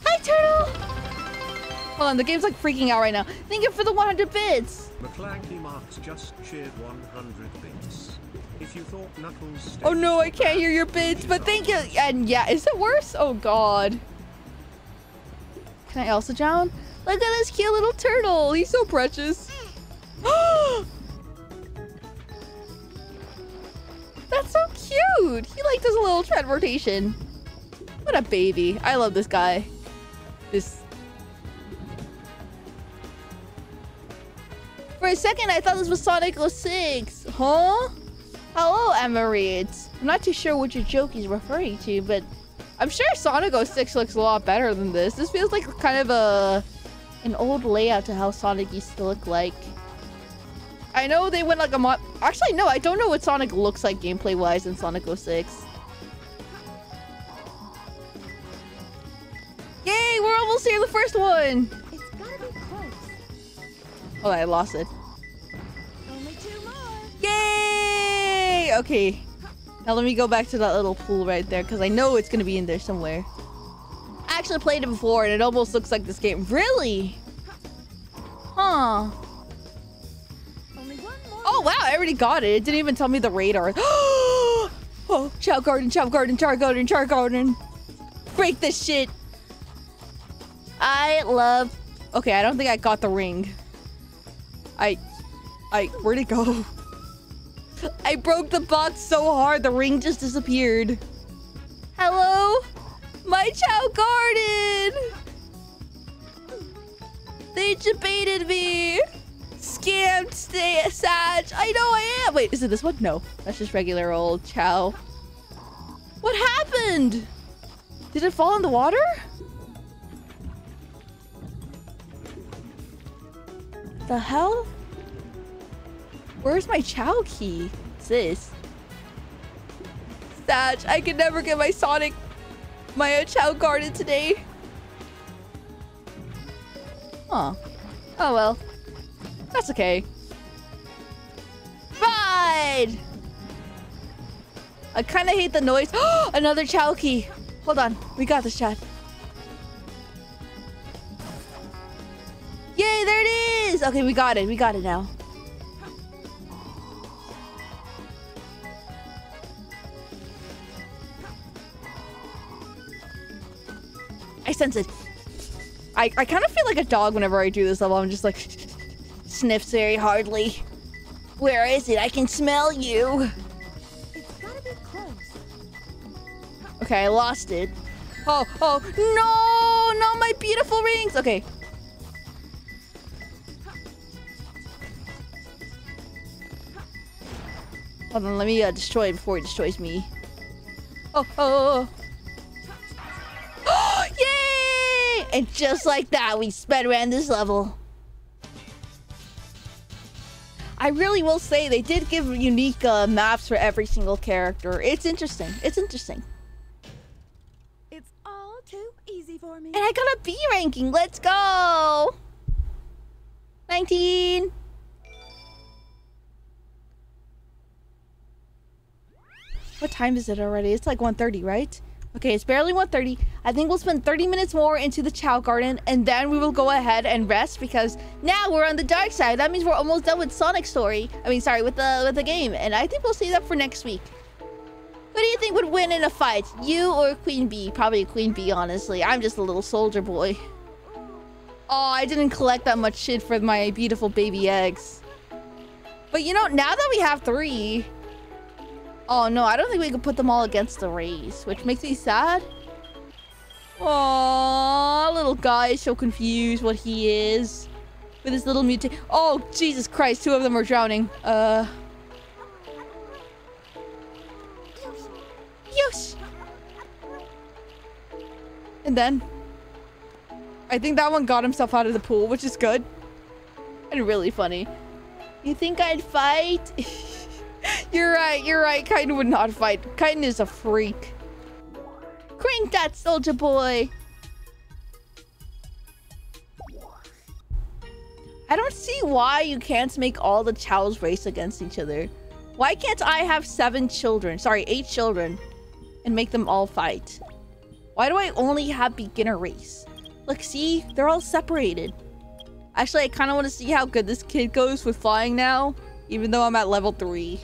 Hi, Turtle! Hold on, the game's like freaking out right now. Thank you for the 100 bits. McClanky Marks just cheered 100 bits. If you thought Knuckles Oh no, I can't hear your bits, but thank you. And yeah, is it worse? Oh god. Can I also drown? Look at this cute little turtle. He's so precious. (gasps) That's so cute. He like does a little transportation. What a baby. I love this guy. This. For a second, I thought this was Sonic 06. Huh? Hello, Emirates. I'm not too sure what your joke is referring to, but I'm sure Sonic 06 looks a lot better than this. This feels like kind of a an old layout to how Sonic used to look like. I know they went like a mod. Actually, no, I don't know what Sonic looks like gameplay wise in Sonic 06. Yay, we're almost here, the first one. It's gotta be close. Oh, I lost it. Only two more. Yay! Okay. Now let me go back to that little pool right there because I know it's going to be in there somewhere. I actually played it before and it almost looks like this game. Really? Huh. Only one more. Oh, wow. I already got it. It didn't even tell me the radar. (gasps) oh, Chao Garden, Chao Garden, Chao Garden, Chao Garden. Break this shit. I love... Okay, I don't think I got the ring. I... I... Where'd it go? I broke the box so hard, the ring just disappeared. Hello? My Chao Garden! They debated me! Scammed stay Sag. I know I am! Wait, is it this one? No. That's just regular old Chao. What happened? Did it fall in the water? The hell? Where's my Chao key? What's this? Sag, I can never get my Sonic, my Chao Garden today. Huh. Oh well. That's okay. Fine! I kind of hate the noise. (gasps) Another Chao key. Hold on. We got this, chat. Yay, there it is! Okay, we got it. We got it now. I sense it. I, I kind of feel like a dog whenever I do this level. I'm just like, sniffs very hardly. Where is it? I can smell you. It's gotta be close. Okay, I lost it. Oh, oh, no, not my beautiful rings. Okay. Hold on, let me uh, destroy it before it destroys me. Oh, oh, oh. (gasps) Yay! And just like that, we sped around this level. I really will say they did give unique uh, maps for every single character. It's interesting. It's interesting. It's all too easy for me. And I got a B ranking. Let's go. 19. What time is it already? It's like 1.30, right? Okay, it's barely 1.30. I think we'll spend 30 minutes more into the Chao Garden, and then we will go ahead and rest because now we're on the dark side. That means we're almost done with Sonic Story. I mean, sorry, with the with the game. And I think we'll save that for next week. Who do you think would win in a fight? You or Queen Bee? Probably Queen Bee, honestly. I'm just a little soldier boy. Oh, I didn't collect that much shit for my beautiful baby eggs. But you know, now that we have three... Oh no, I don't think we can put them all against the rays, which makes me sad. Oh, little guy is so confused what he is. With his little mutant. Oh, Jesus Christ, two of them are drowning. Uh... Yes! And then... I think that one got himself out of the pool, which is good. And really funny. You think I'd fight? (laughs) you're right, you're right. Kaiden would not fight. Kaiden is a freak. Crank that, soldier boy! I don't see why you can't make all the chaos race against each other. Why can't I have seven children? Sorry, eight children. And make them all fight? Why do I only have beginner race? Look, see? They're all separated. Actually, I kind of want to see how good this kid goes with flying now. Even though I'm at level 3.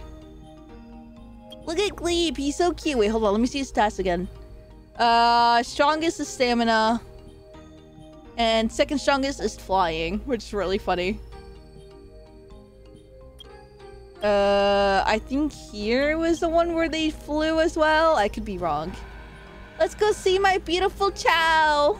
Look at Glebe. He's so cute. Wait, hold on. Let me see his stats again. Uh, strongest is stamina. And second strongest is flying, which is really funny. Uh, I think here was the one where they flew as well. I could be wrong. Let's go see my beautiful Chao.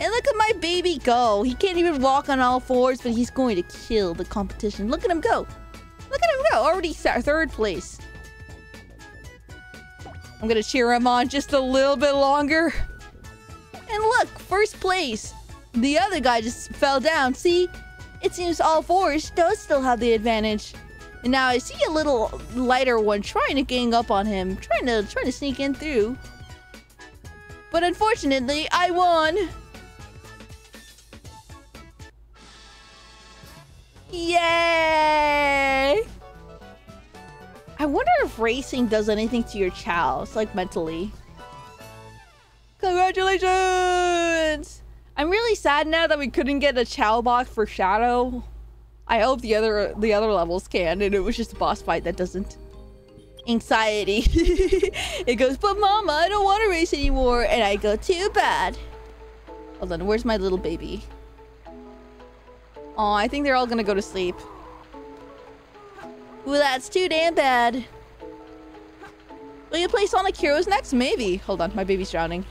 And look at my baby go. He can't even walk on all fours, but he's going to kill the competition. Look at him go. Look at him go. Already third place. I'm going to cheer him on just a little bit longer. And look, first place. The other guy just fell down. See? It seems all fours does still have the advantage. And now I see a little lighter one trying to gang up on him. Trying to trying to sneak in through. But unfortunately, I won. Yay! I wonder if racing does anything to your chaos, like mentally. Congratulations! I'm really sad now that we couldn't get a Chao box for Shadow. I hope the other the other levels can, and it was just a boss fight that doesn't. Anxiety. (laughs) it goes, but Mama, I don't want to race anymore. And I go, too bad. Hold on, where's my little baby? Oh, I think they're all gonna go to sleep. Ooh, that's too damn bad. Will you play Sonic Heroes next? Maybe. Hold on, my baby's drowning.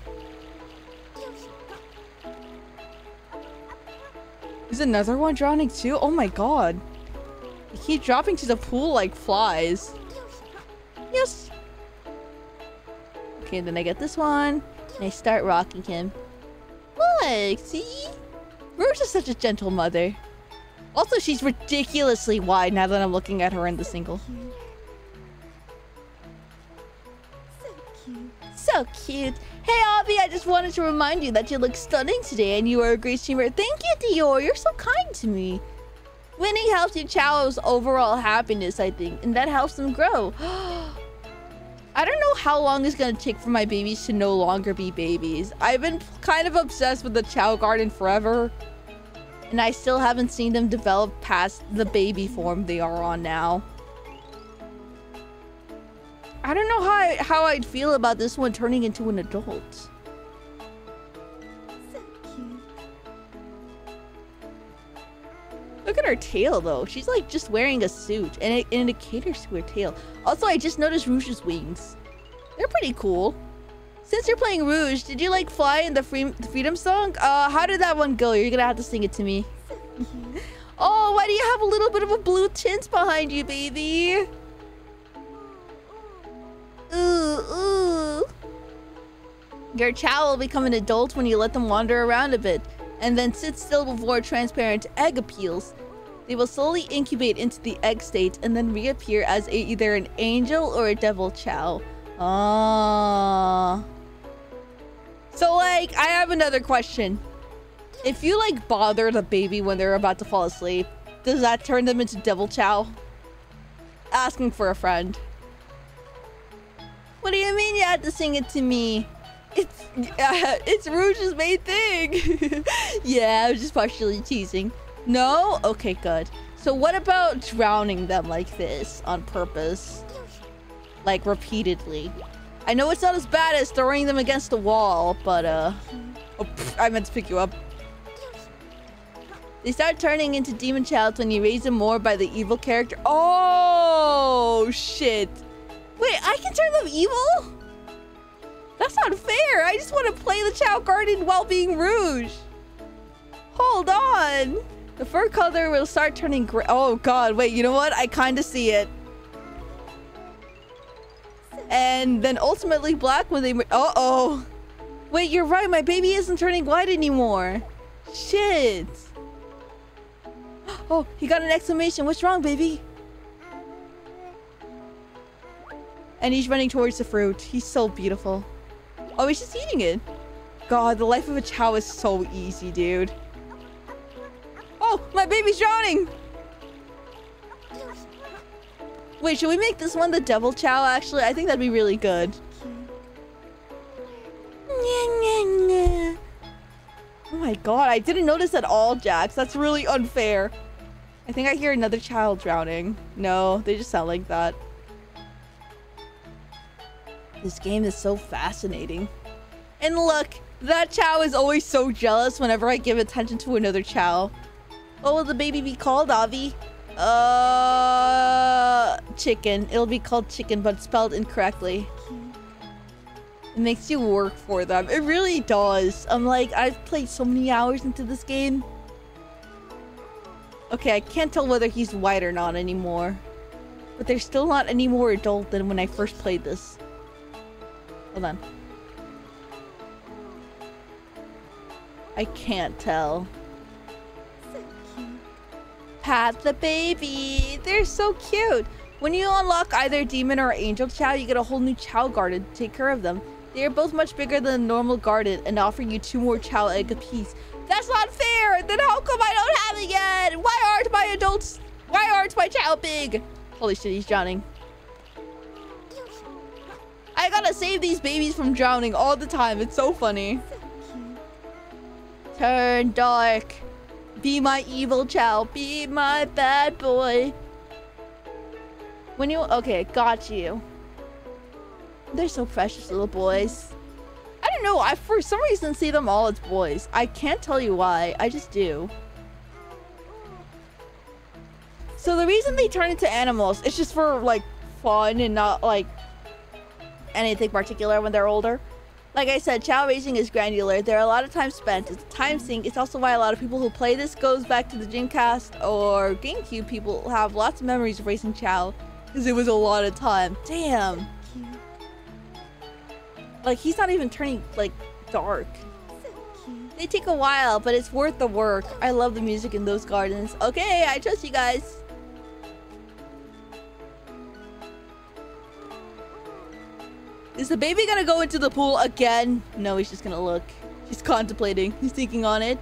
Is another one drowning too? Oh my god. They keep dropping to the pool like flies. Yes. Okay, then I get this one. And I start rocking him. Look, see? Rouge is such a gentle mother. Also, she's ridiculously wide now that I'm looking at her in the single. So cute. So cute. Hey, Avi, I just wanted to remind you that you look stunning today and you are a great streamer. Thank you, Dior. You're so kind to me. Winning helps you Chao's overall happiness, I think, and that helps them grow. (gasps) I don't know how long it's gonna take for my babies to no longer be babies. I've been kind of obsessed with the Chao Garden forever, and I still haven't seen them develop past the baby form they are on now. I don't know how, I, how I'd feel about this one turning into an adult. Look at her tail, though. She's like just wearing a suit, and it, and it caters to her tail. Also, I just noticed Rouge's wings. They're pretty cool. Since you're playing Rouge, did you like fly in the, free, the Freedom song? Uh, how did that one go? You're gonna have to sing it to me. (laughs) oh, why do you have a little bit of a blue tint behind you, baby? Ooh, ooh. Your chao will become an adult when you let them wander around a bit, and then sit still before transparent egg appeals. They will slowly incubate into the egg state and then reappear as a, either an angel or a devil chao. Ah. So, like, I have another question. If you, like, bother the baby when they're about to fall asleep, does that turn them into devil chao? Asking for a friend. What do you mean you had to sing it to me? It's uh, (laughs) it's Rouge's main thing. (laughs) yeah, I was just partially teasing. No? Okay, good. So what about drowning them like this on purpose? Like repeatedly. I know it's not as bad as throwing them against the wall, but uh oh, pff, I meant to pick you up. They start turning into demon childs when you raise them more by the evil character. Oh shit. Wait, I can turn them evil? That's not fair. I just want to play the Chao Garden while being Rouge. Hold on. The fur color will start turning gray. Oh god, wait, you know what? I kind of see it. And then ultimately black when they... Uh-oh. Wait, you're right. My baby isn't turning white anymore. Shit. Oh, he got an exclamation. What's wrong, baby? And he's running towards the fruit. He's so beautiful. Oh, he's just eating it. God, the life of a chao is so easy, dude. Oh, my baby's drowning! Wait, should we make this one the devil chao, actually? I think that'd be really good. Oh my god, I didn't notice at all, Jax. That's really unfair. I think I hear another child drowning. No, they just sound like that. This game is so fascinating. And look, that Chao is always so jealous whenever I give attention to another Chao. What will the baby be called, Avi? Uh, chicken. It'll be called chicken, but spelled incorrectly. It makes you work for them. It really does. I'm like, I've played so many hours into this game. Okay, I can't tell whether he's white or not anymore. But they're still not any more adult than when I first played this. Hold on. I can't tell. Pat the baby. They're so cute. When you unlock either demon or angel chao, you get a whole new chao garden to take care of them. They are both much bigger than a normal garden and offer you two more chao egg apiece. That's not fair! Then how come I don't have it yet? Why aren't my adults... Why aren't my chao big? Holy shit, he's drowning. I gotta save these babies from drowning all the time. It's so funny. Turn dark. Be my evil child. Be my bad boy. When you... Okay, got you. They're so precious little boys. I don't know. I, for some reason, see them all as boys. I can't tell you why. I just do. So the reason they turn into animals, it's just for, like, fun and not, like, anything particular when they're older. Like I said, Chao racing is granular. There are a lot of time spent. It's time sink. It's also why a lot of people who play this goes back to the Dreamcast or GameCube. People have lots of memories of racing Chao because it was a lot of time. Damn. Like he's not even turning like dark. They take a while, but it's worth the work. I love the music in those gardens. Okay, I trust you guys. Is the baby gonna go into the pool again? No, he's just gonna look. He's contemplating. He's thinking on it.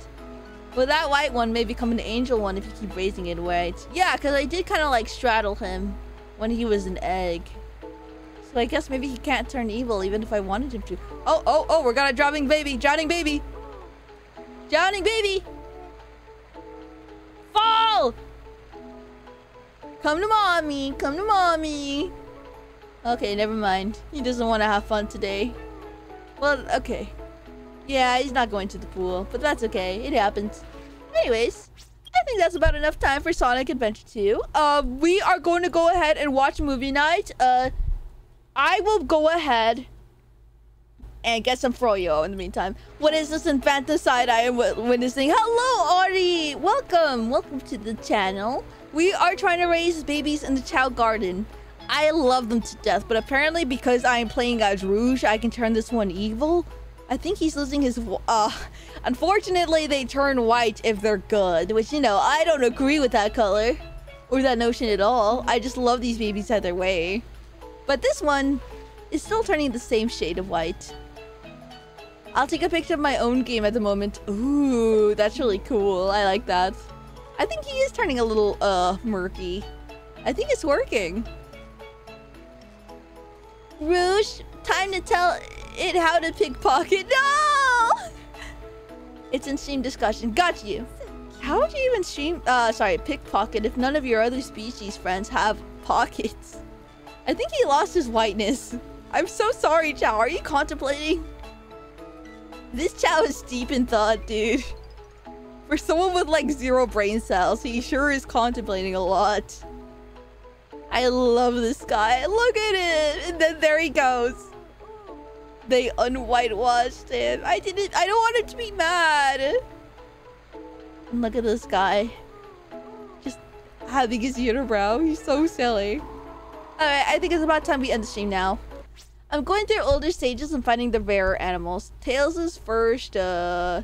Will that white one may become an angel one if you keep raising it white? Yeah, because I did kind of like straddle him when he was an egg. So I guess maybe he can't turn evil even if I wanted him to. Oh, oh, oh, we're gonna drowning baby. Drowning baby. Drowning baby. Fall! Come to mommy. Come to mommy. Okay, never mind. He doesn't want to have fun today. Well, okay. Yeah, he's not going to the pool, but that's okay. It happens. Anyways, I think that's about enough time for Sonic Adventure 2. Uh, we are going to go ahead and watch movie night. Uh, I will go ahead and get some froyo in the meantime. What is this infanticide I am witnessing? Hello, Ari! Welcome! Welcome to the channel. We are trying to raise babies in the Chao Garden. I love them to death, but apparently because I am playing as Rouge, I can turn this one evil. I think he's losing his... Uh, unfortunately, they turn white if they're good, which, you know, I don't agree with that color. Or that notion at all. I just love these babies either way. But this one is still turning the same shade of white. I'll take a picture of my own game at the moment. Ooh, that's really cool. I like that. I think he is turning a little, uh, murky. I think it's working. Rouge, time to tell it how to pickpocket. No! It's in stream discussion. Got you. How would you even stream, uh, sorry, pickpocket if none of your other species friends have pockets? I think he lost his whiteness. I'm so sorry, Chao. Are you contemplating? This Chao is deep in thought, dude. For someone with like zero brain cells, he sure is contemplating a lot. I love this guy. Look at it. And then there he goes. They unwhitewashed him. I didn't. I don't want him to be mad. And look at this guy. Just having his unibrow. He's so silly. Alright, I think it's about time we end the stream now. I'm going through older stages and finding the rarer animals. Tails is first, uh...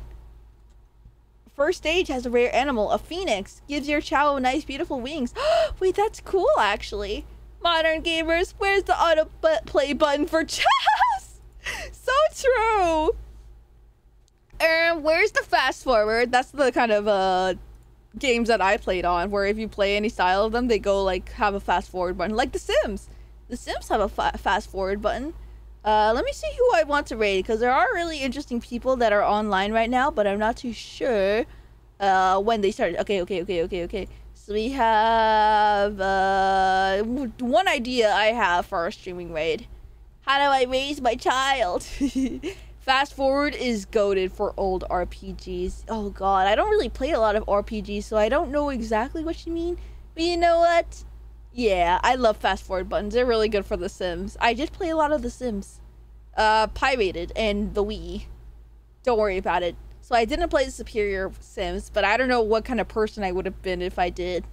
First stage has a rare animal, a phoenix. Gives your chao nice, beautiful wings. (gasps) Wait, that's cool, actually. Modern gamers, where's the auto play button for (laughs) chaos? so true. And where's the fast forward? That's the kind of, uh games that I played on, where if you play any style of them, they go like have a fast forward button, like The Sims. The Sims have a fa fast forward button. Uh, let me see who I want to raid because there are really interesting people that are online right now, but I'm not too sure uh, when they started. Okay, okay, okay, okay, okay. So we have uh, one idea I have for our streaming raid. How do I raise my child? (laughs) Fast forward is goaded for old RPGs. Oh god, I don't really play a lot of RPGs, so I don't know exactly what you mean. But you know what? Yeah, I love fast forward buttons. They're really good for The Sims. I did play a lot of The Sims. Uh, pirated and the Wii. Don't worry about it. So I didn't play the Superior Sims, but I don't know what kind of person I would have been if I did.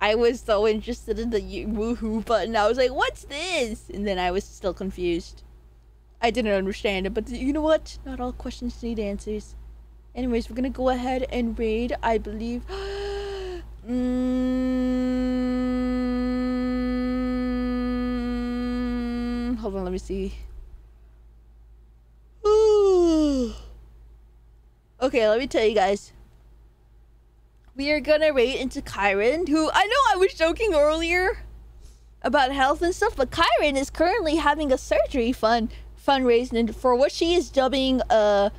I was so interested in the woohoo button. I was like, what's this? And then I was still confused. I didn't understand it, but you know what? Not all questions need answers. Anyways, we're gonna go ahead and raid, I believe. (gasps) mm, hold on, let me see. okay, let me tell you guys. We are gonna raid into Kyron, who I know I was joking earlier about health and stuff, but Kyron is currently having a surgery fund fundraising for what she is dubbing uh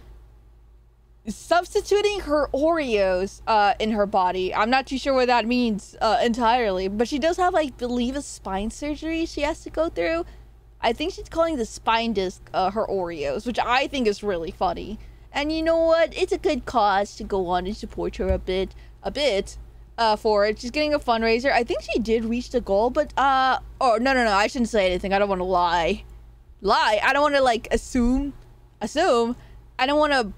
substituting her Oreos uh in her body. I'm not too sure what that means uh entirely, but she does have I believe a spine surgery she has to go through. I think she's calling the spine disc uh, her Oreos, which I think is really funny. And you know what? It's a good cause to go on and support her a bit, a bit, uh, for it. She's getting a fundraiser. I think she did reach the goal, but uh, oh no no no, I shouldn't say anything. I don't want to lie lie. I don't want to like assume, assume. I don't want to.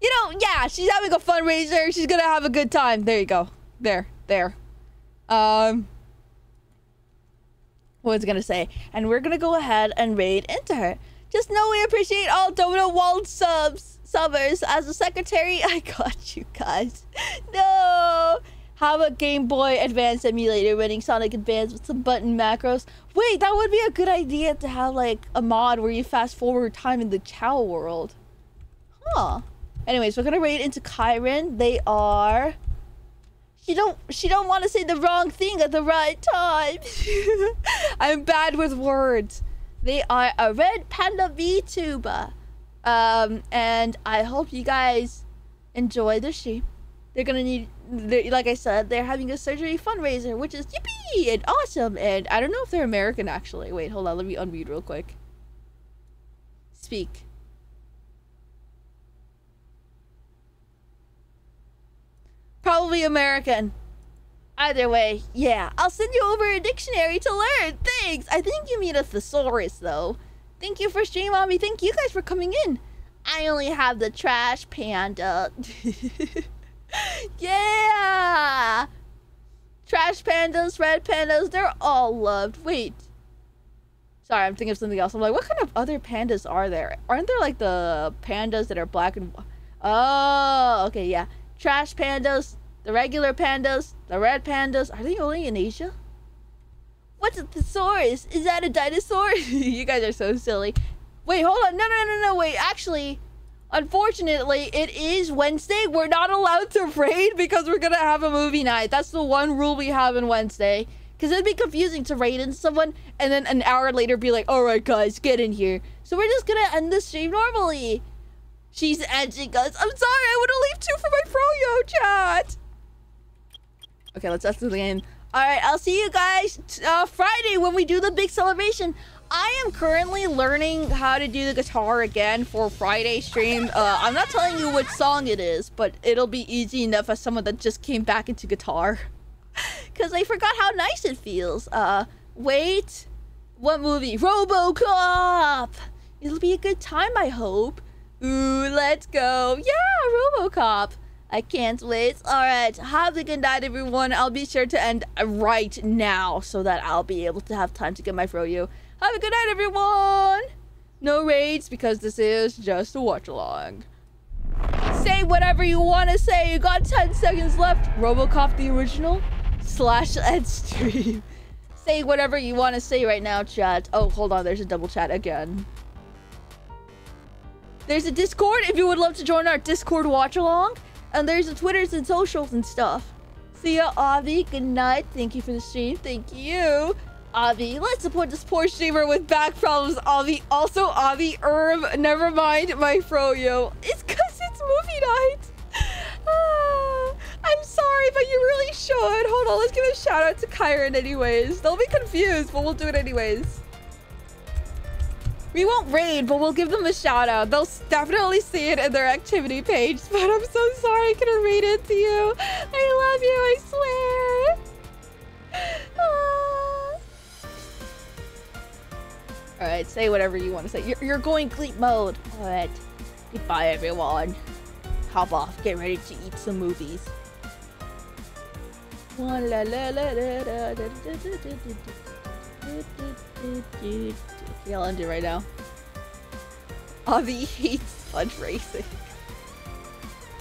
You know, yeah, she's having a fundraiser. She's gonna have a good time. There you go. There, there. Um, was gonna say? And we're gonna go ahead and raid into her. Just know we appreciate all Dono Walled subs. Summers as a secretary. (laughs) I got you guys. (laughs) No. Have a Game Boy Advance emulator running Sonic Advance with some button macros. Wait, that would be a good idea to have like a mod where you fast forward time in the Chao World. Huh. Anyways, we're gonna raid into Kyron. They are. She don't. She don't want to say the wrong thing at the right time. (laughs) I'm bad with words. They are a red panda VTuber. Um, and I hope you guys enjoy the stream. They're gonna need, they're, like I said, they're having a surgery fundraiser, which is yippee and awesome. And I don't know if they're American actually. Wait, hold on. Let me unmute real quick. Speak. Probably American. Either way, yeah. I'll send you over a dictionary to learn. Thanks. I think you mean a thesaurus, though. Thank you for stream, mommy. Thank you guys for coming in. I only have the trash panda. (laughs) yeah! Trash pandas, red pandas, they're all loved. Wait. Sorry, I'm thinking of something else. I'm like, what kind of other pandas are there? Aren't there like the pandas that are black and... Oh, okay, yeah. Trash pandas, the regular pandas, the red pandas. Are they only in Asia? What's a thesaurus? Is that a dinosaur? (laughs) you guys are so silly. Wait, hold on. No, no, no, no, wait. Actually, unfortunately, it is Wednesday. We're not allowed to (laughs) raid because we're going to have a movie night. That's the one rule we have in Wednesday. Because it'd be confusing to raid into someone and then an hour later be like, all right, guys, get in here. So we're just going to end the stream normally. She's edging us. I'm sorry. I would have leave two for my froyo chat. Okay, let's exit the game. All right, I'll see you guys uh, Friday when we do the big celebration. I am currently learning how to do the guitar again for Friday stream. Uh, I'm not telling you which song it is, but it'll be easy enough as someone that just came back into guitar. (laughs) Because I forgot how nice it feels. Uh, wait. What movie? RoboCop! It'll be a good time, I hope. Ooh, let's go. Yeah, RoboCop. I can't wait. Alright, have a good night, everyone. I'll be sure to end right now so that I'll be able to have time to get my froyo. Have a good night, everyone! No raids because this is just a watch along. Say whatever you want to say. You got 10 seconds left. Robocop the original slash (laughs) end stream. say whatever you want to say right now, chat. Oh, hold on. There's a double chat again. There's a Discord if you would love to join our Discord watch along. And there's the Twitters and socials and stuff. See ya, Avi. Good night. Thank you for the stream. Thank you. Avi, let's support this poor streamer with back problems, Avi. Also, Avi, Herb, never mind my froyo. It's because it's movie night. (laughs) Ah, I'm sorry, but you really should. Hold on, let's give a shout out to Kyron anyways. They'll be confused, but we'll do it anyways. We won't raid, but we'll give them a shout out. They'll definitely see it in their activity page. (laughs) But I'm so sorry I couldn't read it to you. I love you, I swear. (sighs) Ah. Alright, say whatever you want to say. You're, you're going sleep mode. Alright. Goodbye, everyone. Hop off. Get ready to eat some movies. Okay, I'll end it right now. Avi hates fudge racing.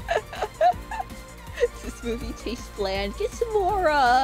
(laughs) this movie tastes bland. Get some more, uh...